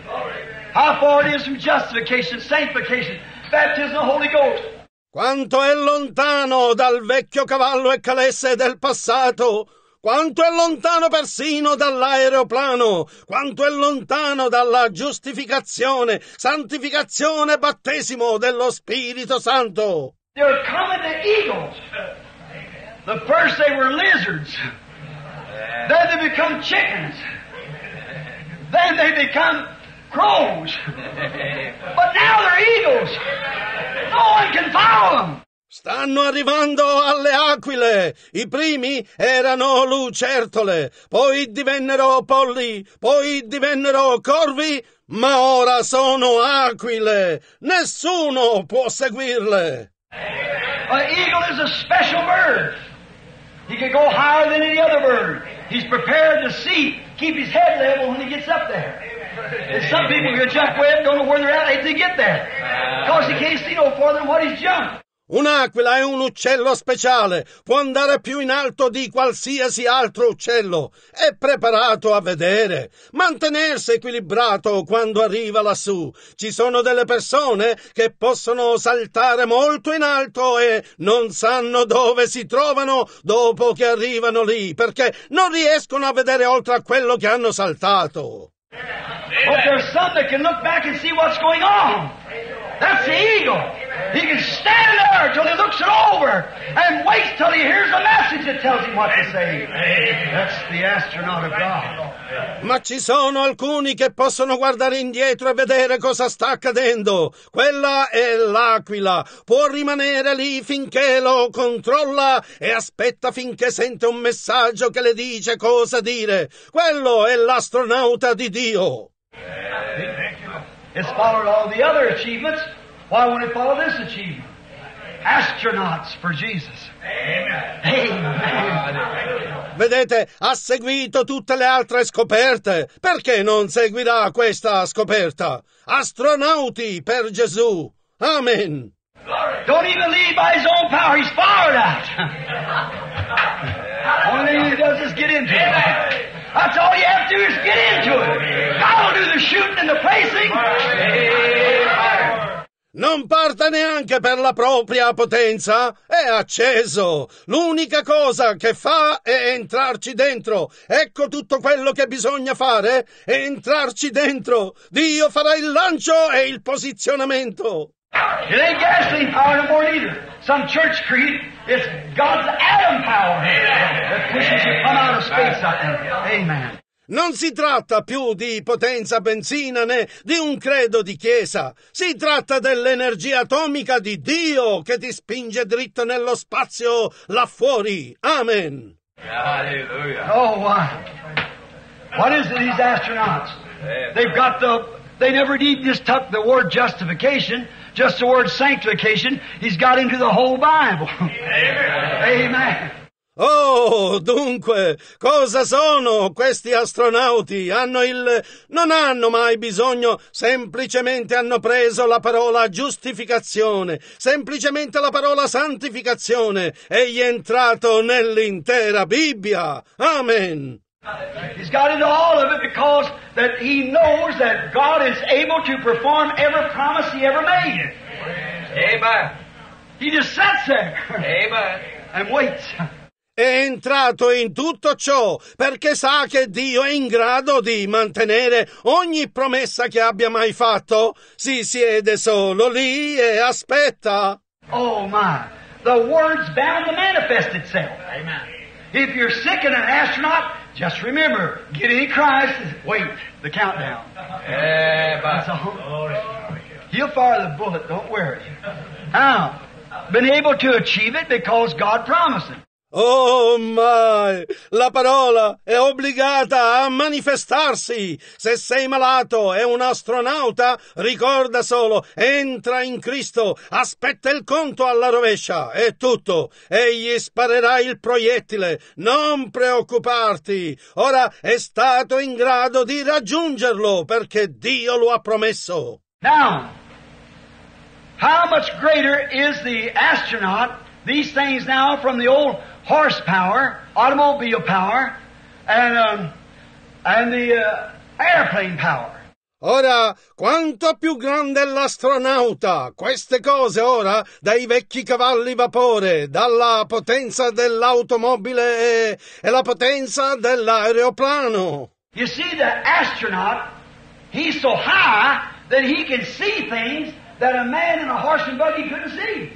Speaker 2: How far it is from justification, sanctification, baptism of the Holy Ghost.
Speaker 1: Quanto è lontano dal vecchio cavallo e calesse del passato! Quanto è lontano persino dall'aeroplano! Quanto è lontano dalla giustificazione, santificazione e battesimo dello Spirito Santo!
Speaker 2: They're coming to eagles. The first they were lizards. Then they become chickens. Then they become crows. But now they're eagles. No one can follow them.
Speaker 1: Stanno arrivando alle aquile. I primi erano lucertole, poi divennero polli, poi divennero corvi, ma ora sono aquile. Nessuno può seguirle.
Speaker 2: An eagle is a special bird. He can go higher than any other bird. He's prepared to see, keep his head level when he gets up there. And some people can jump way up, don't know where they're at, they get there. Because he can't see no farther than what he's jumped.
Speaker 1: Un'aquila è un uccello speciale, può andare più in alto di qualsiasi altro uccello, è preparato a vedere, mantenersi equilibrato quando arriva lassù. Ci sono delle persone che possono saltare molto in alto e non sanno dove si trovano dopo che arrivano lì, perché non riescono a vedere oltre a quello che hanno saltato.
Speaker 2: But there's some that can look back and see what's going on. That's the eagle. He can stand there till he looks it over and waits till he hears a message that tells him what to say. That's the astronaut of God.
Speaker 1: Ma ci sono alcuni che possono guardare indietro e vedere cosa sta accadendo. Quella è l'aquila. Può rimanere lì finché lo controlla e aspetta finché sente un messaggio che le dice cosa dire. Quello è l'astronauta di Dio.
Speaker 2: It's followed all the other achievements. Why won't it follow this achievement? Astronauts for Jesus. Amen.
Speaker 1: Vedete, ha seguito tutte le altre scoperte. Perché non seguirà questa scoperta? Astronauti per Gesù. Amen.
Speaker 2: Don't even lead by his own power. He's fired out. Only thing he does is get into it. That's all you have to do is get into it. God will do the shooting and the placing.
Speaker 1: Non parta neanche per la propria potenza. È acceso. L'unica cosa che fa è entrarci dentro. Ecco tutto quello che bisogna fare. Entrarci dentro. Dio farà il lancio e il posizionamento.
Speaker 2: It ain't gasoline power no more either. Some church creed, it's God's atom power that pushes you come out of space out there. Amen.
Speaker 1: Non si tratta più di potenza benzina né di un credo di chiesa. Si tratta dell'energia atomica di Dio che ti spinge dritto nello spazio là fuori. Amen.
Speaker 3: Hallelujah.
Speaker 2: Oh, why? What is it, these astronauts? They've got the, they never need just tuck the word justification, just the word sanctification. He's got into the whole Bible. Amen.
Speaker 1: Oh, dunque, cosa sono questi astronauti? Hanno il... non hanno mai bisogno, semplicemente hanno preso la parola giustificazione, semplicemente la parola santificazione, egli è entrato nell'intera Bibbia. Amen.
Speaker 2: He's got into all of it because that he knows that God is able to perform every promise he ever made.
Speaker 3: Amen.
Speaker 2: He just sits there
Speaker 3: Amen.
Speaker 2: and waits.
Speaker 1: È entrato in tutto ciò perché sa che Dio è in grado di mantenere ogni promessa che abbia mai fatto. Si siede solo lì e aspetta.
Speaker 2: Oh my. The word's bound to manifest itself.
Speaker 3: Amen.
Speaker 2: If you're sick and an astronaut, just remember, get in Christ, wait, the countdown. Eh,
Speaker 3: that's
Speaker 2: all. Oh, He'll fire the bullet, don't worry. Now, been able to achieve it because God promised it.
Speaker 1: Oh mai! La parola è obbligata a manifestarsi! Se sei malato e un astronauta, ricorda solo, entra in Cristo, aspetta il conto alla rovescia, è tutto. Egli sparerà il proiettile, non preoccuparti. Ora è stato in grado di raggiungerlo perché Dio lo ha promesso.
Speaker 2: Now, how much greater is the astronaut, these things now from the old horsepower, automobile power, and, um, and the uh, airplane power.
Speaker 1: Ora, quanto più grande è l'astronauta! Queste cose ora, dai vecchi cavalli vapore, dalla potenza dell'automobile e, e la potenza dell'aeroplano.
Speaker 2: You see, the astronaut, he's so high that he can see things that a man in a horse and buggy couldn't see.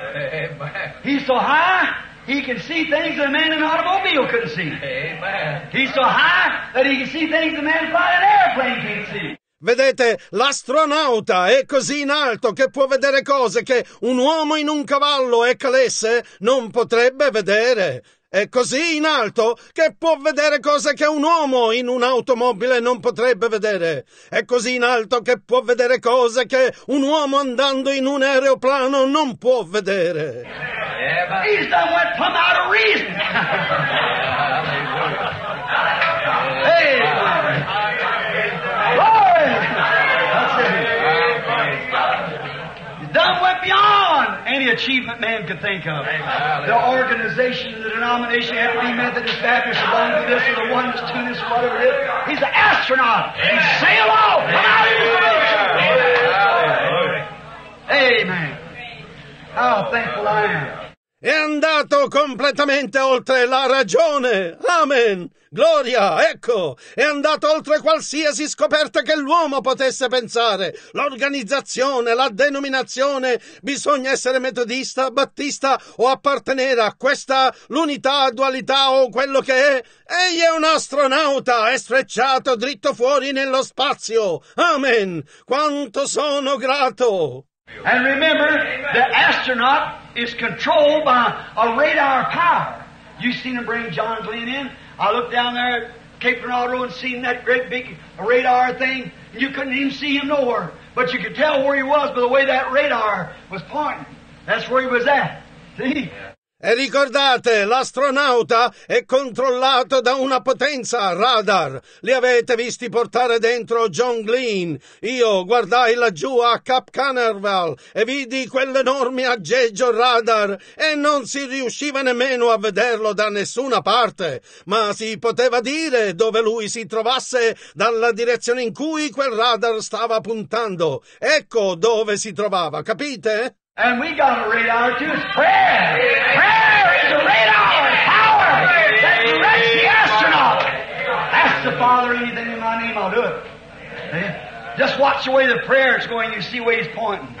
Speaker 3: Amen.
Speaker 2: He's so high, he can see things that a man in an automobile couldn't see.
Speaker 3: Amen.
Speaker 2: He's so high that he can see things a man flying an airplane can't see.
Speaker 1: Vedete, l'astronauta è così in alto che può vedere cose che un uomo in un cavallo e calesse non potrebbe vedere. È così in alto che può vedere cose che un uomo in un'automobile non potrebbe vedere. È così in alto che può vedere cose che un uomo andando in un aeroplano non può vedere.
Speaker 2: Hey, any achievement man could think of. The organization, the denomination, had to be Methodist, Baptist, belong to this or the oneness, two-ness, whatever it is. He's an astronaut. He's sail off. Come out of into space. Amen. How thankful I am.
Speaker 1: È andato completamente oltre la ragione. Amen. Gloria, ecco, è andato oltre qualsiasi scoperta che l'uomo potesse pensare. L'organizzazione, la denominazione, bisogna essere metodista, battista o appartenere a questa, l'unità, dualità o quello che è. Egli è un astronauta, è strecciato dritto fuori nello spazio. Amen. Quanto sono grato.
Speaker 2: And remember, the astronaut is controlled by a radar power. You seen him bring John Glenn in? I looked down there at Cape Ronaldo and seen that great big radar thing. And you couldn't even see him nowhere. But you could tell where he was by the way that radar was pointing. That's where he was at. See?
Speaker 1: E ricordate, l'astronauta è controllato da una potenza radar. Li avete visti portare dentro John Glenn. Io guardai laggiù a Cap Canaveral e vidi quell'enorme aggeggio radar e non si riusciva nemmeno a vederlo da nessuna parte, ma si poteva dire dove lui si trovasse dalla direzione in cui quel radar stava puntando. Ecco dove si trovava, capite?
Speaker 2: And we got a radar too. It's prayer. Prayer is a radar power that directs the astronaut. Ask the Father anything in my name, I'll do it. Just watch the way the prayer is going, you see where he's pointing.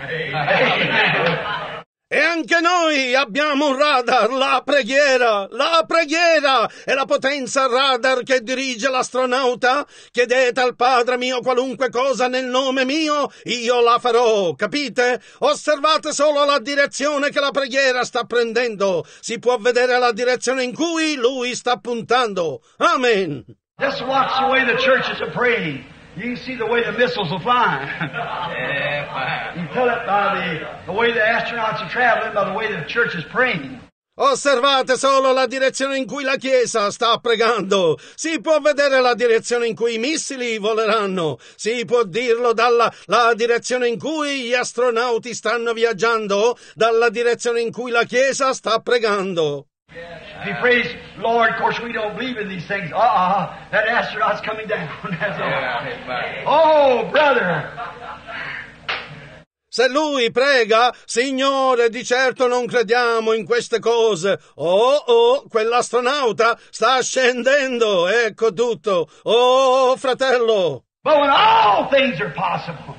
Speaker 1: E anche noi abbiamo un radar, la preghiera, la preghiera è la potenza radar che dirige l'astronauta. Chiedete al Padre mio qualunque cosa nel nome mio, io la farò, capite? Osservate solo la direzione che la preghiera sta prendendo. Si può vedere la direzione in cui lui sta puntando. Amen.
Speaker 2: Just watch the way the churches are praying. You can see the way the missiles are flying. You can tell it by the, the way the astronauts are traveling, by the way the church is praying.
Speaker 1: Osservate solo la direzione in cui la Chiesa sta pregando. Si può vedere la direzione in cui i missili voleranno. Si può dirlo dalla la direzione in cui gli astronauti stanno viaggiando, dalla direzione in cui la Chiesa sta pregando.
Speaker 2: If he prays, Lord, of course we don't believe in these things. Uh-uh, that astronaut's coming down. All. Oh, brother.
Speaker 1: Se lui prega, Signore, di certo non crediamo in queste cose. Oh, oh, quell'astronauta sta scendendo, ecco tutto. Oh, fratello.
Speaker 2: But when all things are possible,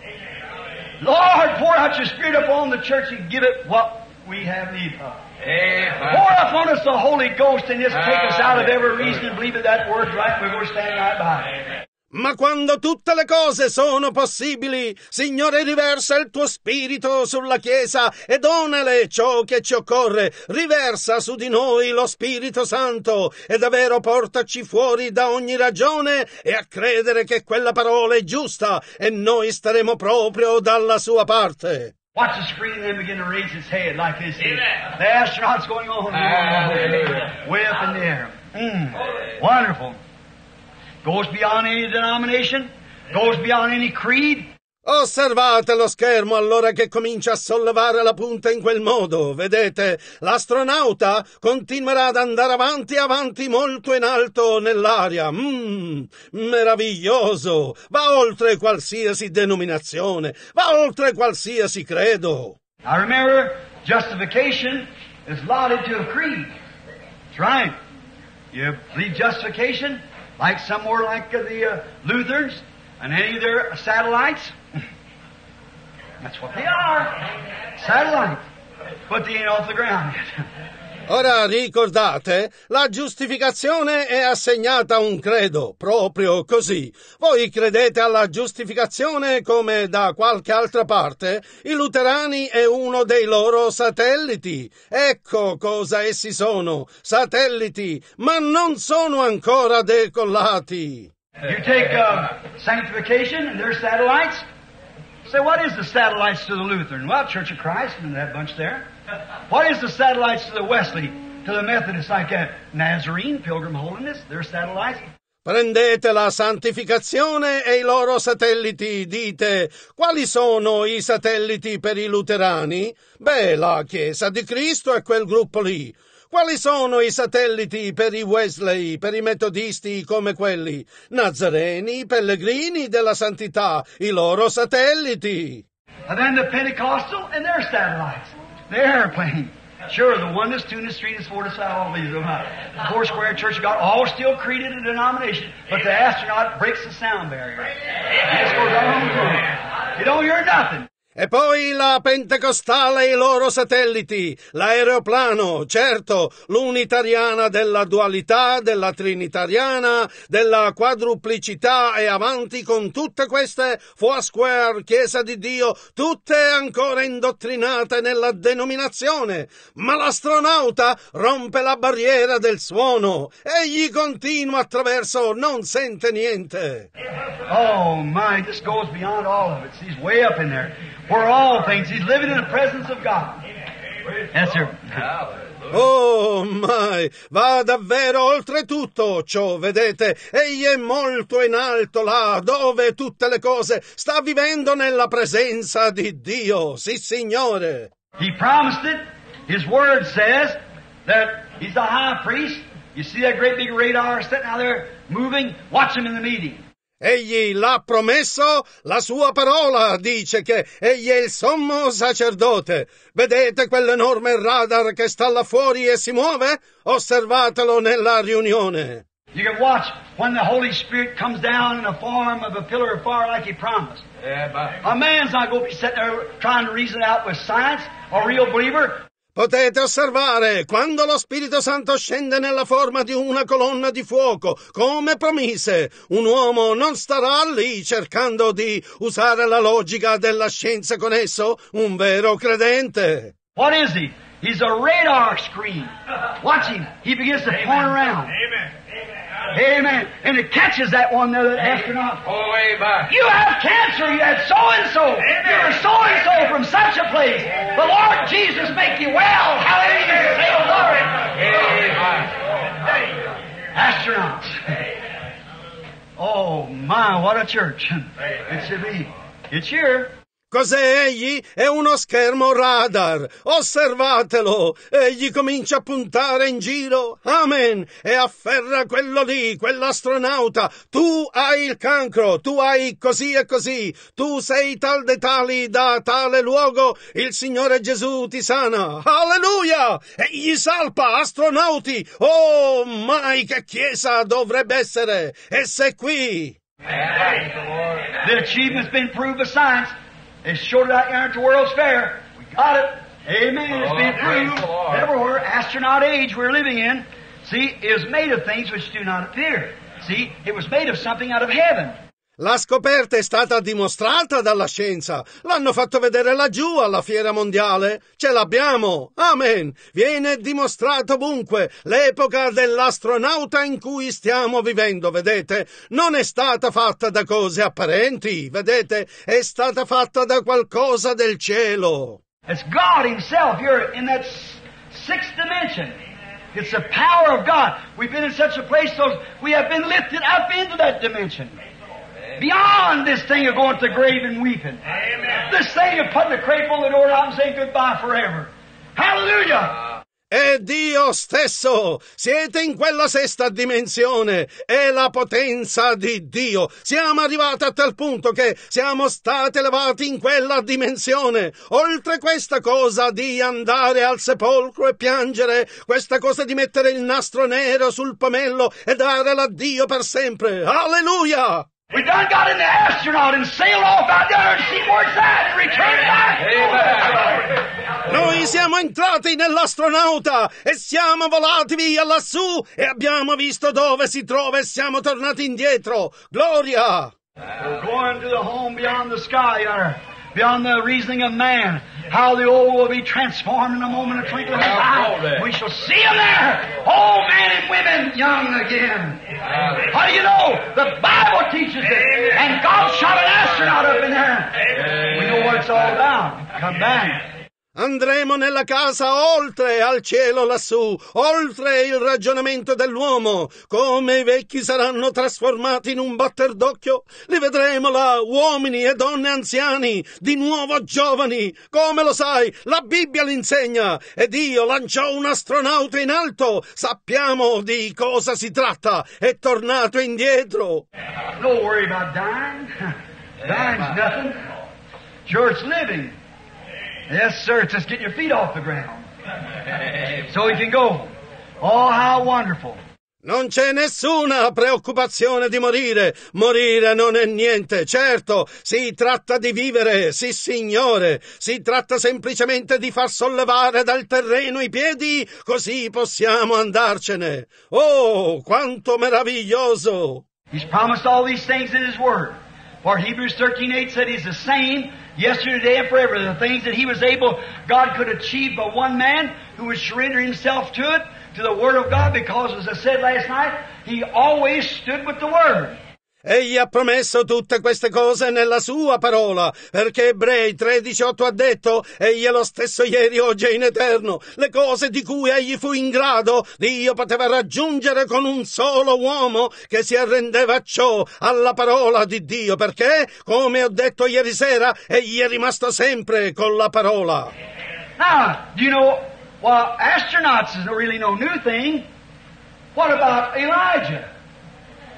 Speaker 2: Lord, pour out your Spirit upon the church and give it what we have need of.
Speaker 3: Amen.
Speaker 2: Pour upon us the Holy Ghost and just take us out of every reason and believe that that word's right. We're going to stand right by it.
Speaker 1: Ma quando tutte le cose sono possibili, Signore, riversa il tuo spirito sulla Chiesa e donale ciò che ci occorre. Riversa su di noi lo Spirito Santo e davvero portaci fuori da ogni ragione e a credere che quella parola è giusta e noi staremo proprio dalla sua parte.
Speaker 2: Watch the screen and then begin to raise his head like this. here. The astronauts going on.
Speaker 3: Hallelujah.
Speaker 2: Way up in the air. Mm. Wonderful. Goes beyond any denomination. Goes beyond any creed.
Speaker 1: Osservate lo schermo allora che comincia a sollevare la punta in quel modo. Vedete, l'astronauta continuerà ad andare avanti e avanti molto in alto nell'aria. Mmm, meraviglioso! Va oltre qualsiasi denominazione, va oltre qualsiasi credo.
Speaker 2: Now remember, justification is lauded to a creed. That's right. You believe justification, like somewhere like the uh, Lutherans and any of their satellites. That's what they are. Satellites. But they ain't off the ground yet.
Speaker 1: Ora ricordate, la giustificazione è assegnata a un credo, proprio così. Voi credete alla giustificazione come da qualche altra parte? I luterani è uno dei loro satelliti. Ecco cosa essi sono, satelliti, ma non sono ancora decollati.
Speaker 2: You take uh, sanctification and their satellites. Say, what is the satellites to the Lutheran? Well, Church of Christ and that bunch there. What is the satellites to the Wesley, to the Methodist, like that? Nazarene, Pilgrim Holiness, their satellites.
Speaker 1: Prendete la santificazione e i loro satelliti, dite, quali sono i satelliti per i luterani? Beh, la Chiesa di Cristo è quel gruppo lì. Quali sono i satelliti per i Wesley, per i metodisti come quelli? Nazareni, pellegrini della santità, i loro satelliti.
Speaker 2: And then the Pentecostal and their satellites, their airplane. Sure, the oneness, two-ness, three-ness, four-ness, all these, uh, four square church of God, all still created in denomination, but the astronaut breaks the sound barrier. He just goes on through. You don't hear nothing.
Speaker 1: E poi la Pentecostale e i loro satelliti, l'aeroplano, certo, l'unitariana della dualità, della trinitariana, della quadruplicità e avanti con tutte queste Foursquare, Chiesa di Dio, tutte ancora indottrinate nella denominazione. Ma l'astronauta rompe la barriera del suono, egli continua attraverso, non sente niente.
Speaker 2: Oh my, this goes beyond all of it. He's way up in there. Where all things, he's living in the presence of God. Yes, sir.
Speaker 1: Oh, mai, va davvero oltre tutto ciò, vedete? Egli è molto in alto là, dove tutte le cose sta vivendo nella presenza di Dio, sì signore.
Speaker 2: He promised it. His word says that he's the high priest. You see that great big radar sitting out there moving? Watch him in the meeting.
Speaker 1: Egli l'ha promesso, la sua parola dice che egli è il sommo sacerdote. Vedete quell'enorme radar che sta là fuori e si muove? Osservatelo nella riunione.
Speaker 2: You can watch when the Holy Spirit comes down in the form of a pillar of fire like he promised.
Speaker 3: Yeah,
Speaker 2: A man's not going to be sitting there trying to reason it out with science or real believer.
Speaker 1: Potete osservare quando lo Spirito Santo scende nella forma di una colonna di fuoco, come promise. Un uomo non starà lì cercando di usare la logica della scienza con esso, un vero credente.
Speaker 2: What is he? He's a radar screen. Watch him. He begins to point around. Amen. And it catches that one there, that astronaut.
Speaker 3: pull away back.
Speaker 2: You have cancer. You had so and so. You're so and so from such a place. The Lord Jesus make you well. Hallelujah. Say, oh, Lord. Astronauts. Oh my, what a church. It should be. It's here.
Speaker 1: Cos'è egli? È uno schermo radar. Osservatelo. Egli comincia a puntare in giro. Amen. E afferra quello lì, quell'astronauta. Tu hai il cancro. Tu hai così e così. Tu sei tal de tali da tale luogo. Il Signore Gesù ti sana. Alleluia! Egli salpa astronauti. Oh, mai che chiesa dovrebbe essere. Essa è qui.
Speaker 2: The achievement's been proved by science. They showed it out here at the World's Fair. We got it. Amen. It's been
Speaker 3: Oh,
Speaker 2: proved everywhere. Astronaut age we're living in, see, is made of things which do not appear. See, it was made of something out of heaven.
Speaker 1: La scoperta è stata dimostrata dalla scienza. L'hanno fatto vedere laggiù alla fiera mondiale. Ce l'abbiamo. Amen. Viene dimostrato ovunque. L'epoca dell'astronauta in cui stiamo vivendo, vedete, non è stata fatta da cose apparenti, vedete, è stata fatta da qualcosa del cielo.
Speaker 2: It's God Himself. You're in that sixth dimension. It's the power of God. We've been in such a place so we have been lifted up into that dimension. Beyond this thing of going to the grave and weeping. Amen. This thing of putting the crape on the door out and saying goodbye forever. Hallelujah!
Speaker 1: È Dio stesso! Siete in quella sesta dimensione! È la potenza di Dio! Siamo arrivati a tal punto che siamo stati elevati in quella dimensione! Oltre questa cosa di andare al sepolcro e piangere, questa cosa di mettere il nastro nero sul pomello e dare l'addio per sempre! Alleluia!
Speaker 2: We done got in the astronaut and sailed off out there and see where it's at and returned back.
Speaker 1: Noi siamo entrati nell'astronauta e siamo volati via lassù e abbiamo visto dove si trova e siamo tornati indietro. Gloria!
Speaker 2: We're going to the home beyond the sky yonder, beyond the reasoning of man. How the old will be transformed in a moment of twinkling of an eye. We shall see them there, old men and women, young again. How do you know? The Bible teaches it. And God shot an astronaut up in there. We know what it's all about. Come back.
Speaker 1: Andremo nella casa oltre al cielo lassù, oltre il ragionamento dell'uomo. Come i vecchi saranno trasformati in un batter d'occhio, li vedremo là, uomini e donne anziani, di nuovo giovani. Come lo sai, la Bibbia l'insegna. Ed Dio lanciò un astronauta in alto. Sappiamo di cosa si tratta. È tornato indietro.
Speaker 2: Don't worry about dying. Dying's nothing. It's living. Yes, sir. It's just getting your feet off the ground. So you can go. Oh, how wonderful.
Speaker 1: Non c'è nessuna preoccupazione di morire. Morire non è niente. Certo, si tratta di vivere, sì signore. Si tratta semplicemente di far sollevare dal terreno i piedi, così possiamo andarcene. Oh, quanto meraviglioso!
Speaker 2: He's promised all these things in His Word. For Hebrews 13.8 said He's the same yesterday, today, and forever. The things that He was able, God could achieve by one man who would surrender himself to it, to the Word of God, because as I said last night, He always stood with the Word.
Speaker 1: Egli ha promesso tutte queste cose nella sua parola, perché Ebrei 13.8 ha detto, egli è lo stesso ieri, oggi e in eterno. Le cose di cui egli fu in grado, Dio poteva raggiungere con un solo uomo che si arrendeva a ciò, alla parola di Dio, perché, come ho detto ieri sera, egli è rimasto sempre con la parola.
Speaker 2: Now, do you know, well, astronauts is really no new thing. What about Elijah?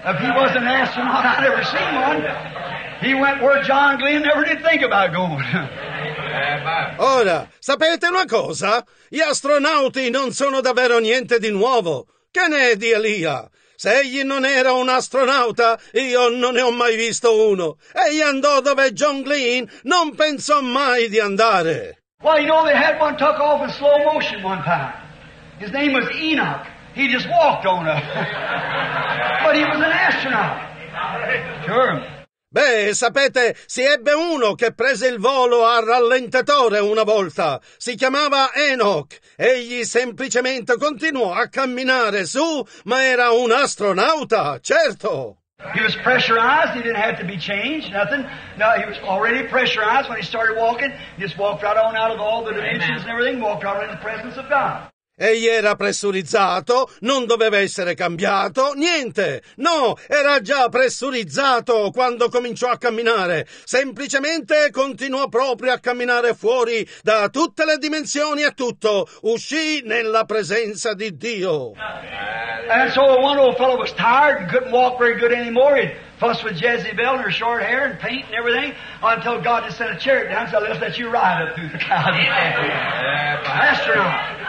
Speaker 2: If he wasn't an astronaut, I'd never seen one. He went where John Glenn never did think about going.
Speaker 1: Ora, sapete una cosa? Gli astronauti non sono davvero niente di nuovo. Che ne è di Elia? Se egli non era un astronauta, io non ne ho mai visto uno. Egli andò dove John Glenn non pensò mai di andare.
Speaker 2: well, you know, they had one took off in slow motion one time. His name was Enoch. He just walked on up. but he was an astronaut. Sure.
Speaker 1: Beh, sapete, si ebbe uno che prese il volo a rallentatore una volta. Si chiamava Enoch. Egli semplicemente continuò a camminare su, ma era un astronauta, certo.
Speaker 2: He was pressurized. He didn't have to be changed. Nothing. No, he was already pressurized when he started walking. He just walked right on out of all the dimensions and everything. Walked right in the presence of God.
Speaker 1: Egli era pressurizzato, non doveva essere cambiato, niente. No, era già pressurizzato quando cominciò a camminare. Semplicemente continuò proprio a camminare fuori da tutte le dimensioni e tutto. Uscì nella presenza di Dio.
Speaker 2: And so one old fellow was tired and couldn't walk very good anymore. He'd fuss with Jezebel and her short hair and paint and everything until God just sent a chariot down and said, let's let you ride up through the clouds. Astronaut.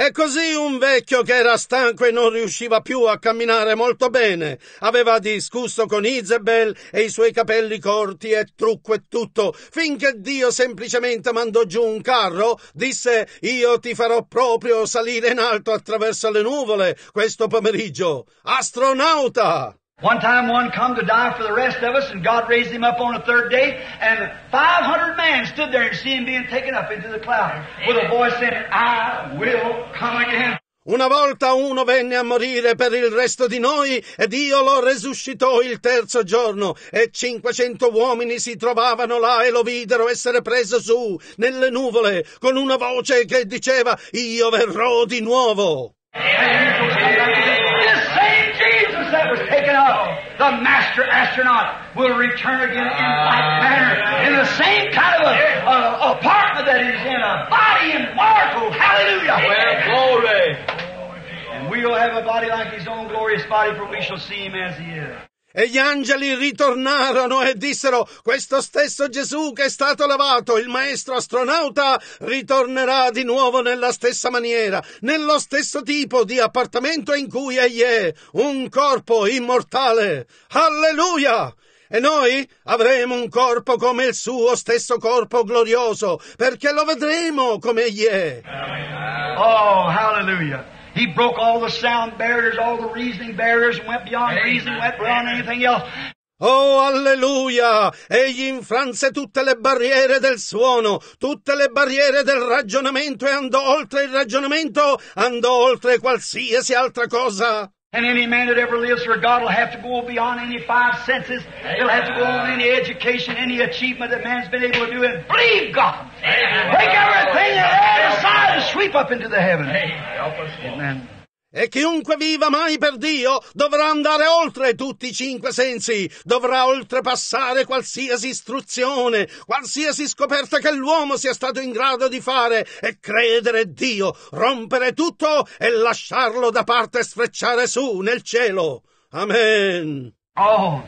Speaker 1: E così un vecchio che era stanco e non riusciva più a camminare molto bene, aveva discusso con Isabel e i suoi capelli corti e trucco e tutto, finché Dio semplicemente mandò giù un carro, disse io ti farò proprio salire in alto attraverso le nuvole questo pomeriggio. Astronauta!
Speaker 2: One time one come to die for the rest of us and God raised him up on the third day and 500 men stood there and see him being taken up into the cloud with a voice saying, I will come again.
Speaker 1: Una volta uno venne a morire per il resto di noi ed Dio lo resuscitò il terzo giorno e 500 uomini si trovavano là e lo videro essere preso su nelle nuvole con una voce che diceva io verrò di nuovo.
Speaker 2: Same Jesus that was taken up, the master astronaut, will return again in like ah. manner, in the same kind of a, a apartment that he's in, a body immortal. Hallelujah.
Speaker 3: Well, glory.
Speaker 2: And we'll have a body like his own glorious body, for we shall see him as he is.
Speaker 1: E gli angeli ritornarono e dissero, questo stesso Gesù che è stato levato, il maestro astronauta, ritornerà di nuovo nella stessa maniera, nello stesso tipo di appartamento in cui egli è, un corpo immortale. Alleluia! E noi avremo un corpo come il suo stesso corpo glorioso, perché lo vedremo come egli è.
Speaker 2: Oh, hallelujah. He broke all the sound barriers, all the reasoning barriers, and went beyond reasoning, went beyond anything else.
Speaker 1: Oh, alleluia! Egli infranse tutte le barriere del suono, tutte le barriere del ragionamento e andò oltre il ragionamento, andò oltre qualsiasi altra cosa.
Speaker 2: And any man that ever lives for God will have to go beyond any five senses. He'll have to go on any education, any achievement that man's been able to do and believe God. Break everything that aside and sweep up into the heaven. Amen.
Speaker 1: E chiunque viva mai per Dio dovrà andare oltre tutti i cinque sensi, dovrà oltrepassare qualsiasi istruzione, qualsiasi scoperta che l'uomo sia stato in grado di fare e credere Dio, rompere tutto e lasciarlo da parte e sfrecciare su nel cielo. Amen.
Speaker 2: Oh,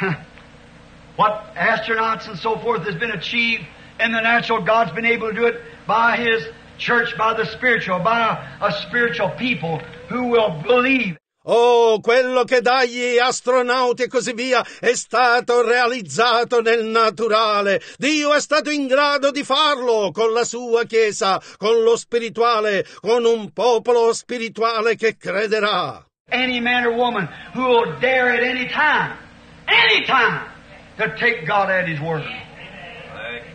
Speaker 2: what astronauts and so forth has been achieved in the natural, God's been able to do it by His church, by the spiritual, by a spiritual people who will believe.
Speaker 1: Oh, quello che dagli astronauti e così via è stato realizzato nel naturale. Dio è stato in grado di farlo con la sua Chiesa, con lo spirituale, con un popolo spirituale che crederà.
Speaker 2: Any man or woman who will dare at any time, any time, to take God at His word.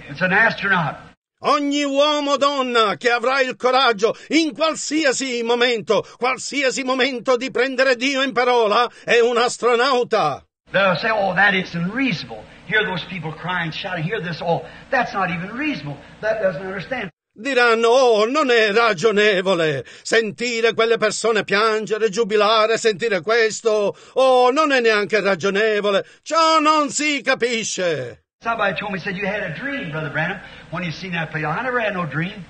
Speaker 2: It's an astronaut.
Speaker 1: Ogni uomo o donna che avrà il coraggio in qualsiasi momento, qualsiasi momento di prendere Dio in parola è un astronauta.
Speaker 2: They'll say, oh, that isn't reasonable. Hear those people crying, shouting, hear this, oh, that's not even reasonable. That doesn't understand.
Speaker 1: Diranno, oh, non è ragionevole sentire quelle persone piangere, giubilare, sentire questo, oh, non è neanche ragionevole, ciò non si capisce.
Speaker 2: Somebody told me, said, you had a dream, Brother Branham, when you seen that play. I never had no dream.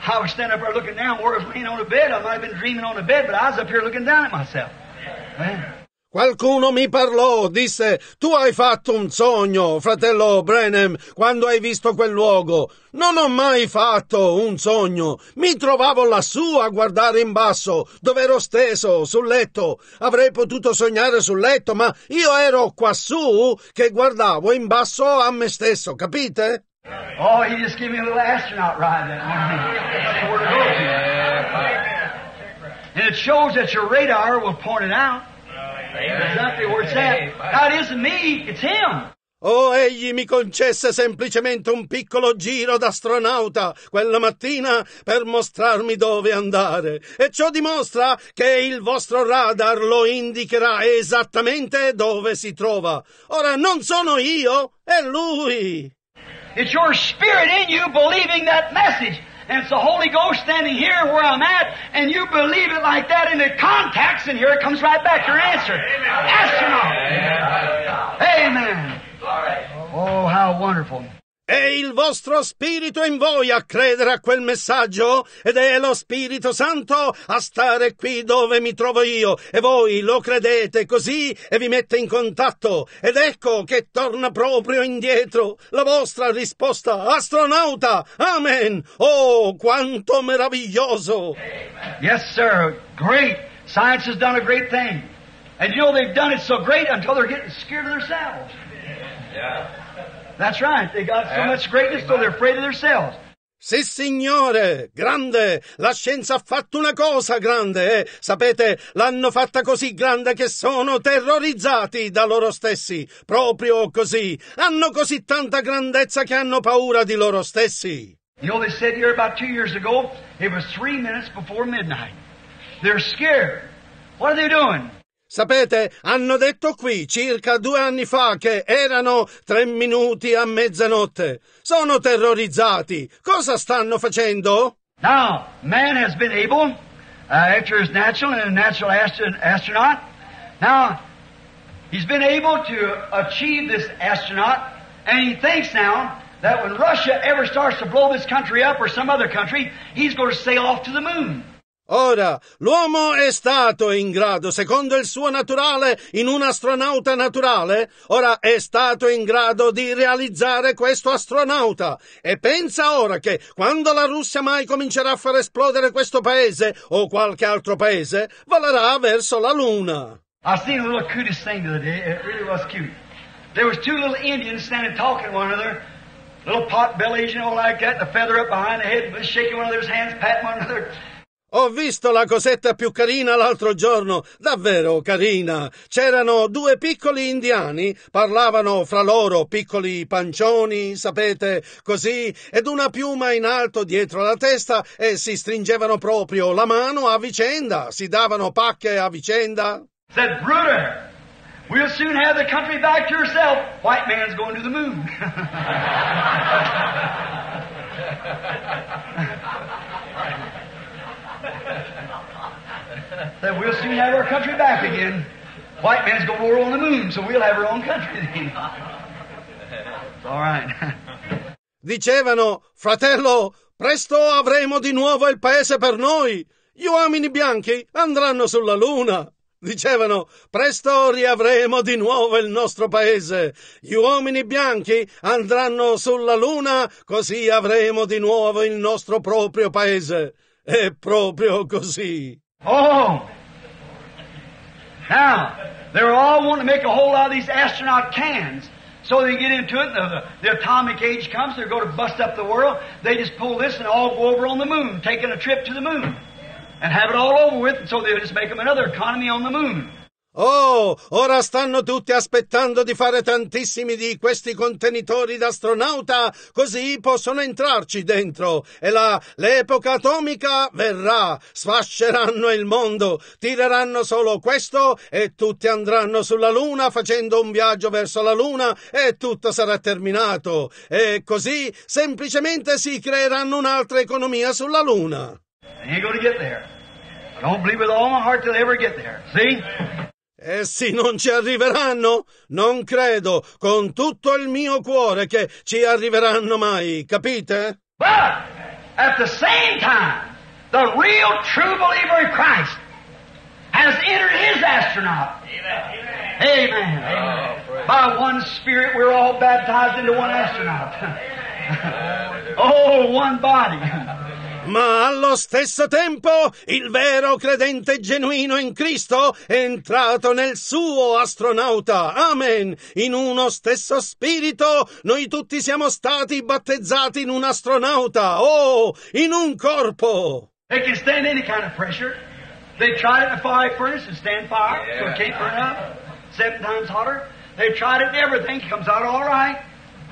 Speaker 2: I was standing up there looking down where I was laying on the bed. I might have been dreaming on the bed, but I was up here looking down at myself. Man.
Speaker 1: Qualcuno mi parlò, disse, tu hai fatto un sogno, fratello Brenham, quando hai visto quel luogo. Non ho mai fatto un sogno. Mi trovavo lassù a guardare in basso, dove ero steso, sul letto. Avrei potuto sognare sul letto, ma io ero quassù che guardavo in basso a me stesso, capite?
Speaker 2: Oh, he just gave me a little astronaut ride that morning. And it shows that your radar will point it out. Exactly where it's at. It isn't me, it's him.
Speaker 1: Oh, egli mi concesse semplicemente un piccolo giro d'astronauta quella mattina per mostrarmi dove andare. E ciò dimostra che il vostro radar lo indicherà esattamente dove si trova. Ora non sono io, è lui.
Speaker 2: It's your spirit in you believing that message. And it's the Holy Ghost standing here where I'm at, and you believe it like that, and it contacts, and here it comes right back, your answer. Astronaut. Amen. Oh, how wonderful.
Speaker 1: È il vostro spirito in voi a credere a quel messaggio ed è lo Spirito Santo a stare qui dove mi trovo io e voi lo credete così e vi mette in contatto ed ecco che torna proprio indietro la vostra risposta astronauta. Amen. Oh, quanto meraviglioso.
Speaker 2: Yes, sir. Great. Science has done a great thing. And you know they've done it so great until they're getting scared of themselves. That's right. They got so much greatness so they're afraid of themselves.
Speaker 1: Sì, signore, grande, la scienza ha fatto una cosa grande, eh? Sapete, l'hanno fatta così grande che sono terrorizzati da loro stessi, proprio così. Hanno così tanta grandezza che hanno paura di loro stessi.
Speaker 2: You know, they said here about two years ago, it was three minutes before midnight. They're scared. What are they doing?
Speaker 1: Sapete, hanno detto qui circa due anni fa che erano tre minuti a mezzanotte. Sono terrorizzati. Cosa stanno facendo?
Speaker 2: Now, man has been able, uh, after his natural and natural astro- astronaut, now, he's been able to achieve this astronaut, and he thinks now that when Russia ever starts to blow this country up or some other country, he's going to sail off to the moon.
Speaker 1: Ora, l'uomo è stato in grado, secondo il suo naturale, in un astronauta naturale, ora è stato in grado di realizzare questo astronauta. E pensa ora che quando la Russia mai comincerà a far esplodere questo paese o qualche altro paese, volerà verso la Luna.
Speaker 2: I seen a little cutest thing the other day. It really was cute. There was two little Indians standing talking to one another, little pot bellies, you know, like that, the feather up behind the head, shaking one another's hands, patting one another.
Speaker 1: Ho visto la cosetta più carina l'altro giorno, davvero carina. C'erano due piccoli indiani, parlavano fra loro, piccoli pancioni, sapete, così, ed una piuma in alto dietro la testa e si stringevano proprio la mano a vicenda, si davano pacche a vicenda.
Speaker 2: Said, Bruder, we'll soon have the country back to yourself. White man's going to the moon. Said, we'll soon have our country back again. White man's going over on the moon, so we'll have our own country then. All right.
Speaker 1: Dicevano, fratello, presto avremo di nuovo il paese per noi. Gli uomini bianchi andranno sulla luna. Dicevano, presto riavremo di nuovo il nostro paese. Gli uomini bianchi andranno sulla luna, così avremo di nuovo il nostro proprio paese. È proprio così.
Speaker 2: Oh! Now, they're all wanting to make a whole lot of these astronaut cans. So they get into it, the, the atomic age comes, they're going to bust up the world. They just pull this and all go over on the moon, taking a trip to the moon. And have it all over with, and so they'll just make them another economy on the moon.
Speaker 1: Oh, ora stanno tutti aspettando di fare tantissimi di questi contenitori d'astronauta, così possono entrarci dentro. E la, l'epoca atomica verrà, sfasceranno il mondo, tireranno solo questo e tutti andranno sulla Luna facendo un viaggio verso la Luna e tutto sarà terminato. E così semplicemente si creeranno un'altra economia sulla Luna.
Speaker 2: I don't believe with all my heart they'll ever get there. See?
Speaker 1: Essi non ci arriveranno? Non credo, con tutto il mio cuore, che ci arriveranno mai, capite?
Speaker 2: But at the same time, the real true believer in Christ has entered his astronaut. Amen. By one Spirit, we're all baptized into one astronaut. oh, one body.
Speaker 1: Ma allo stesso tempo il vero credente genuino in Cristo è entrato nel suo astronauta. Amen. In uno stesso spirito noi tutti siamo stati battezzati in un astronauta. Oh, in un corpo.
Speaker 2: They can stand any kind of pressure. They tried it in a fire furnace and stand fire, so it can't burn up. Seven times hotter. They've tried it in everything, comes out all right.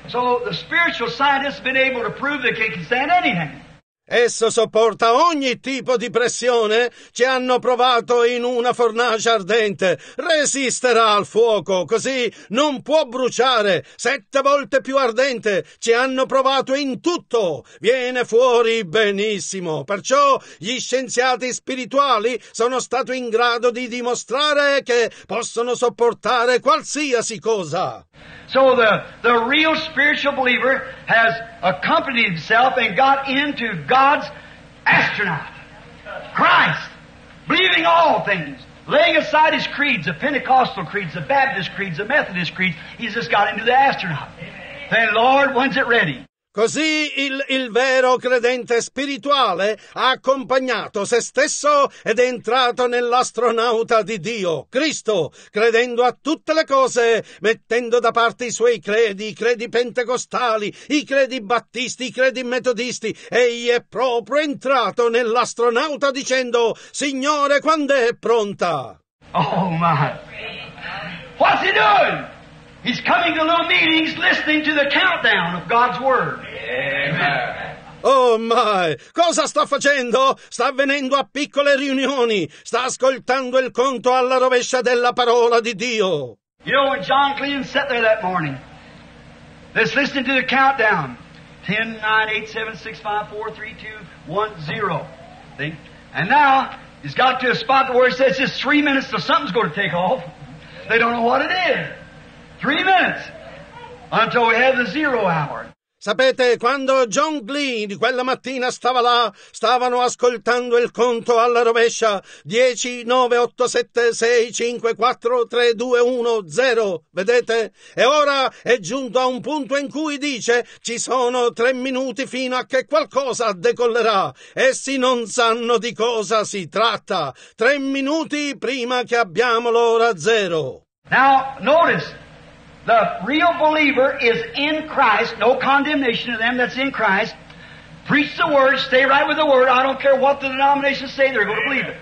Speaker 2: So the spiritual scientists have been able to prove that they can stand anything.
Speaker 1: Esso sopporta ogni tipo di pressione. Ci hanno provato in una fornace ardente. Resisterà al fuoco, così non può bruciare. Sette volte più ardente. Ci hanno provato in tutto. Viene fuori benissimo. Perciò gli scienziati spirituali sono stati in grado di dimostrare che possono sopportare qualsiasi cosa.
Speaker 2: So the, the real spiritual believer has accompanied himself and got into God's astronaut, Christ, believing all things, laying aside his creeds, the Pentecostal creeds, the Baptist creeds, the Methodist creeds. He's just got into the astronaut. Then, Lord, when's it ready?
Speaker 1: Così il, il, vero credente spirituale ha accompagnato se stesso ed è entrato nell'astronauta di Dio, Cristo, credendo a tutte le cose, mettendo da parte i suoi credi, i credi pentecostali, i credi battisti, i credi metodisti. Egli è proprio entrato nell'astronauta dicendo, Signore, quando è pronta?
Speaker 2: Oh my! What's he doing? He's coming to little meetings listening to the countdown of God's Word.
Speaker 3: Amen.
Speaker 1: Oh my! Cosa sta facendo? Sta venendo a piccole riunioni, sta ascoltando il conto alla rovescia della parola di Dio.
Speaker 2: You know when John Clean sat there that morning, let's listen to the countdown. 10, 9, 8, 7, 6, 5, 4, 3, 2, 1, 0. See? And now, he's got to a spot where he says just three minutes till something's going to take off. They don't know what it is. Three minutes until we have the zero hour.
Speaker 1: Sapete, quando John Glee di quella mattina stava là, stavano ascoltando il conto alla rovescia 10, 9, 8, 7, 6, 5, 4, 3, 2, 1, 0. Vedete? E ora è giunto a un punto in cui dice ci sono tre minuti fino a che qualcosa decollerà. Essi non sanno di cosa si tratta. Tre minuti prima che abbiamo l'ora zero.
Speaker 2: Now, notice. The real believer is in Christ, no condemnation to them that's in Christ. Preach the Word, stay right with the Word. I don't care what the denominations say, they're going to believe it.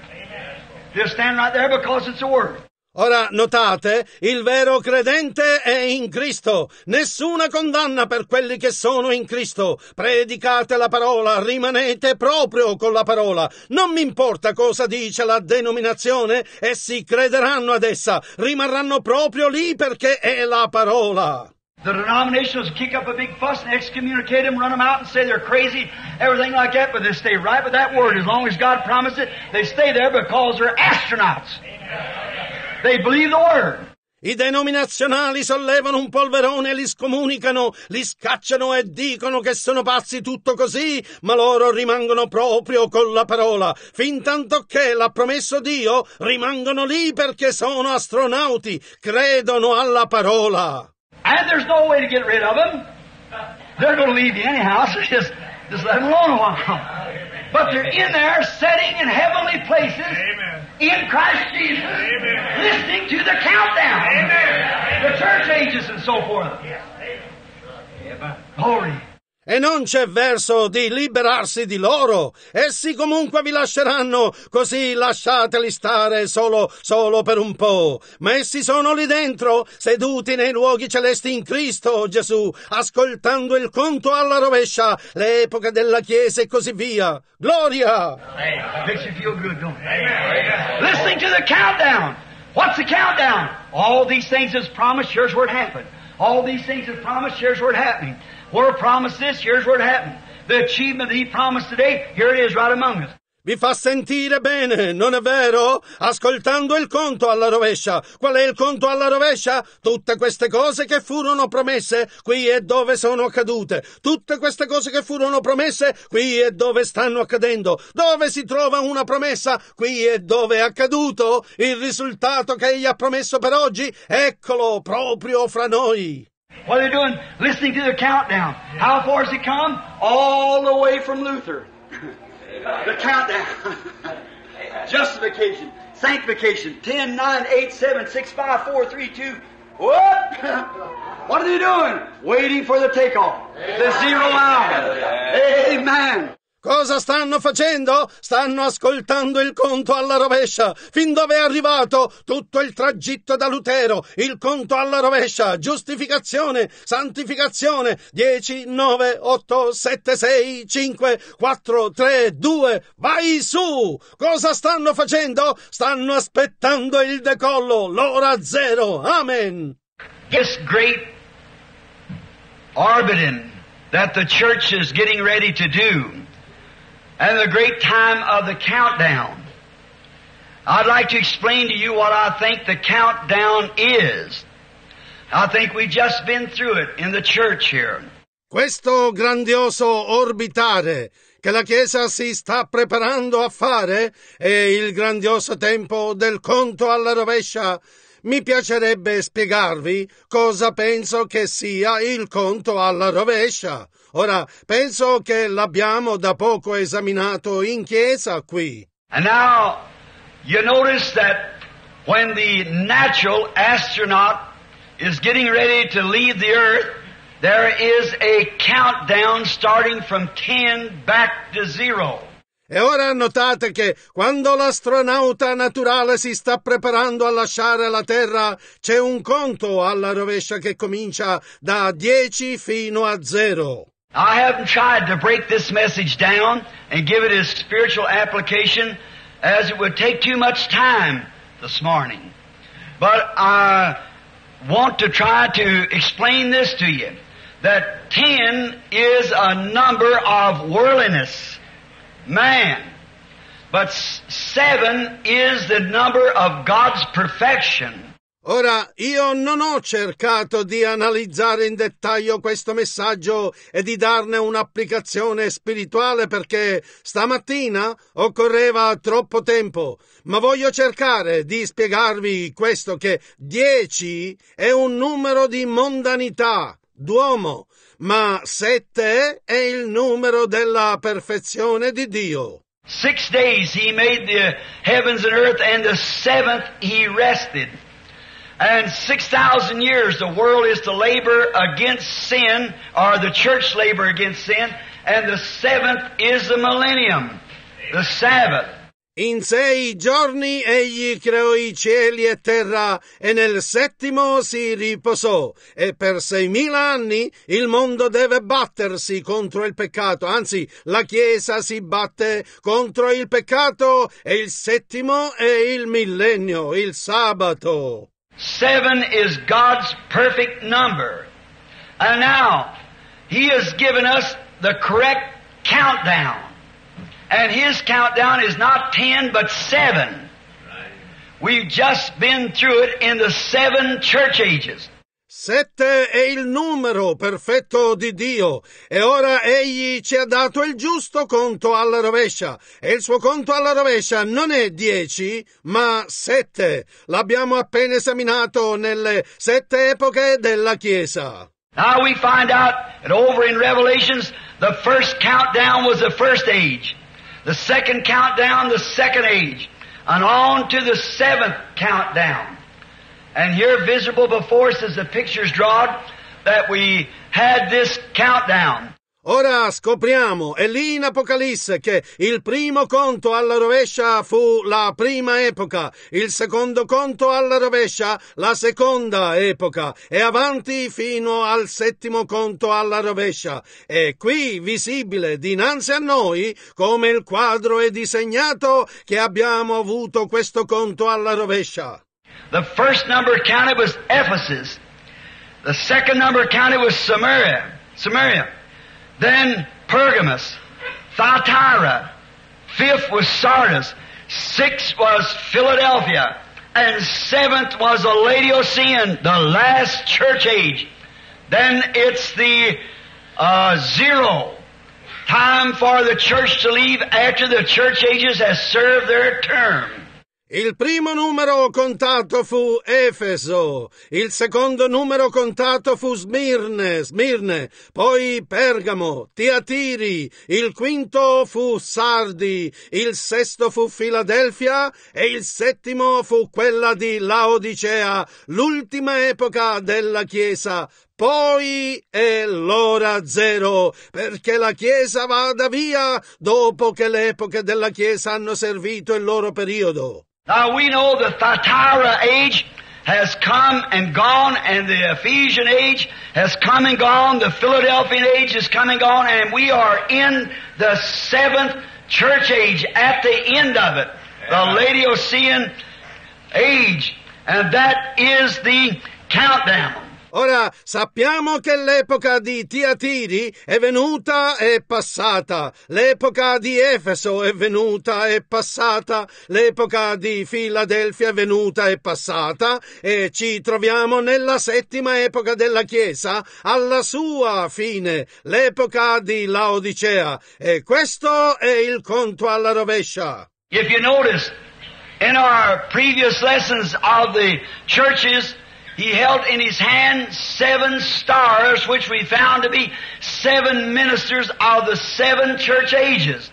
Speaker 2: Just stand right there because it's a Word.
Speaker 1: Ora notate, il vero credente è in Cristo. Nessuna condanna per quelli che sono in Cristo. Predicate la parola, rimanete proprio con la parola. Non mi importa cosa dice la denominazione, essi crederanno ad essa, rimarranno proprio lì perché è la parola.
Speaker 2: The denominationals kick up a big fuss and excommunicate them, run them out and say they're crazy, everything like that, but they stay right with that word. As long as God promised it, they stay there because they're astronauts. They believe the word.
Speaker 1: I denominazionali sollevano un polverone, li scomunicano, li scacciano e dicono che sono pazzi tutto così, ma loro rimangono proprio con la parola. Fin tanto che l'ha promesso Dio, rimangono lì perché sono astronauti, credono alla parola.
Speaker 2: And there's no way to get rid of them. They're going to leave you anyhow, so just, just let them alone a while. But they're in there, sitting in heavenly places,
Speaker 3: Amen.
Speaker 2: in Christ Jesus,
Speaker 3: Amen.
Speaker 2: To the countdown,
Speaker 3: Amen.
Speaker 2: the church ages and so forth. Glory.
Speaker 1: E non c'è verso di liberarsi di loro. Essi comunque vi lasceranno, così lasciateli stare solo, solo per un po'. Ma essi sono lì dentro, seduti nei luoghi celesti in Cristo Gesù, ascoltando il conto alla rovescia, l'epoca della Chiesa e così via. Gloria!
Speaker 2: Makes you feel good, don't it? Listening to the countdown. What's the countdown? All these things is promised, here's where it happened. All these things is promised, here's where it happening. Where promised this, here's where it happened. The achievement that he promised today, here it is right among us.
Speaker 1: Vi fa sentire bene, non è vero? Ascoltando il conto alla rovescia. Qual è il conto alla rovescia? Tutte queste cose che furono promesse, qui è dove sono accadute. Tutte queste cose che furono promesse, qui è dove stanno accadendo. Dove si trova una promessa, qui è dove è accaduto. Il risultato che egli ha promesso per oggi, eccolo proprio fra noi.
Speaker 2: What are they doing? Listening to the countdown. How far has it come? All the way from Luther. the countdown. Justification, sanctification. 10, 9, 8, 7, 6, 5, 4, 3, 2. What? what are they doing? Waiting for the takeoff. The zero hour. Amen.
Speaker 1: Cosa stanno facendo? Stanno ascoltando il conto alla rovescia. Fin dove è arrivato tutto il tragitto da Lutero. Il conto alla rovescia. Giustificazione, santificazione. 10, 9, 8, 7, 6, 5, 4, 3, 2. Vai su! Cosa stanno facendo? Stanno aspettando il decollo. L'ora zero. Amen.
Speaker 2: This great orbiting that the church is getting ready to do and the great time of the countdown. I'd like to explain to you what I think the countdown is. I think we've just been through it in the church here.
Speaker 1: Questo grandioso orbitare che la Chiesa si sta preparando a fare è il grandioso tempo del conto alla rovescia. Mi piacerebbe spiegarvi cosa penso che sia il conto alla rovescia. Ora, penso che l'abbiamo da poco esaminato in chiesa qui.
Speaker 2: And now, you notice that when the natural astronaut is getting ready to leave the earth, there is a countdown starting from 10 back to zero.
Speaker 1: E ora notate che quando l'astronauta naturale si sta preparando a lasciare la Terra, c'è un conto alla rovescia che comincia da 10 fino a zero.
Speaker 2: I haven't tried to break this message down and give it a spiritual application as it would take too much time this morning. But I want to try to explain this to you. That 10 is a number of worldliness, man. But 7 is the number of God's perfection.
Speaker 1: Ora, io non ho cercato di analizzare in dettaglio questo messaggio e di darne un'applicazione spirituale perché stamattina occorreva troppo tempo, ma voglio cercare di spiegarvi questo che 10 è un numero di mondanità, d'uomo, ma 7 è il numero della perfezione di Dio.
Speaker 2: Six days he made the heavens and earth, and the seventh he rested. And 6,000 years the world is to labor against sin, or the church labor against sin, and the seventh is the millennium, the Sabbath.
Speaker 1: In sei giorni egli creò i cieli e terra e nel settimo si riposò e per seimila anni il mondo deve battersi contro il peccato, anzi la Chiesa si batte contro il peccato e il settimo è il millennio, il sabato.
Speaker 2: Seven is God's perfect number. And now, He has given us the correct countdown. And His countdown is not ten, but seven. We've just been through it in the seven church ages.
Speaker 1: Sette è il numero perfetto di Dio e ora egli ci ha dato il giusto conto alla rovescia e il suo conto alla rovescia non è dieci ma sette. L'abbiamo appena esaminato nelle sette epoche della Chiesa.
Speaker 2: Now we find out that over in Revelations, the first countdown was the first age. The second countdown, the second age. And on to the seventh countdown. And here visible before us as the pictures drawn that we had this countdown.
Speaker 1: Ora scopriamo, è lì in Apocalisse, che il primo conto alla rovescia fu la prima epoca, il secondo conto alla rovescia la seconda epoca e avanti fino al settimo conto alla rovescia. E qui visibile dinanzi a noi come il quadro è disegnato che abbiamo avuto questo conto alla rovescia.
Speaker 2: The first number counted was Ephesus. The second number counted was Samaria. Samaria. Then Pergamus, Thyatira. Fifth was Sardis. Sixth was Philadelphia. And seventh was the Laodicean, the last church age. Then it's the uh, zero. Time for the church to leave after the church ages has served their term.
Speaker 1: Il primo numero contato fu Efeso, il secondo numero contato fu Smirne, Smirne, poi Pergamo, Tiatiri, il quinto fu Sardi, il sesto fu Filadelfia e il settimo fu quella di Laodicea, l'ultima epoca della Chiesa, Poi è l'ora zero, perché la Chiesa vada via dopo che le epoche della Chiesa hanno servito il loro periodo.
Speaker 2: Now we know the Thyatira age has come and gone, and the Ephesian age has come and gone, the Philadelphian age has come and gone, and we are in the seventh church age at the end of it. The Laodicean age. And that is the countdown.
Speaker 1: Ora sappiamo che l'epoca di Tiatiri è venuta e passata, l'epoca di Efeso è venuta e passata, l'epoca di Filadelfia è venuta e passata. E ci troviamo nella settima epoca della Chiesa, alla sua fine, l'epoca di Laodicea. E questo è il conto alla rovescia.
Speaker 2: If you notice, in our previous lessons of the churches, he held in his hand seven stars, which we found to be seven ministers of the seven church ages.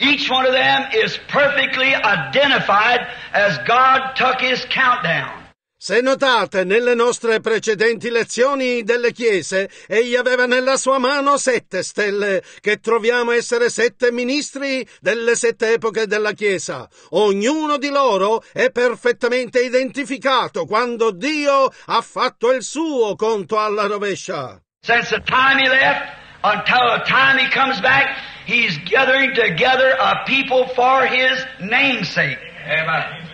Speaker 2: Each one of them is perfectly identified as God took his countdown.
Speaker 1: Se notate nelle nostre precedenti lezioni delle chiese, egli aveva nella sua mano sette stelle, che troviamo essere sette ministri delle sette epoche della chiesa. Ognuno di loro è perfettamente identificato quando Dio ha fatto il suo conto alla rovescia.
Speaker 2: Since the time he left until the time he comes back, he's gathering together a people for his namesake.
Speaker 3: Amen.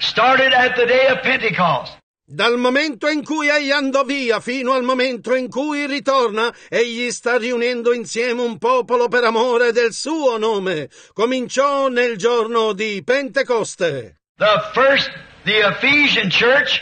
Speaker 2: Started at the day of Pentecost.
Speaker 1: Dal momento in cui egli andò via fino al momento in cui ritorna, egli sta riunendo insieme un popolo per amore del suo nome. Cominciò nel giorno di Pentecoste.
Speaker 2: The first, the Ephesian church,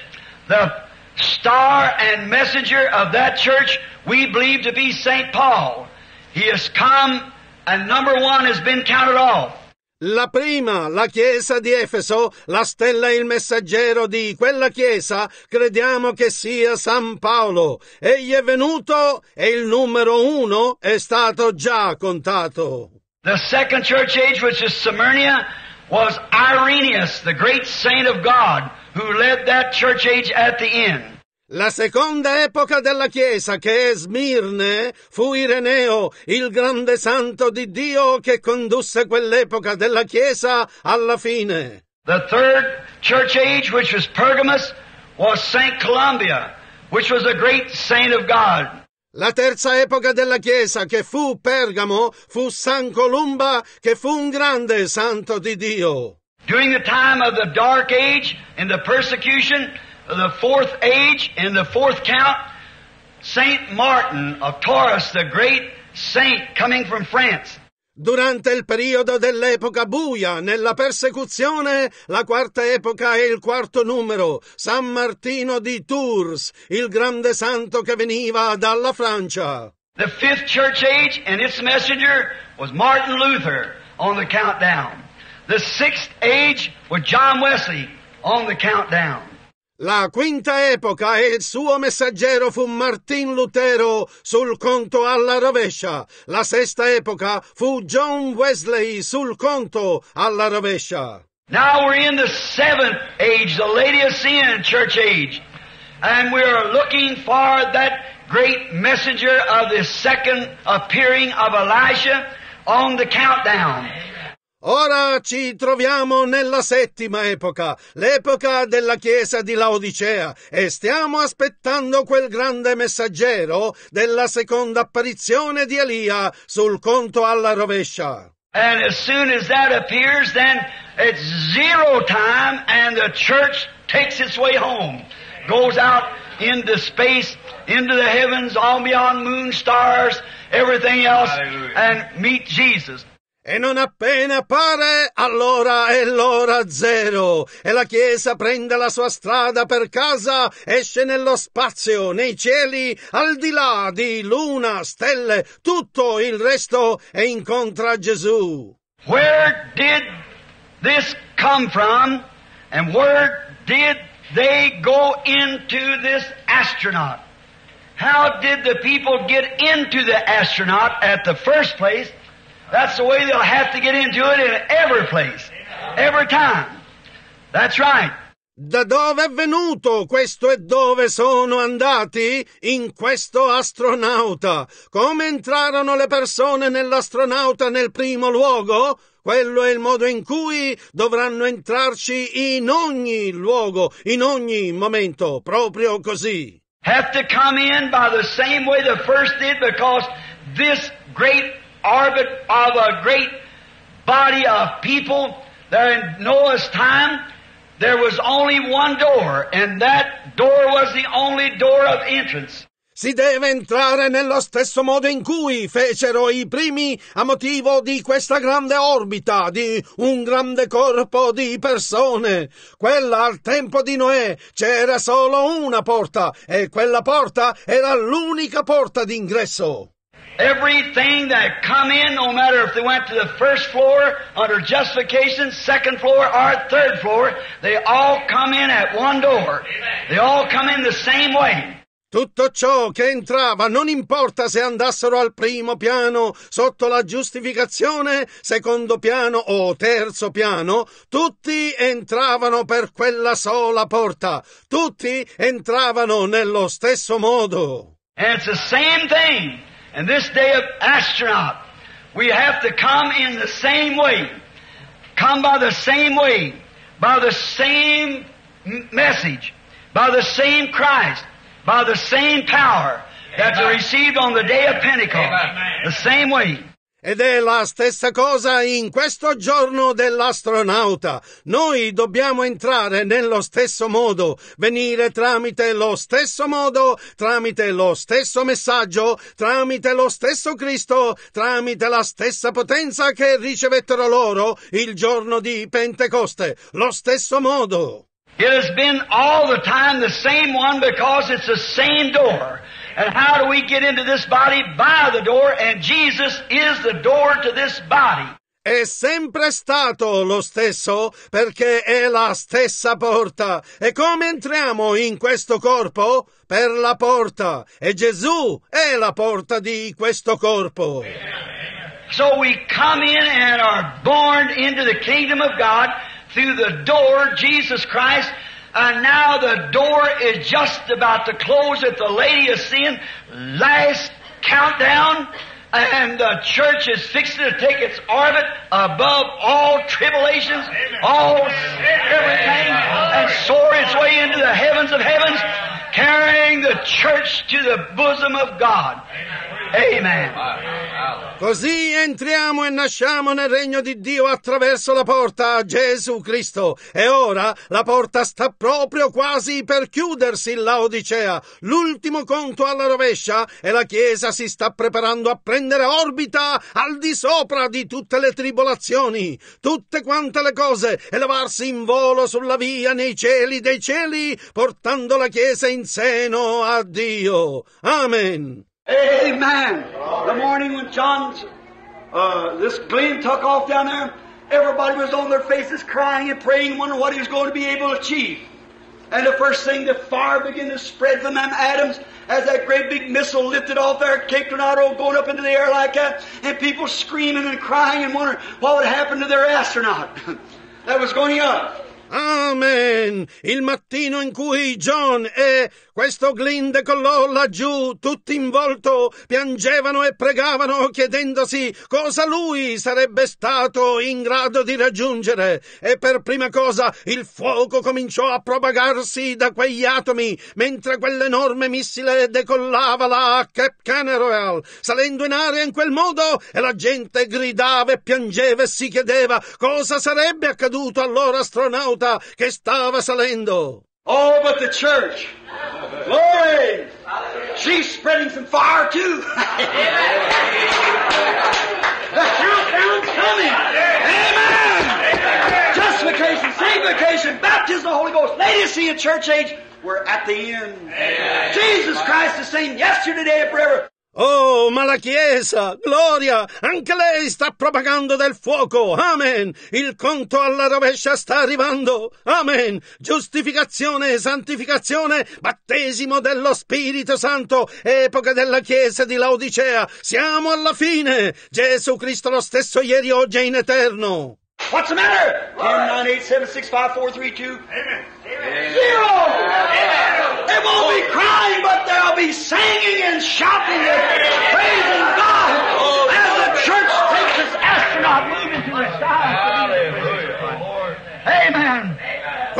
Speaker 2: the star and messenger of that church, we believe to be St. Paul. He has come and number one has been counted off.
Speaker 1: La prima, la chiesa di Efeso, la stella e il messaggero di quella chiesa, crediamo che sia San Paolo. Egli è venuto e il numero uno è stato già contato.
Speaker 2: The second church age, which is Smyrna, was Irenaeus, the great saint of God, who led that church age at the end.
Speaker 1: La seconda epoca della Chiesa, che è Smirne, fu Ireneo, il grande santo di Dio che condusse quell'epoca della Chiesa alla fine.
Speaker 2: The third church age, which was Pergamus, was St. Columbia, which was a great saint of God.
Speaker 1: La terza epoca della Chiesa, che fu Pergamo, fu San Columba, che fu un grande santo di Dio.
Speaker 2: During the time of the Dark Age and the persecution, the fourth age in the fourth count, Saint Martin of Tours, the great saint coming from France.
Speaker 1: Durante il periodo dell'epoca buia, nella persecuzione, la quarta epoca è il quarto numero, San Martino di Tours, il grande santo che veniva dalla Francia.
Speaker 2: The fifth church age and its messenger was Martin Luther on the countdown. The sixth age was John Wesley on the countdown.
Speaker 1: La quinta epoca e il suo messaggero fu Martin Lutero sul conto alla rovescia. La sesta epoca fu John Wesley sul conto alla rovescia.
Speaker 2: Now we're in the seventh age, the Laodicean church age. And we're looking for that great messenger of the second appearing of Elisha on the countdown.
Speaker 1: Ora ci troviamo nella settima epoca, l'epoca della Chiesa di Laodicea, e stiamo aspettando quel grande messaggero della seconda apparizione di Elia sul conto alla rovescia.
Speaker 2: And as soon as that appears, then it's zero time and the church takes its way home. Goes out into space, into the heavens, all beyond moon, stars, everything else,
Speaker 3: Hallelujah.
Speaker 2: and meet Jesus.
Speaker 1: E non appena appare, allora è l'ora zero, e la Chiesa prende la sua strada per casa, esce nello spazio, nei cieli, al di là di luna, stelle, tutto il resto, e incontra Gesù.
Speaker 2: Where did this come from? And where did they go into this astronaut? How did the people get into the astronaut at the first place? That's the way they'll have to get into it in every place, every time. That's right.
Speaker 1: Da dove è venuto questo e dove sono andati? In questo astronauta. Come entrarono le persone nell'astronauta nel primo luogo? Quello è il modo in cui dovranno entrarci in ogni luogo, in ogni momento, proprio così.
Speaker 2: Have to come in by the same way the first did because this great orbit of a great body of people there in Noah's time there was only one door, and that door was the only door of entrance.
Speaker 1: Si deve entrare nello stesso modo in cui fecero i primi a motivo di questa grande orbita, di un grande corpo di persone. Quella al tempo di Noè c'era solo una porta e quella porta era l'unica porta d'ingresso.
Speaker 2: Everything that come in, no matter if they went to the first floor under justification, second floor, or third floor, they all come in at one door. They all come in the same way.
Speaker 1: Tutto ciò che entrava, non importa se andassero al primo piano, sotto la giustificazione, secondo piano o terzo piano, tutti entravano per quella sola porta, tutti entravano nello stesso modo.
Speaker 2: And it's the same thing. In this day of astronaut, we have to come in the same way, come by the same way, by the same message, by the same Christ, by the same power that they received on the day of Pentecost. The same way.
Speaker 1: Ed è la stessa cosa in questo giorno dell'astronauta. Noi dobbiamo entrare nello stesso modo, venire tramite lo stesso modo, tramite lo stesso messaggio, tramite lo stesso Cristo, tramite la stessa potenza che ricevettero loro il giorno di Pentecoste. Lo stesso modo.
Speaker 2: It has been all the time the same one because it's the same door. And how do we get into this body? By the door, and Jesus is the door to this body.
Speaker 1: È sempre stato lo stesso perché è la stessa porta. E come entriamo in questo corpo? Per la porta. E Gesù è la porta di questo corpo.
Speaker 2: So we come in and are born into the kingdom of God through the door, Jesus Christ, and now the door is just about to close at the Lady of Sin, last countdown, and the church is fixing to take its orbit above all tribulations, all everything, and soar its way into the heavens of heavens, carrying the church to the bosom of God. Amen.
Speaker 1: Così entriamo e nasciamo nel regno di Dio attraverso la porta Gesù Cristo. E ora la porta sta proprio quasi per chiudersi la Odicea. L'ultimo conto alla rovescia e la Chiesa si sta preparando a prendere orbita al di sopra di tutte le tribolazioni, tutte quante le cose, e levarsi in volo sulla via nei cieli dei cieli, portando la Chiesa in seno a Dio. Amen.
Speaker 4: Amen. The morning when John's, uh, this Glenn took off down there, everybody was on their faces crying and praying, wondering what he was going to be able to achieve. And the first thing, the fire began to spread from them atoms as that great big missile lifted off there, cake tornado going up into the air like that, and people screaming and crying and wondering what would happen to their astronaut that was going up.
Speaker 1: Amen! Il mattino in cui John e questo Glynn decollò laggiù, tutti in volto, piangevano e pregavano chiedendosi cosa lui sarebbe stato in grado di raggiungere. E per prima cosa il fuoco cominciò a propagarsi da quegli atomi, mentre quell'enorme missile decollava là a Cape Canaveral, salendo in aria in quel modo, e la gente gridava e piangeva e si chiedeva cosa sarebbe accaduto al loro astronauta che stava salendo.
Speaker 4: Oh, but the church, glory, she's spreading some fire too. the countdown's coming. Amen. Justification, sanctification, baptism of the Holy Ghost, latency in church age. We're at the end. Jesus Christ the same yesterday, today, and forever.
Speaker 1: Oh, ma la Chiesa, gloria, anche lei sta propagando del fuoco. Amen. Il conto alla rovescia sta arrivando. Amen. Giustificazione, santificazione, battesimo dello Spirito Santo, epoca della Chiesa di Laodicea. Siamo alla fine. Gesù Cristo lo stesso ieri, oggi e in eterno.
Speaker 2: What's the matter? 10, 9, 8, 7, 6, 5, 4, 3, 2. Zero! It won't be oh. crying, but there'll be singing and shouting and praising God oh. as the church takes its astronaut moving to the sky.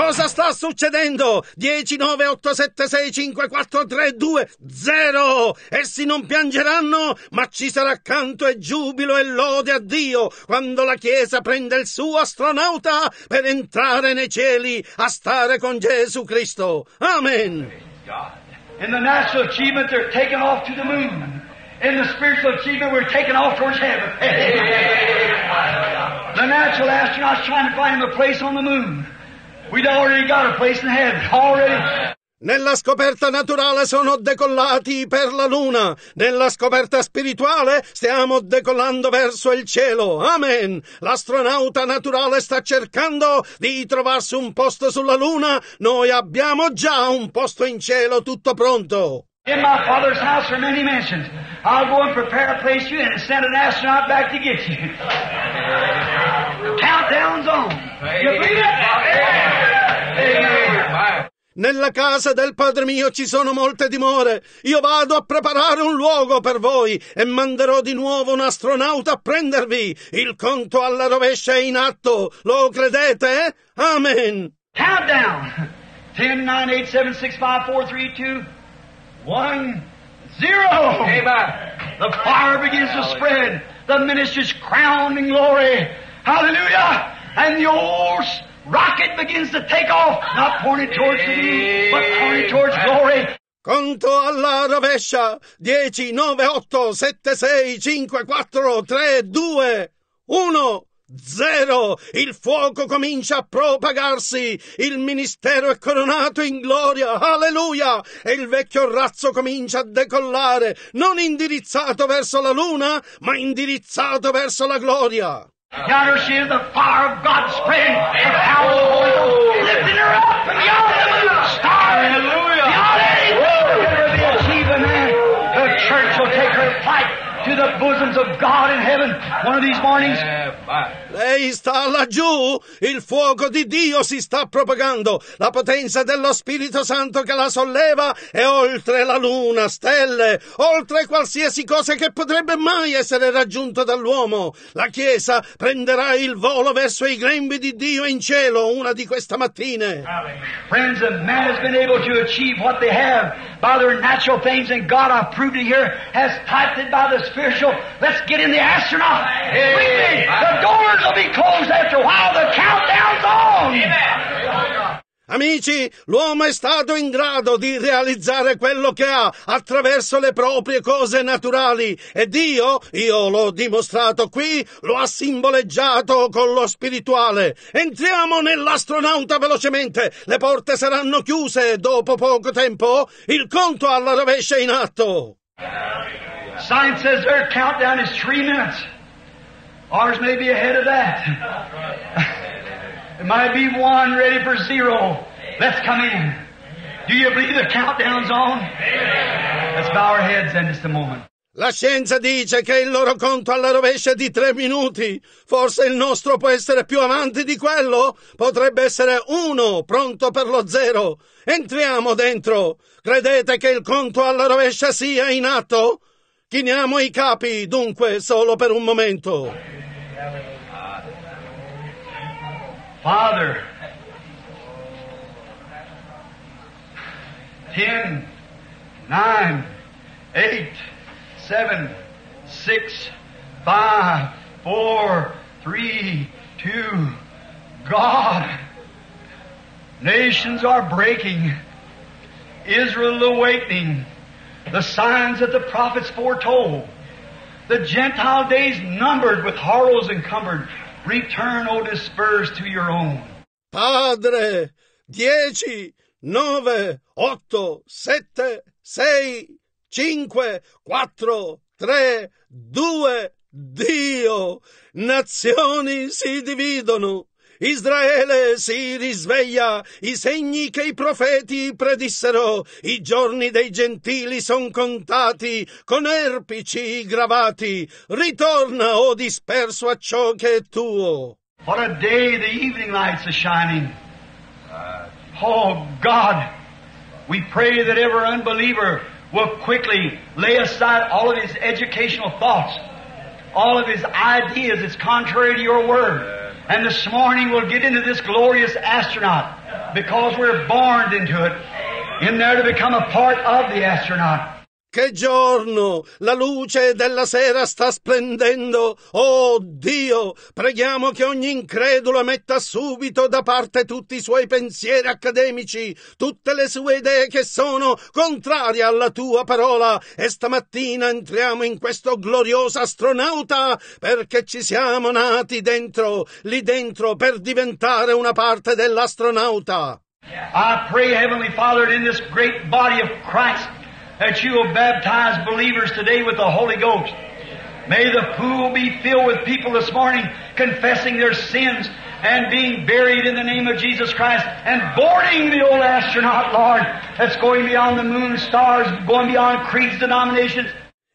Speaker 1: Cosa sta succedendo? 10, 9, 8, 7, 6, 5, 4, 3, 2, 0! Essi non piangeranno, ma ci sarà canto e giubilo e lode a Dio quando la Chiesa prende il suo astronauta per entrare nei cieli a stare con Gesù Cristo. Amen!
Speaker 2: In the natural achievement, they're taken off to the moon. In the spiritual achievement, we're taken off towards heaven. the natural astronaut's trying to find a place on the moon.
Speaker 1: Nella scoperta naturale sono decollati per la luna, nella scoperta spirituale stiamo decollando verso il cielo. Amen. L'astronauta naturale sta cercando di trovarsi un posto sulla luna, noi abbiamo già un posto in cielo tutto pronto.
Speaker 2: In my father's house are many mansions. I'll go and prepare a place for you and send an astronaut back to get you. Countdown's on. You believe it? Amen.
Speaker 1: Nella casa del Padre mio ci sono molte dimore. Io vado a preparare un luogo per voi e manderò di nuovo un astronauta a prendervi. Il conto alla rovescia è in atto. Lo credete? Amen.
Speaker 2: Countdown. 10, 9, 8, 7, 6, 5, 4, 3, 2, 1, 0.
Speaker 3: Amen.
Speaker 2: The fire begins to spread. The minister's crowned in glory. Hallelujah. And the old rocket begins to take off, not pointed towards the moon, but pointed towards glory.
Speaker 1: Conto alla rovescia. 10, 9, 8, 7, 6, 5, 4, 3, 2, 1. Zero! Il fuoco comincia a propagarsi! Il ministero è coronato in gloria! Alleluia! E il vecchio razzo comincia a decollare, non indirizzato verso la luna, ma indirizzato verso la gloria!
Speaker 2: Yonder she is the fire of God spreading, the power of the Holy Ghost, lifting her up beyond the moon star.
Speaker 3: Hallelujah.
Speaker 2: Beyond anything that ever be achieved in man. The church
Speaker 3: Amen.
Speaker 1: Lei sta laggiù, il fuoco di Dio si sta propagando, la potenza dello Spirito Santo che la solleva è oltre la luna, stelle, oltre qualsiasi cosa che potrebbe mai essere raggiunto dall'uomo. La Chiesa prenderà il volo verso i grembi di Dio in cielo una di queste mattine.
Speaker 2: Friends, if man has been able to achieve what they have by their natural things, and God, I've proved it here, has typed it by the spiritual. Let's get in the astronaut. Quickly, the doors will be closed after a while. The countdown's on.
Speaker 1: Amici, l'uomo è stato in grado di realizzare quello che ha attraverso le proprie cose naturali e Dio, io l'ho dimostrato qui, lo ha simboleggiato con lo spirituale. Entriamo nell'astronauta velocemente, le porte saranno chiuse dopo poco tempo, il conto alla rovescia è in atto.
Speaker 2: Science says their countdown is three minutes. Ours may be ahead of that. It might be one ready for zero. Let's come in. Do you believe the countdown's on? Let's bow our heads in just a moment.
Speaker 1: La scienza dice che il loro conto alla rovescia è di tre minuti. Forse il nostro può essere più avanti di quello? Potrebbe essere uno, pronto per lo zero. Entriamo dentro. Credete che il conto alla rovescia sia in atto? Chiniamo i capi, dunque, solo per un momento.
Speaker 2: Father, ten, nine, eight, seven, six, five, four, three, two, God. Nations are breaking. Israel awakening. The signs that the prophets foretold. The Gentile days numbered with horrors encumbered. Return, O dispersed, to your own.
Speaker 1: Padre, dieci, nove, otto, sette, sei, cinque, quattro, tre, due, Dio. Nazioni si dividono. Israele si risveglia, i segni che i profeti predissero, i giorni dei gentili son contati, con erpici gravati, ritorna, o disperso a ciò che è tuo.
Speaker 2: What a day the evening lights are shining. Oh God, we pray that every unbeliever will quickly lay aside all of his educational thoughts, all of his ideas that's contrary to your word. And this morning we'll get into this glorious astronaut because we're born into it, in there to become a part of the astronaut.
Speaker 1: Che giorno! La luce della sera sta splendendo. Oh Dio! Preghiamo che ogni incredulo metta subito da parte tutti i suoi pensieri accademici, tutte le sue idee che sono contrarie alla tua parola. E stamattina entriamo in questo glorioso astronauta perché ci siamo nati dentro, lì dentro, per diventare una parte dell'astronauta.
Speaker 2: I pray, Heavenly Father, in this great body of Christ, that you will baptize believers today with the Holy Ghost. May the pool be filled with people this morning confessing their sins and being buried in the name of Jesus Christ and boarding the old astronaut, Lord, that's going beyond the moon, stars, going beyond creeds, denominations.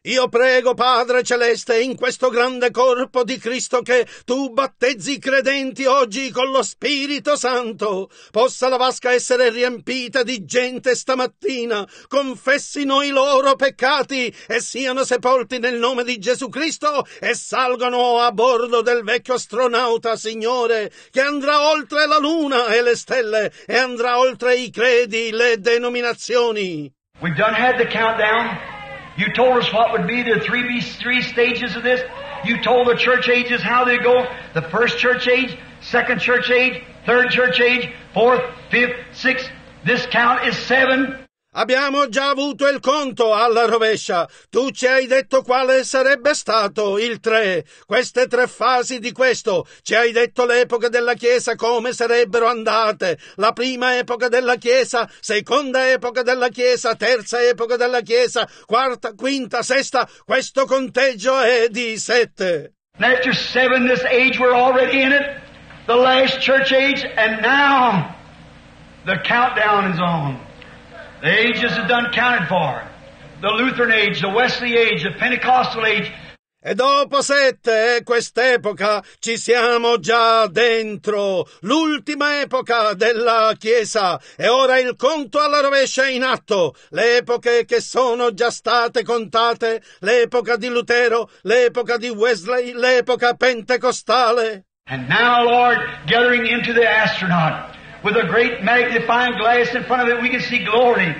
Speaker 1: Io prego, Padre Celeste, in questo grande corpo di Cristo che tu battezzi i credenti oggi con lo Spirito Santo, possa la vasca essere riempita di gente stamattina, confessino i loro peccati e siano sepolti nel nome di Gesù Cristo e salgano a bordo del vecchio astronauta, Signore, che andrà oltre la luna e le stelle e andrà oltre i credi, le denominazioni.
Speaker 2: We've done had the countdown. You told us what would be the three, three stages of this. You told the church ages how they go. The first church age, second church age, third church age, fourth, fifth, sixth. This count is seven.
Speaker 1: Abbiamo già avuto il conto alla rovescia. Tu ci hai detto quale sarebbe stato il tre. Queste tre fasi di questo. Ci hai detto l'epoca della Chiesa come sarebbero andate. La prima epoca della Chiesa, seconda epoca della Chiesa, terza epoca della Chiesa, quarta, quinta, sesta. Questo conteggio è di sette.
Speaker 2: After seven, this age, we're already in it. The last church age, and now the countdown is on. The ages are done counted for. The Lutheran age, the Wesley age, the Pentecostal age.
Speaker 1: E dopo sette, eh, quest'epoca, ci siamo già dentro. L'ultima epoca della Chiesa. E ora il conto alla rovescia è in atto. Le epoche che sono già state contate. L'epoca di Lutero, l'epoca di Wesley, l'epoca pentecostale.
Speaker 2: And now, Lord, gathering into the astronaut with a great magnifying glass in front of it, we can see glory.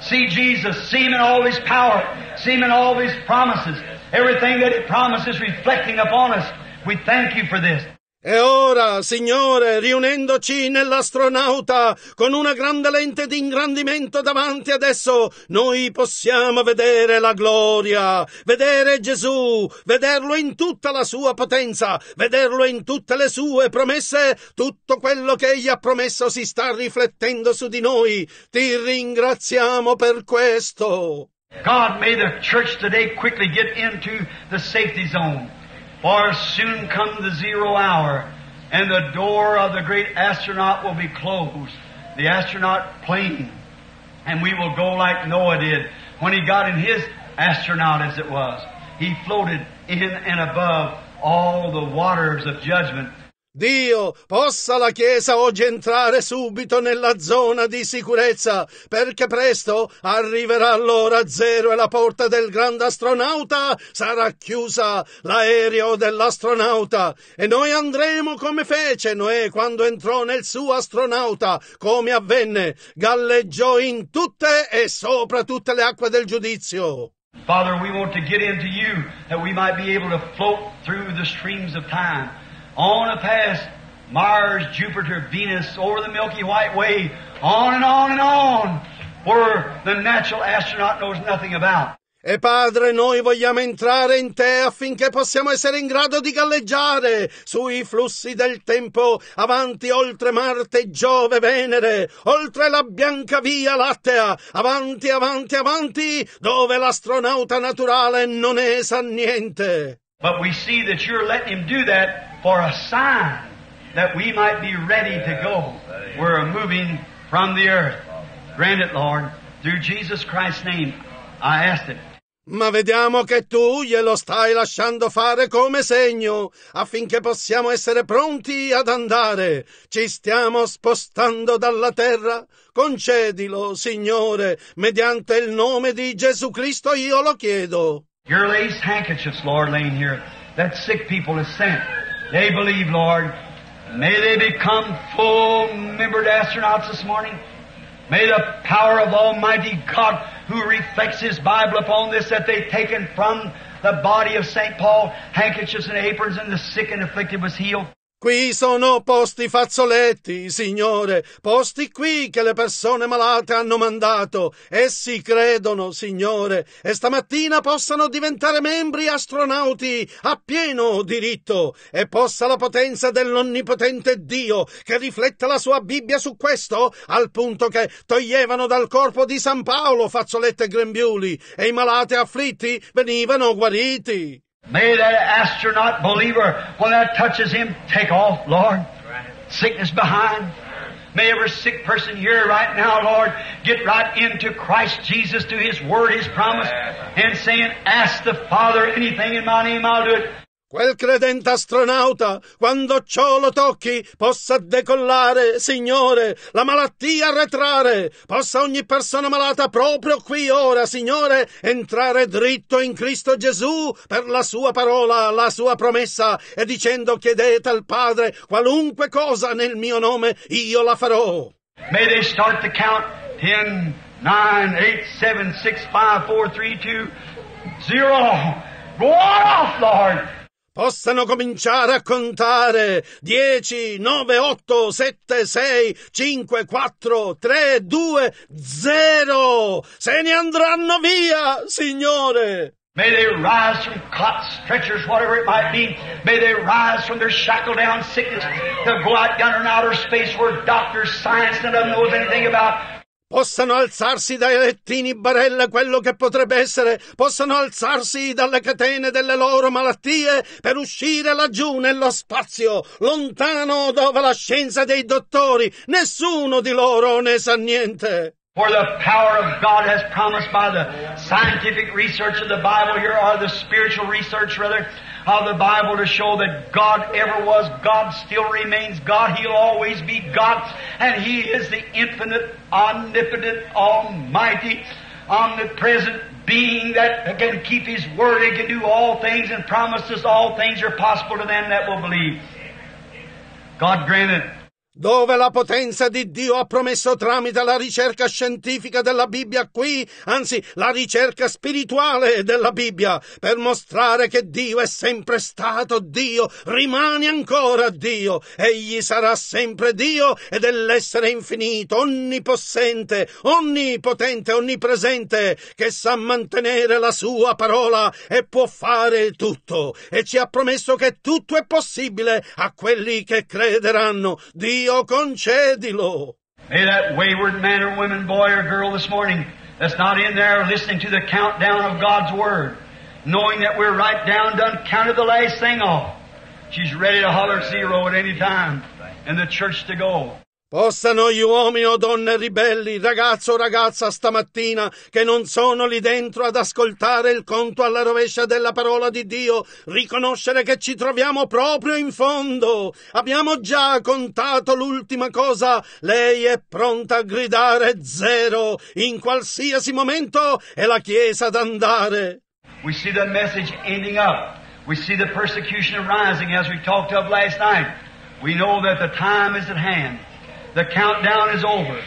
Speaker 2: See Jesus, see Him in all His power, see Him in all His promises. Everything that He promises reflecting upon us. We thank you for this.
Speaker 1: E ora, Signore, riunendoci nell'astronauta con una grande lente di ingrandimento davanti ad esso, noi possiamo vedere la gloria, vedere Gesù, vederlo in tutta la sua potenza, vederlo in tutte le sue promesse, tutto quello che egli ha promesso si sta riflettendo su di noi. Ti ringraziamo per questo.
Speaker 2: God, may the church today quickly get into the safety zone. For soon come the zero hour, and the door of the great astronaut will be closed. The astronaut plane. And we will go like Noah did when he got in his astronaut as it was. He floated in and above all the waters of judgment.
Speaker 1: Dio, possa la Chiesa oggi entrare subito nella zona di sicurezza, perché presto arriverà l'ora zero e la porta del grande astronauta sarà chiusa, l'aereo dell'astronauta, e noi andremo come fece Noè quando entrò nel suo astronauta, come avvenne, galleggiò in tutte e sopra tutte le acque del giudizio.
Speaker 2: Father, we want to get into you that we might be able to float through the streams of time. On and past Mars, Jupiter, Venus, over the Milky White Way, on and on and on, where the natural astronaut knows nothing about.
Speaker 1: E Padre, noi vogliamo entrare in te affinché possiamo essere in grado di galleggiare sui flussi del tempo avanti oltre Marte, Giove, Venere, oltre la bianca via lattea, avanti, avanti, avanti, dove l'astronauta naturale non ne sa niente.
Speaker 2: But we see that you're letting him do that for a sign that we might be ready to go. We're moving from the earth. Grant it, Lord, through Jesus Christ's name. I ask it.
Speaker 1: Ma vediamo che tu glielo stai lasciando fare come segno, affinché possiamo essere pronti ad andare. Ci stiamo spostando dalla terra. Concedilo, Signore, mediante il nome di Gesù Cristo io lo chiedo.
Speaker 2: Your lace handkerchiefs, Lord, laying here, that sick people is sent. They believe, Lord. May they become full membered astronauts this morning. May the power of Almighty God, who reflects His Bible upon this, that they've taken from the body of St. Paul, handkerchiefs and aprons, and the sick and afflicted was healed.
Speaker 1: Qui sono posti fazzoletti, Signore, posti qui che le persone malate hanno mandato. Essi credono, Signore, e stamattina possano diventare membri astronauti a pieno diritto e possa la potenza dell'onnipotente Dio, che riflette la sua Bibbia su questo, al punto che toglievano dal corpo di San Paolo fazzoletti e grembiuli e i malati afflitti venivano guariti.
Speaker 2: May that astronaut believer, when that touches him, take off, Lord. Sickness behind. May every sick person here right now, Lord, get right into Christ Jesus, to His Word, His promise, and saying, ask the Father anything in my name, I'll do it.
Speaker 1: Quel credente astronauta, quando ciò lo tocchi, possa decollare, Signore, la malattia arretrare, possa ogni persona malata proprio qui ora, Signore, entrare dritto in Cristo Gesù per la sua parola, la sua promessa, e dicendo chiedete al Padre qualunque cosa nel mio nome, io la farò.
Speaker 2: May they start to count 10, 9, 8, 7, 6, 5, 4, 3, 2, 0. Go off, Lord.
Speaker 1: Possano cominciare a contare 10, 9, 8, 7, 6, 5, 4, 3, 2, 0. Se ne andranno via, Signore.
Speaker 2: May they rise from cots, stretchers, whatever it might be. May they rise from their shackle down sickness to go out yonder in outer space where doctors, science, none of them knows anything about.
Speaker 1: Possano alzarsi dai lettini barella quello che potrebbe essere, possano alzarsi dalle catene delle loro malattie per uscire laggiù nello spazio, lontano dove la scienza dei dottori, nessuno di loro ne sa niente.
Speaker 2: For the power of God has promised by the scientific research of the Bible. Here, or the spiritual research rather, of the Bible to show that God ever was God, still remains God, He'll always be God, and He is the infinite, omnipotent, almighty, omnipresent being that can keep His word and can do all things and promises all things are possible to them that will believe. God grant it.
Speaker 1: Dove la potenza di Dio ha promesso tramite la ricerca scientifica della Bibbia qui, anzi la ricerca spirituale della Bibbia, per mostrare che Dio è sempre stato Dio, rimane ancora Dio, egli sarà sempre Dio ed è l'essere infinito, onnipossente, onnipotente, onnipresente, che sa mantenere la sua parola e può fare tutto, e ci ha promesso che tutto è possibile a quelli che crederanno. Dio Dio concedilo.
Speaker 2: May that wayward man or woman, boy or girl this morning that's not in there listening to the countdown of God's Word, knowing that we're right down done counted the last thing off. She's ready to holler zero at any time and the church to go.
Speaker 1: Possano gli uomini o donne ribelli, ragazzo o ragazza stamattina, che non sono lì dentro ad ascoltare il conto alla rovescia della parola di Dio, riconoscere che ci troviamo proprio in fondo. Abbiamo già contato l'ultima cosa. Lei è pronta a gridare zero in qualsiasi momento e la Chiesa ad andare.
Speaker 2: We see the message ending up. We see the persecution arising as we talked of last night. We know that the time is at hand. The countdown is over.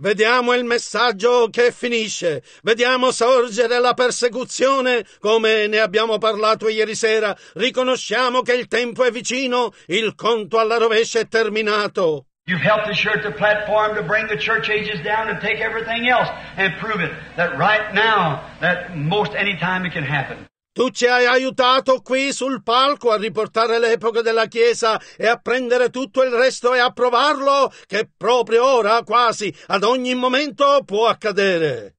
Speaker 1: Vediamo il messaggio che finisce, vediamo sorgere la persecuzione, come ne abbiamo parlato ieri sera, riconosciamo che il tempo è vicino, il conto alla rovescia è terminato.
Speaker 2: You've helped us here at the platform to bring the church ages down and take everything else and prove it that right now, that most any time it can happen.
Speaker 1: Tu ci hai aiutato qui sul palco a riportare l'epoca della Chiesa e a prendere tutto il resto e a provarlo che proprio ora, quasi ad ogni momento, può accadere.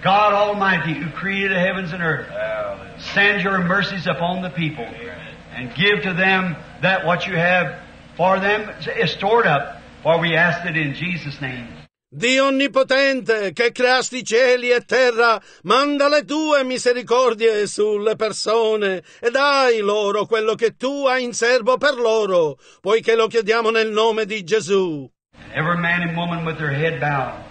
Speaker 2: God Almighty, who created the heavens and earth, send your mercies upon the people and give to them that what you have for them is stored up, for we ask it in Jesus' name.
Speaker 1: Dio onnipotente, che creasti cieli e terra, manda le tue misericordie sulle persone e dai loro quello che tu hai in serbo per loro, poiché lo chiediamo nel nome di Gesù.
Speaker 2: Every man and woman with their head bowed.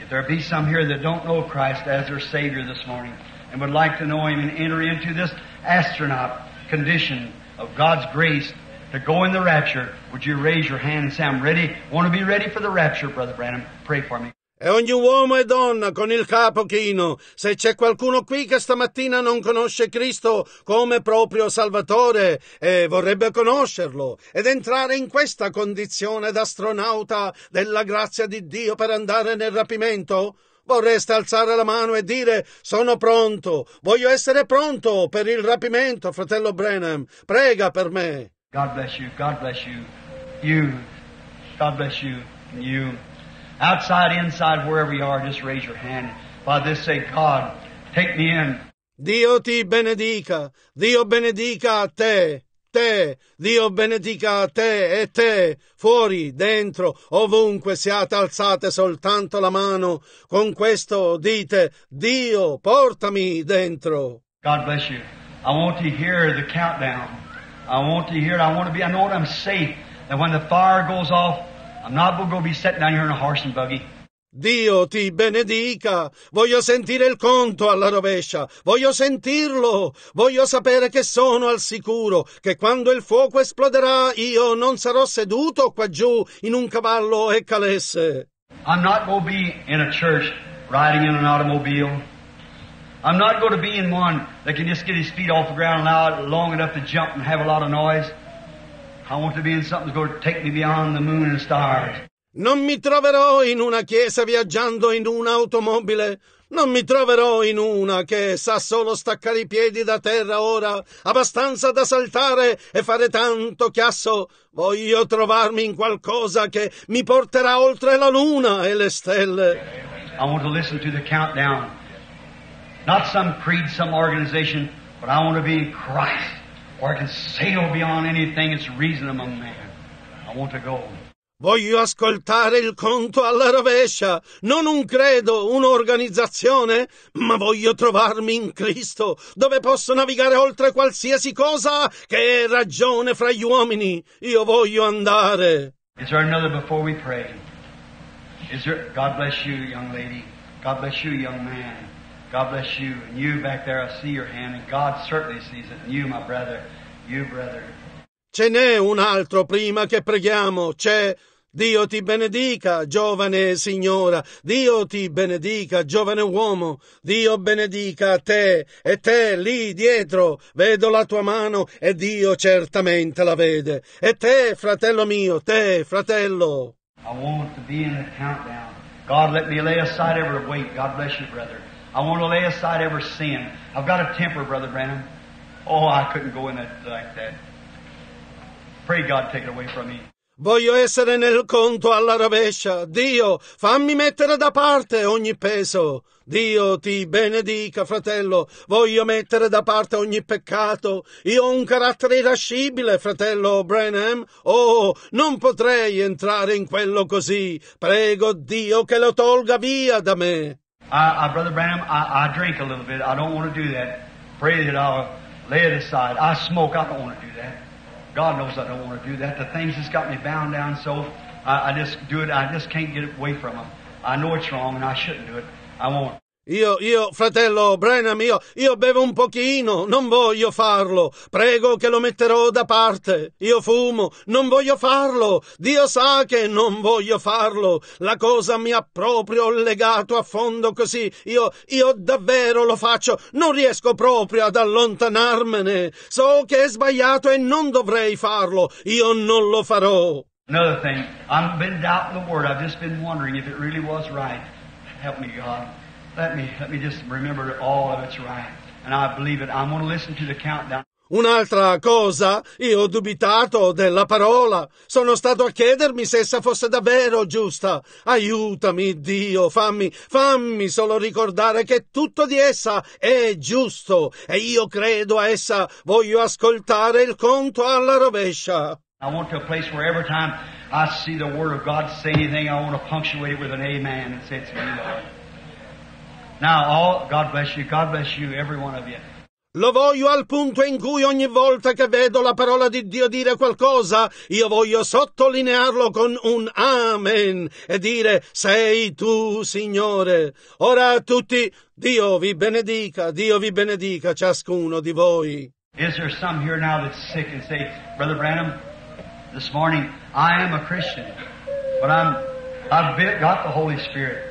Speaker 2: If there be some here that don't know Christ as their Savior this morning and would like to know Him and enter into this astronaut condition of God's grace to go in the rapture, would you raise your hand and say, I'm ready, want to be ready for the rapture, Brother Branham? Pray for me.
Speaker 1: E ogni uomo e donna con il capo chino, se c'è qualcuno qui che stamattina non conosce Cristo come proprio Salvatore e vorrebbe conoscerlo ed entrare in questa condizione d'astronauta della grazia di Dio per andare nel rapimento, vorreste alzare la mano e dire sono pronto, voglio essere pronto per il rapimento, fratello Brenham, prega per me.
Speaker 2: God bless you. God bless you. You. God bless you. You. Outside, inside, wherever you are, just raise your hand. By this say, God, take me in.
Speaker 1: Dio ti benedica, Dio benedica a te, te, Dio benedica a te e te, fuori, dentro, ovunque siate alzate soltanto la mano, con questo dite, Dio, portami dentro.
Speaker 2: God bless you. I want to hear the countdown. I want to hear it. I want to be, I know that I'm safe. That when the fire goes off, I'm not going to be sitting down here in a horse and buggy.
Speaker 1: Dio ti benedica. Voglio sentire il conto alla rovescia. Voglio sentirlo. Voglio sapere che sono al sicuro, che quando il fuoco esploderà io non sarò seduto qua giù in un cavallo e calesse.
Speaker 2: I'm not going to be in a church riding in an automobile. I'm not going to be in one that can just get his feet off the ground loud long enough to jump and have a lot of noise. I want to be in something that's going to take me beyond the moon and stars.
Speaker 1: Non mi troverò in una chiesa viaggiando in un'automobile. Non mi troverò in una che sa solo staccare i piedi da terra ora, abbastanza da saltare e fare tanto chiasso. Voglio trovarmi in qualcosa che mi porterà oltre la luna e le stelle.
Speaker 2: I want to listen to the countdown. Not some creed, some organization, but I want to be in Christ, where I can sail beyond anything that's reason among man. I want to go.
Speaker 1: Voglio ascoltare il conto alla rovescia, non un credo, un'organizzazione, ma voglio trovarmi in Cristo, dove posso navigare oltre qualsiasi cosa che è ragione fra gli uomini. Io voglio andare.
Speaker 2: Is there another before we pray? Is there? God bless you, young lady. God bless you, young man. God bless you. And you back there, I see your hand, and God certainly sees it. And you, my brother, you, brother.
Speaker 1: Ce n'è un altro prima che preghiamo. C'è Dio ti benedica, giovane signora. Dio ti benedica, giovane uomo. Dio benedica te e te lì dietro. Vedo la tua mano e Dio certamente la vede. E te, fratello mio, te, fratello.
Speaker 2: I want to be in the countdown. God, let me lay aside every weight. God bless you, brother. I want to lay aside every sin. I've got a temper, Brother Branham. Oh, I couldn't go in that like that. Pray God take it away from me.
Speaker 1: Voglio essere nel conto alla rovescia. Dio, fammi mettere da parte ogni peso. Dio ti benedica, fratello. Voglio mettere da parte ogni peccato. Io ho un carattere irascibile, fratello Branham. Oh, non potrei entrare in quello così. Prego Dio che lo tolga via da me.
Speaker 2: I, I, Brother Branham, I, I drink a little bit. I don't want to do that. Pray that I'll lay it aside. I smoke. I don't want to do that. God knows I don't want to do that. The things that's got me bound down so I, I just do it. I just can't get away from them. I know it's wrong and I shouldn't do it. I won't.
Speaker 1: Io, io, fratello Brenham, io, io bevo un pochino, non voglio farlo. Prego che lo metterò da parte. Io fumo, non voglio farlo. Dio sa che non voglio farlo. La cosa mi ha proprio legato a fondo così. Io, io davvero lo faccio. Non riesco proprio ad allontanarmene. So che è sbagliato e non dovrei farlo. Io non lo farò.
Speaker 2: Another thing, I've been doubting the word. I've just been wondering if it really was right. Help me, God. Let me let me just remember all of it's right. And I believe it. I'm going to listen to the countdown.
Speaker 1: Un'altra cosa, io ho dubitato della parola. Sono stato a chiedermi se essa fosse davvero giusta. Aiutami, Dio, fammi, fammi solo ricordare che tutto di essa è giusto e io credo a essa. Voglio ascoltare il conto alla rovescia.
Speaker 2: I want to a place where every time I see the Word of God say anything, I want to punctuate it with an amen and say it's me, Lord. Now, all, God bless you, God bless you, every one of you.
Speaker 1: Lo voglio al punto in cui ogni volta che vedo la parola di Dio dire qualcosa, io voglio sottolinearlo con un amen e dire sei tu, Signore. Ora a tutti, Dio vi benedica, Dio vi benedica ciascuno di voi.
Speaker 2: Is there some here now that's sick and say, Brother Branham, this morning I am a Christian, but I'm I've got the Holy Spirit.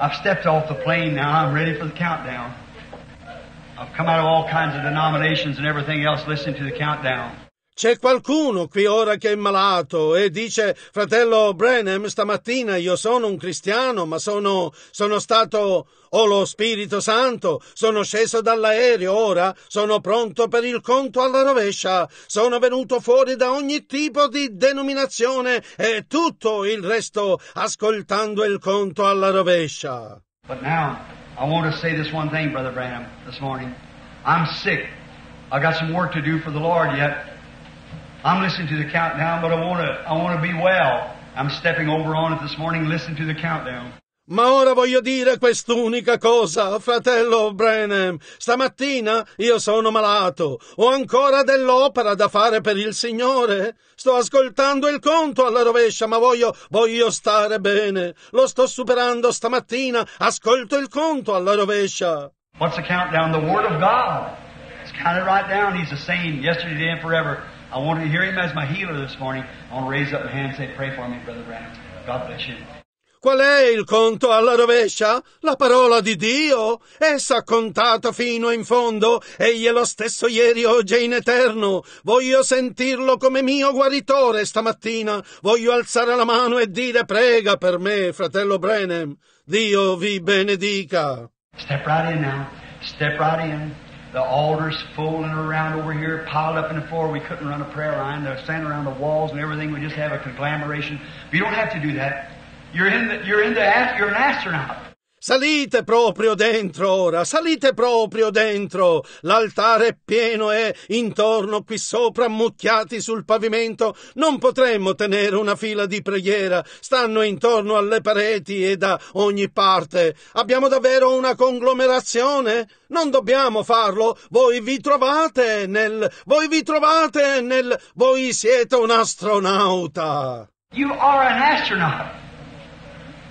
Speaker 2: I've stepped off the plane now. I'm ready for the countdown. I've come out of all kinds of denominations and everything else listening to the countdown.
Speaker 1: C'è qualcuno qui ora che è malato e dice, fratello Brenham, stamattina io sono un cristiano, ma sono, sono stato, ho lo Spirito Santo, sono sceso dall'aereo ora, sono pronto per il conto alla rovescia, sono venuto fuori da ogni tipo di denominazione e tutto il resto ascoltando il conto alla rovescia.
Speaker 2: But now, I want to say this one thing, Brother Branham, this morning. I'm sick. I got some work to do for the Lord yet. I'm listening to the countdown, but I want to, I want to be well. I'm stepping over on it this morning, listen to the countdown.
Speaker 1: Ma ora voglio dire quest'unica cosa, fratello Brenham. Stamattina io sono malato. Ho ancora dell'opera da fare per il Signore. Sto ascoltando il conto alla rovescia, ma voglio, voglio stare bene. Lo sto superando stamattina. Ascolto il conto alla rovescia.
Speaker 2: What's the countdown? The Word of God. It's counted right down. He's the same yesterday, today, and forever. I want to hear Him as my healer this morning. I want to raise up my hand and say, pray for me, Brother Branham. God bless you.
Speaker 1: Qual è il conto alla rovescia? La parola di Dio. Essa ha contato fino in fondo. Egli è lo stesso ieri, oggi e in eterno. Voglio sentirlo come mio guaritore stamattina. Voglio alzare la mano e dire prega per me, fratello Brenham. Dio vi benedica.
Speaker 2: Step right in now. Step right in. The altar's folding around over here, piled up in the floor. We couldn't run a prayer line. They're standing around the walls and everything. We just have a conglomeration. But you don't have to do that. You're in the, you're in the, you're an astronaut.
Speaker 1: Salite proprio dentro ora, salite proprio dentro. L'altare è pieno e intorno qui sopra ammucchiati sul pavimento non potremmo tenere una fila di preghiera. Stanno intorno alle pareti e da ogni parte. Abbiamo davvero una conglomerazione? Non dobbiamo farlo. Voi vi trovate nel voi vi trovate nel voi siete un astronauta.
Speaker 2: You are an astronaut.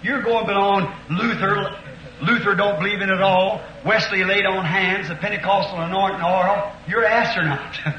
Speaker 2: You're going beyond Luther. Luther don't believe in it all. Wesley laid on hands, the Pentecostal anointing oil. You're an astronaut.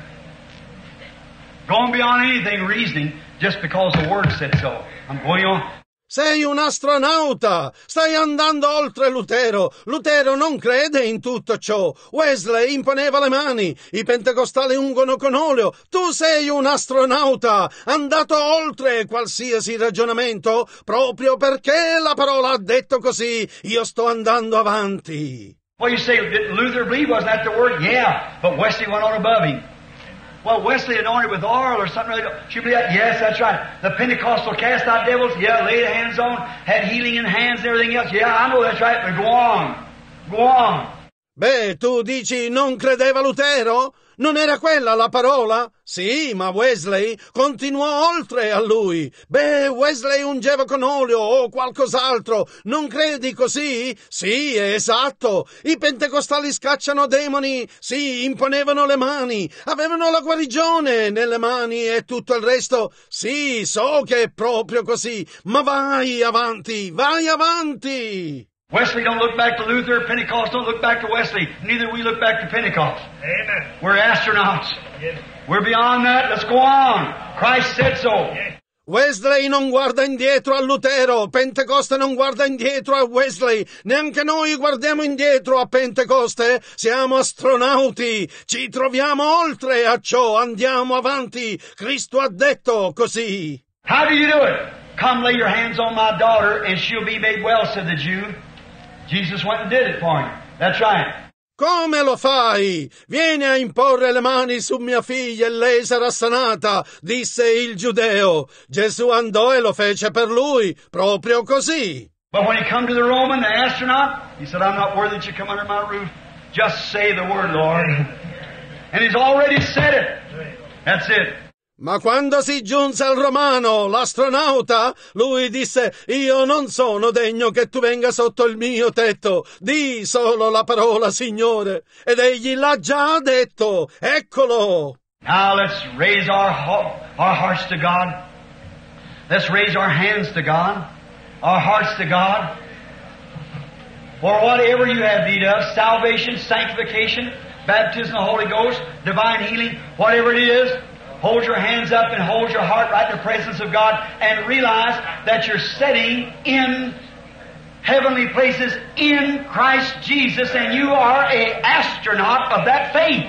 Speaker 2: going beyond anything reasoning just because the Word said so. I'm going on.
Speaker 1: Sei un astronauta! Stai andando oltre Lutero! Lutero non crede in tutto ciò! Wesley imponeva le mani! I pentecostali ungono con olio! Tu sei un astronauta! Andato oltre qualsiasi ragionamento! Proprio perché la parola ha detto così! Io sto andando avanti!
Speaker 2: Well, you say, did Luther believe? Wasn't that the Word? Yeah, but Wesley went on above him. Well, Wesley anointed with oil or something. She believe that? Yes, that's right. The Pentecostal cast out devils. Yeah, laid hands on, had healing in hands and everything else. Yeah, I know that's right. But go on, go on.
Speaker 1: Beh, tu dici non credeva Lutero? Non era quella la parola? Sì, ma Wesley continuò oltre a lui. Beh, Wesley ungeva con olio o qualcos'altro. Non credi così? Sì, esatto. I pentecostali scacciano demoni. Sì, imponevano le mani. Avevano la guarigione nelle mani e tutto il resto. Sì, so che è proprio così. Ma vai avanti, vai avanti.
Speaker 2: Wesley don't look back to Luther. Pentecost don't look back to Wesley. Neither we look back to Pentecost.
Speaker 3: Amen.
Speaker 2: We're astronauts.
Speaker 3: Yes.
Speaker 2: We're beyond that. Let's go on. Christ said so.
Speaker 1: Wesley non guarda indietro a Lutero, Pentecoste non guarda indietro a Wesley, neanche noi guardiamo indietro a Pentecoste, siamo astronauti, ci troviamo oltre a ciò, andiamo avanti, Cristo ha detto così.
Speaker 2: How do you do it? Come lay your hands on my daughter and she'll be made well, said the Jew. Jesus went and did it for him. That's right.
Speaker 1: Come lo fai? Vieni a imporre le mani su mia figlia e lei sarà sanata, disse il giudeo. Gesù andò e lo fece per lui, proprio così.
Speaker 2: But when he come to the Roman, the astronaut, he said, I'm not worthy that you come under my roof. Just say the word, Lord. And he's already said it. That's it.
Speaker 1: Ma quando si giunse al romano, l'astronauta, lui disse, io non sono degno che tu venga sotto il mio tetto, di solo la parola, Signore. Ed egli l'ha già detto, eccolo.
Speaker 2: Now let's raise our, our hearts to God. Let's raise our hands to God, our hearts to God. For whatever you have need of, salvation, sanctification, baptism of the Holy Ghost, divine healing, whatever it is, hold your hands up and hold your heart right in the presence of God and realize that you're sitting in heavenly places in Christ Jesus and you are a astronaut of that faith.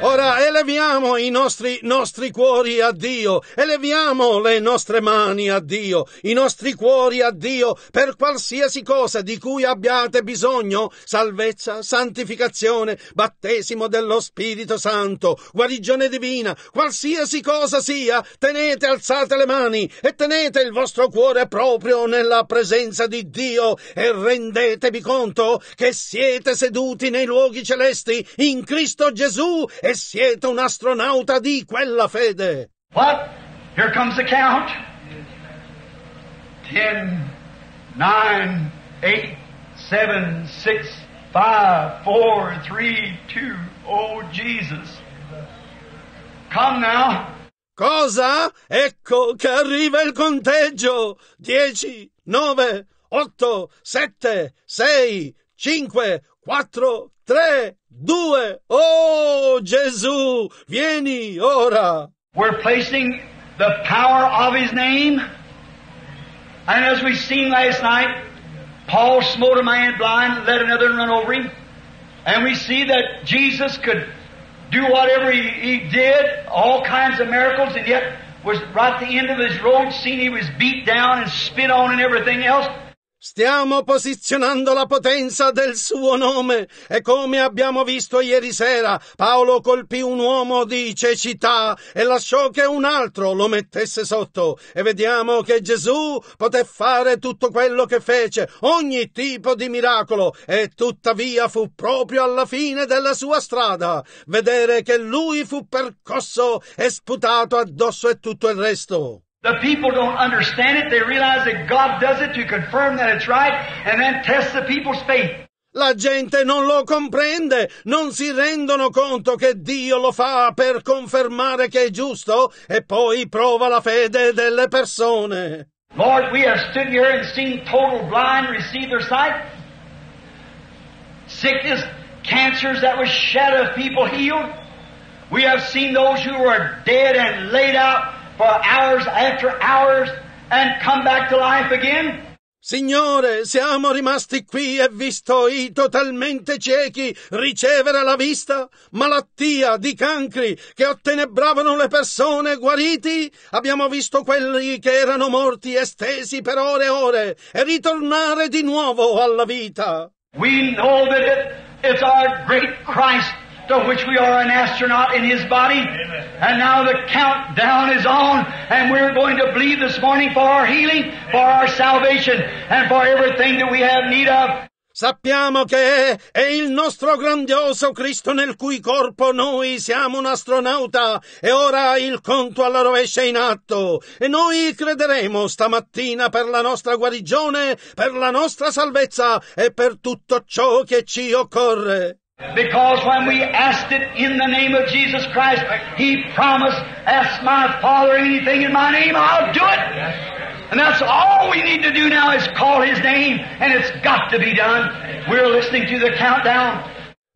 Speaker 1: Ora eleviamo i nostri, nostri cuori a Dio, eleviamo le nostre mani a Dio, i nostri cuori a Dio per qualsiasi cosa di cui abbiate bisogno, salvezza, santificazione, battesimo dello Spirito Santo, guarigione divina, qualsiasi cosa sia, tenete alzate le mani e tenete il vostro cuore proprio nella presenza di Dio e rendetevi conto che siete seduti nei luoghi celesti in Cristo Gesù e siete un astronauta di quella fede.
Speaker 2: What? Here comes the count. Ten, nine, eight, seven, six, five, four, three, two. Oh, Jesus. Come now.
Speaker 1: Cosa? Ecco che arriva il conteggio. Dieci, nove, otto, sette, sei, cinque, quattro, tre, due. Oh Gesù, vieni ora.
Speaker 2: We're placing the power of His name. And as we seen last night, Paul smote a man blind, let another run over him. And we see that Jesus could do whatever he, he did, all kinds of miracles, and yet was right at the end of his road, seen he was beat down and spit on and everything else.
Speaker 1: Stiamo posizionando la potenza del suo nome e come abbiamo visto ieri sera, Paolo colpì un uomo di cecità e lasciò che un altro lo mettesse sotto e vediamo che Gesù poté fare tutto quello che fece, ogni tipo di miracolo e tuttavia fu proprio alla fine della sua strada vedere che lui fu percosso e sputato addosso e tutto il resto.
Speaker 2: The people don't understand it. They realize that God does it to confirm that it's right and then test the people's faith.
Speaker 1: La gente non lo comprende, non si rendono conto che Dio lo fa per confermare che è giusto e poi prova la fede delle persone.
Speaker 2: Lord, we have stood here and seen total blind receive their sight. Sickness, cancers that was shed of people healed. We have seen those who were dead and laid out for hours after hours and come back to life again?
Speaker 1: Signore, siamo rimasti qui e visto i totalmente ciechi ricevere la vista, malattia di cancri che ottenebravano le persone guariti, abbiamo visto quelli che erano morti estesi per ore e ore e ritornare di nuovo alla vita.
Speaker 2: We know that it, it's our great Christ to which we are an astronaut in His body. And now the countdown is on, and we're going to believe this morning for our healing, for our salvation, and for everything that we have need of.
Speaker 1: Sappiamo che è, il nostro grandioso Cristo nel cui corpo noi siamo un astronauta e ora il conto alla rovescia è in atto e noi crederemo stamattina per la nostra guarigione, per la nostra salvezza e per tutto ciò che ci occorre.
Speaker 2: Because when we asked it in the name of Jesus Christ, He promised, ask my Father anything in my name, I'll do it. And that's all we need to do now is call His name, and it's got to be done. We're listening to the countdown.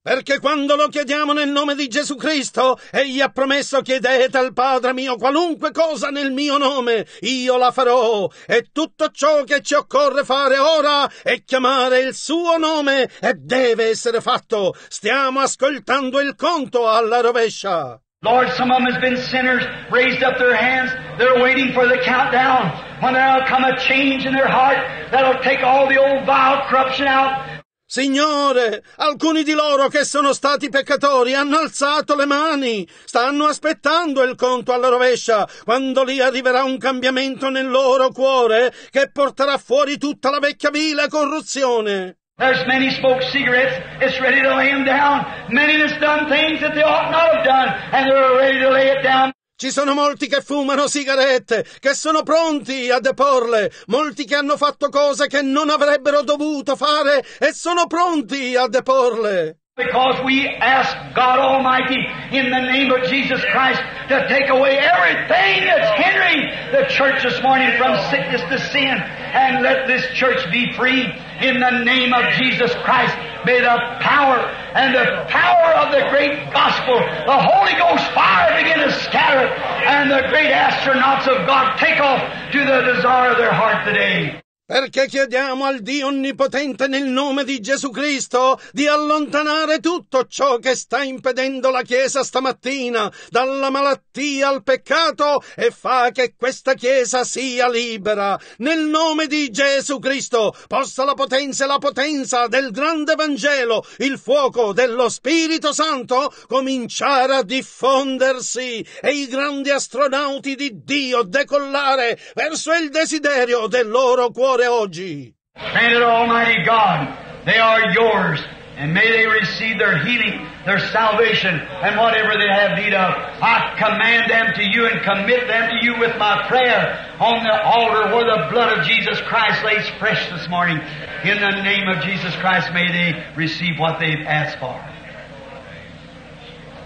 Speaker 1: Perché quando lo chiediamo nel nome di Gesù Cristo, Egli ha promesso chiedete al Padre mio qualunque cosa nel mio nome, io la farò. E tutto ciò che ci occorre fare ora è chiamare il suo nome e deve essere fatto. Stiamo ascoltando il conto alla rovescia.
Speaker 2: Lord, some of them has been sinners, raised up their hands. They're waiting for the countdown. When there'll come a change in their heart, that'll take all the old vile corruption out.
Speaker 1: Signore, alcuni di loro che sono stati peccatori hanno alzato le mani, stanno aspettando il conto alla rovescia, quando lì arriverà un cambiamento nel loro cuore che porterà fuori tutta la vecchia vile corruzione.
Speaker 2: There's many smoked cigarettes, it's ready to lay them down. Many that's done things that they ought not have done, and they're ready to lay it down.
Speaker 1: Ci sono molti che fumano sigarette, che sono pronti a deporle, molti che hanno fatto cose che non avrebbero dovuto fare e sono pronti a deporle.
Speaker 2: Because we ask God Almighty in the name of Jesus Christ to take away everything that's hindering the church this morning from sickness to sin and let this church be free in the name of Jesus Christ. May the power and the power of the great gospel, the Holy Ghost fire begin to scatter and the great astronauts of God take off to the desire of their heart today.
Speaker 1: Perché chiediamo al Dio Onnipotente nel nome di Gesù Cristo di allontanare tutto ciò che sta impedendo la Chiesa stamattina dalla malattia al peccato e fa che questa Chiesa sia libera. Nel nome di Gesù Cristo possa la potenza e la potenza del grande Vangelo, il fuoco dello Spirito Santo cominciare a diffondersi e i grandi astronauti di Dio decollare verso il desiderio del loro cuore cuore oggi.
Speaker 2: Granted, Almighty God, they are yours, and may they receive their healing, their salvation, and whatever they have need of. I command them to you and commit them to you with my prayer on the altar where the blood of Jesus Christ lays fresh this morning. In the name of Jesus Christ, may they receive what they've asked for.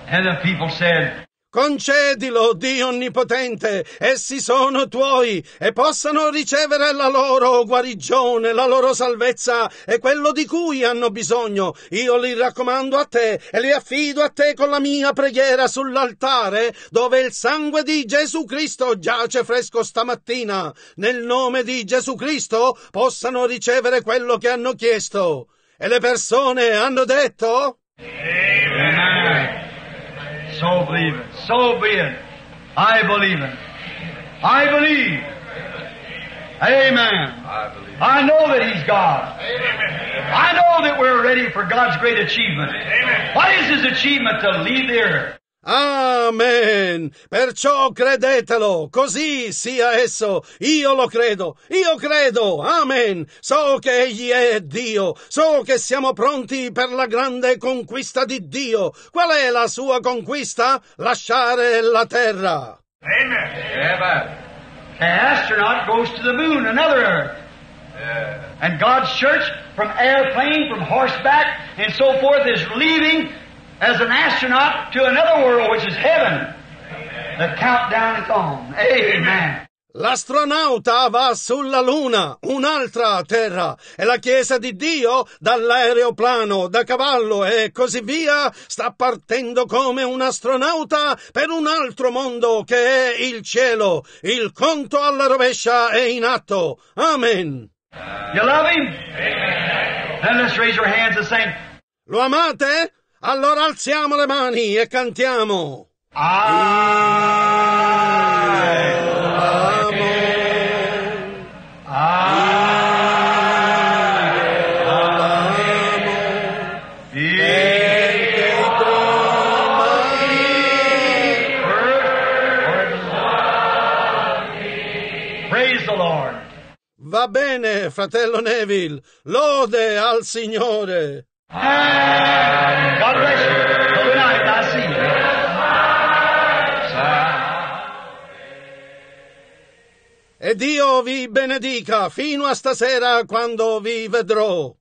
Speaker 2: And the people said,
Speaker 1: Concedilo, Dio Onnipotente, essi sono tuoi e possano ricevere la loro guarigione, la loro salvezza e quello di cui hanno bisogno. Io li raccomando a te e li affido a te con la mia preghiera sull'altare dove il sangue di Gesù Cristo giace fresco stamattina. Nel nome di Gesù Cristo possano ricevere quello che hanno chiesto. E le persone hanno detto?
Speaker 2: Amen. So believe it. So be it. I believe it. I believe. Amen. I believe. I know that He's God. Amen. I know that we're ready for God's great achievement. Amen. What is His achievement to leave the earth?
Speaker 1: Amen. Perciò credetelo, così sia esso. Io lo credo, io credo. Amen. So che Egli è Dio, so che siamo pronti per la grande conquista di Dio. Qual è la sua conquista? Lasciare la terra.
Speaker 3: Amen. Amen.
Speaker 2: An astronaut goes to the moon, another earth. And God's church, from airplane, from horseback, and so forth, is leaving as an astronaut to another world, which is heaven. The countdown is on. Amen.
Speaker 1: L'astronauta va sulla Luna, un'altra Terra, e la Chiesa di Dio dall'aeroplano, da cavallo e così via sta partendo come un astronauta per un altro mondo che è il cielo. Il conto alla rovescia è in atto. Amen.
Speaker 2: You love Him? Amen. Then let's raise our hands and sing.
Speaker 1: Lo amate? Allora alziamo le mani e cantiamo.
Speaker 2: Lord.
Speaker 1: Va bene, fratello Neville, lode al Signore.
Speaker 2: God bless you. Good night. I see you.
Speaker 1: E Dio vi benedica fino a stasera quando vi vedrò.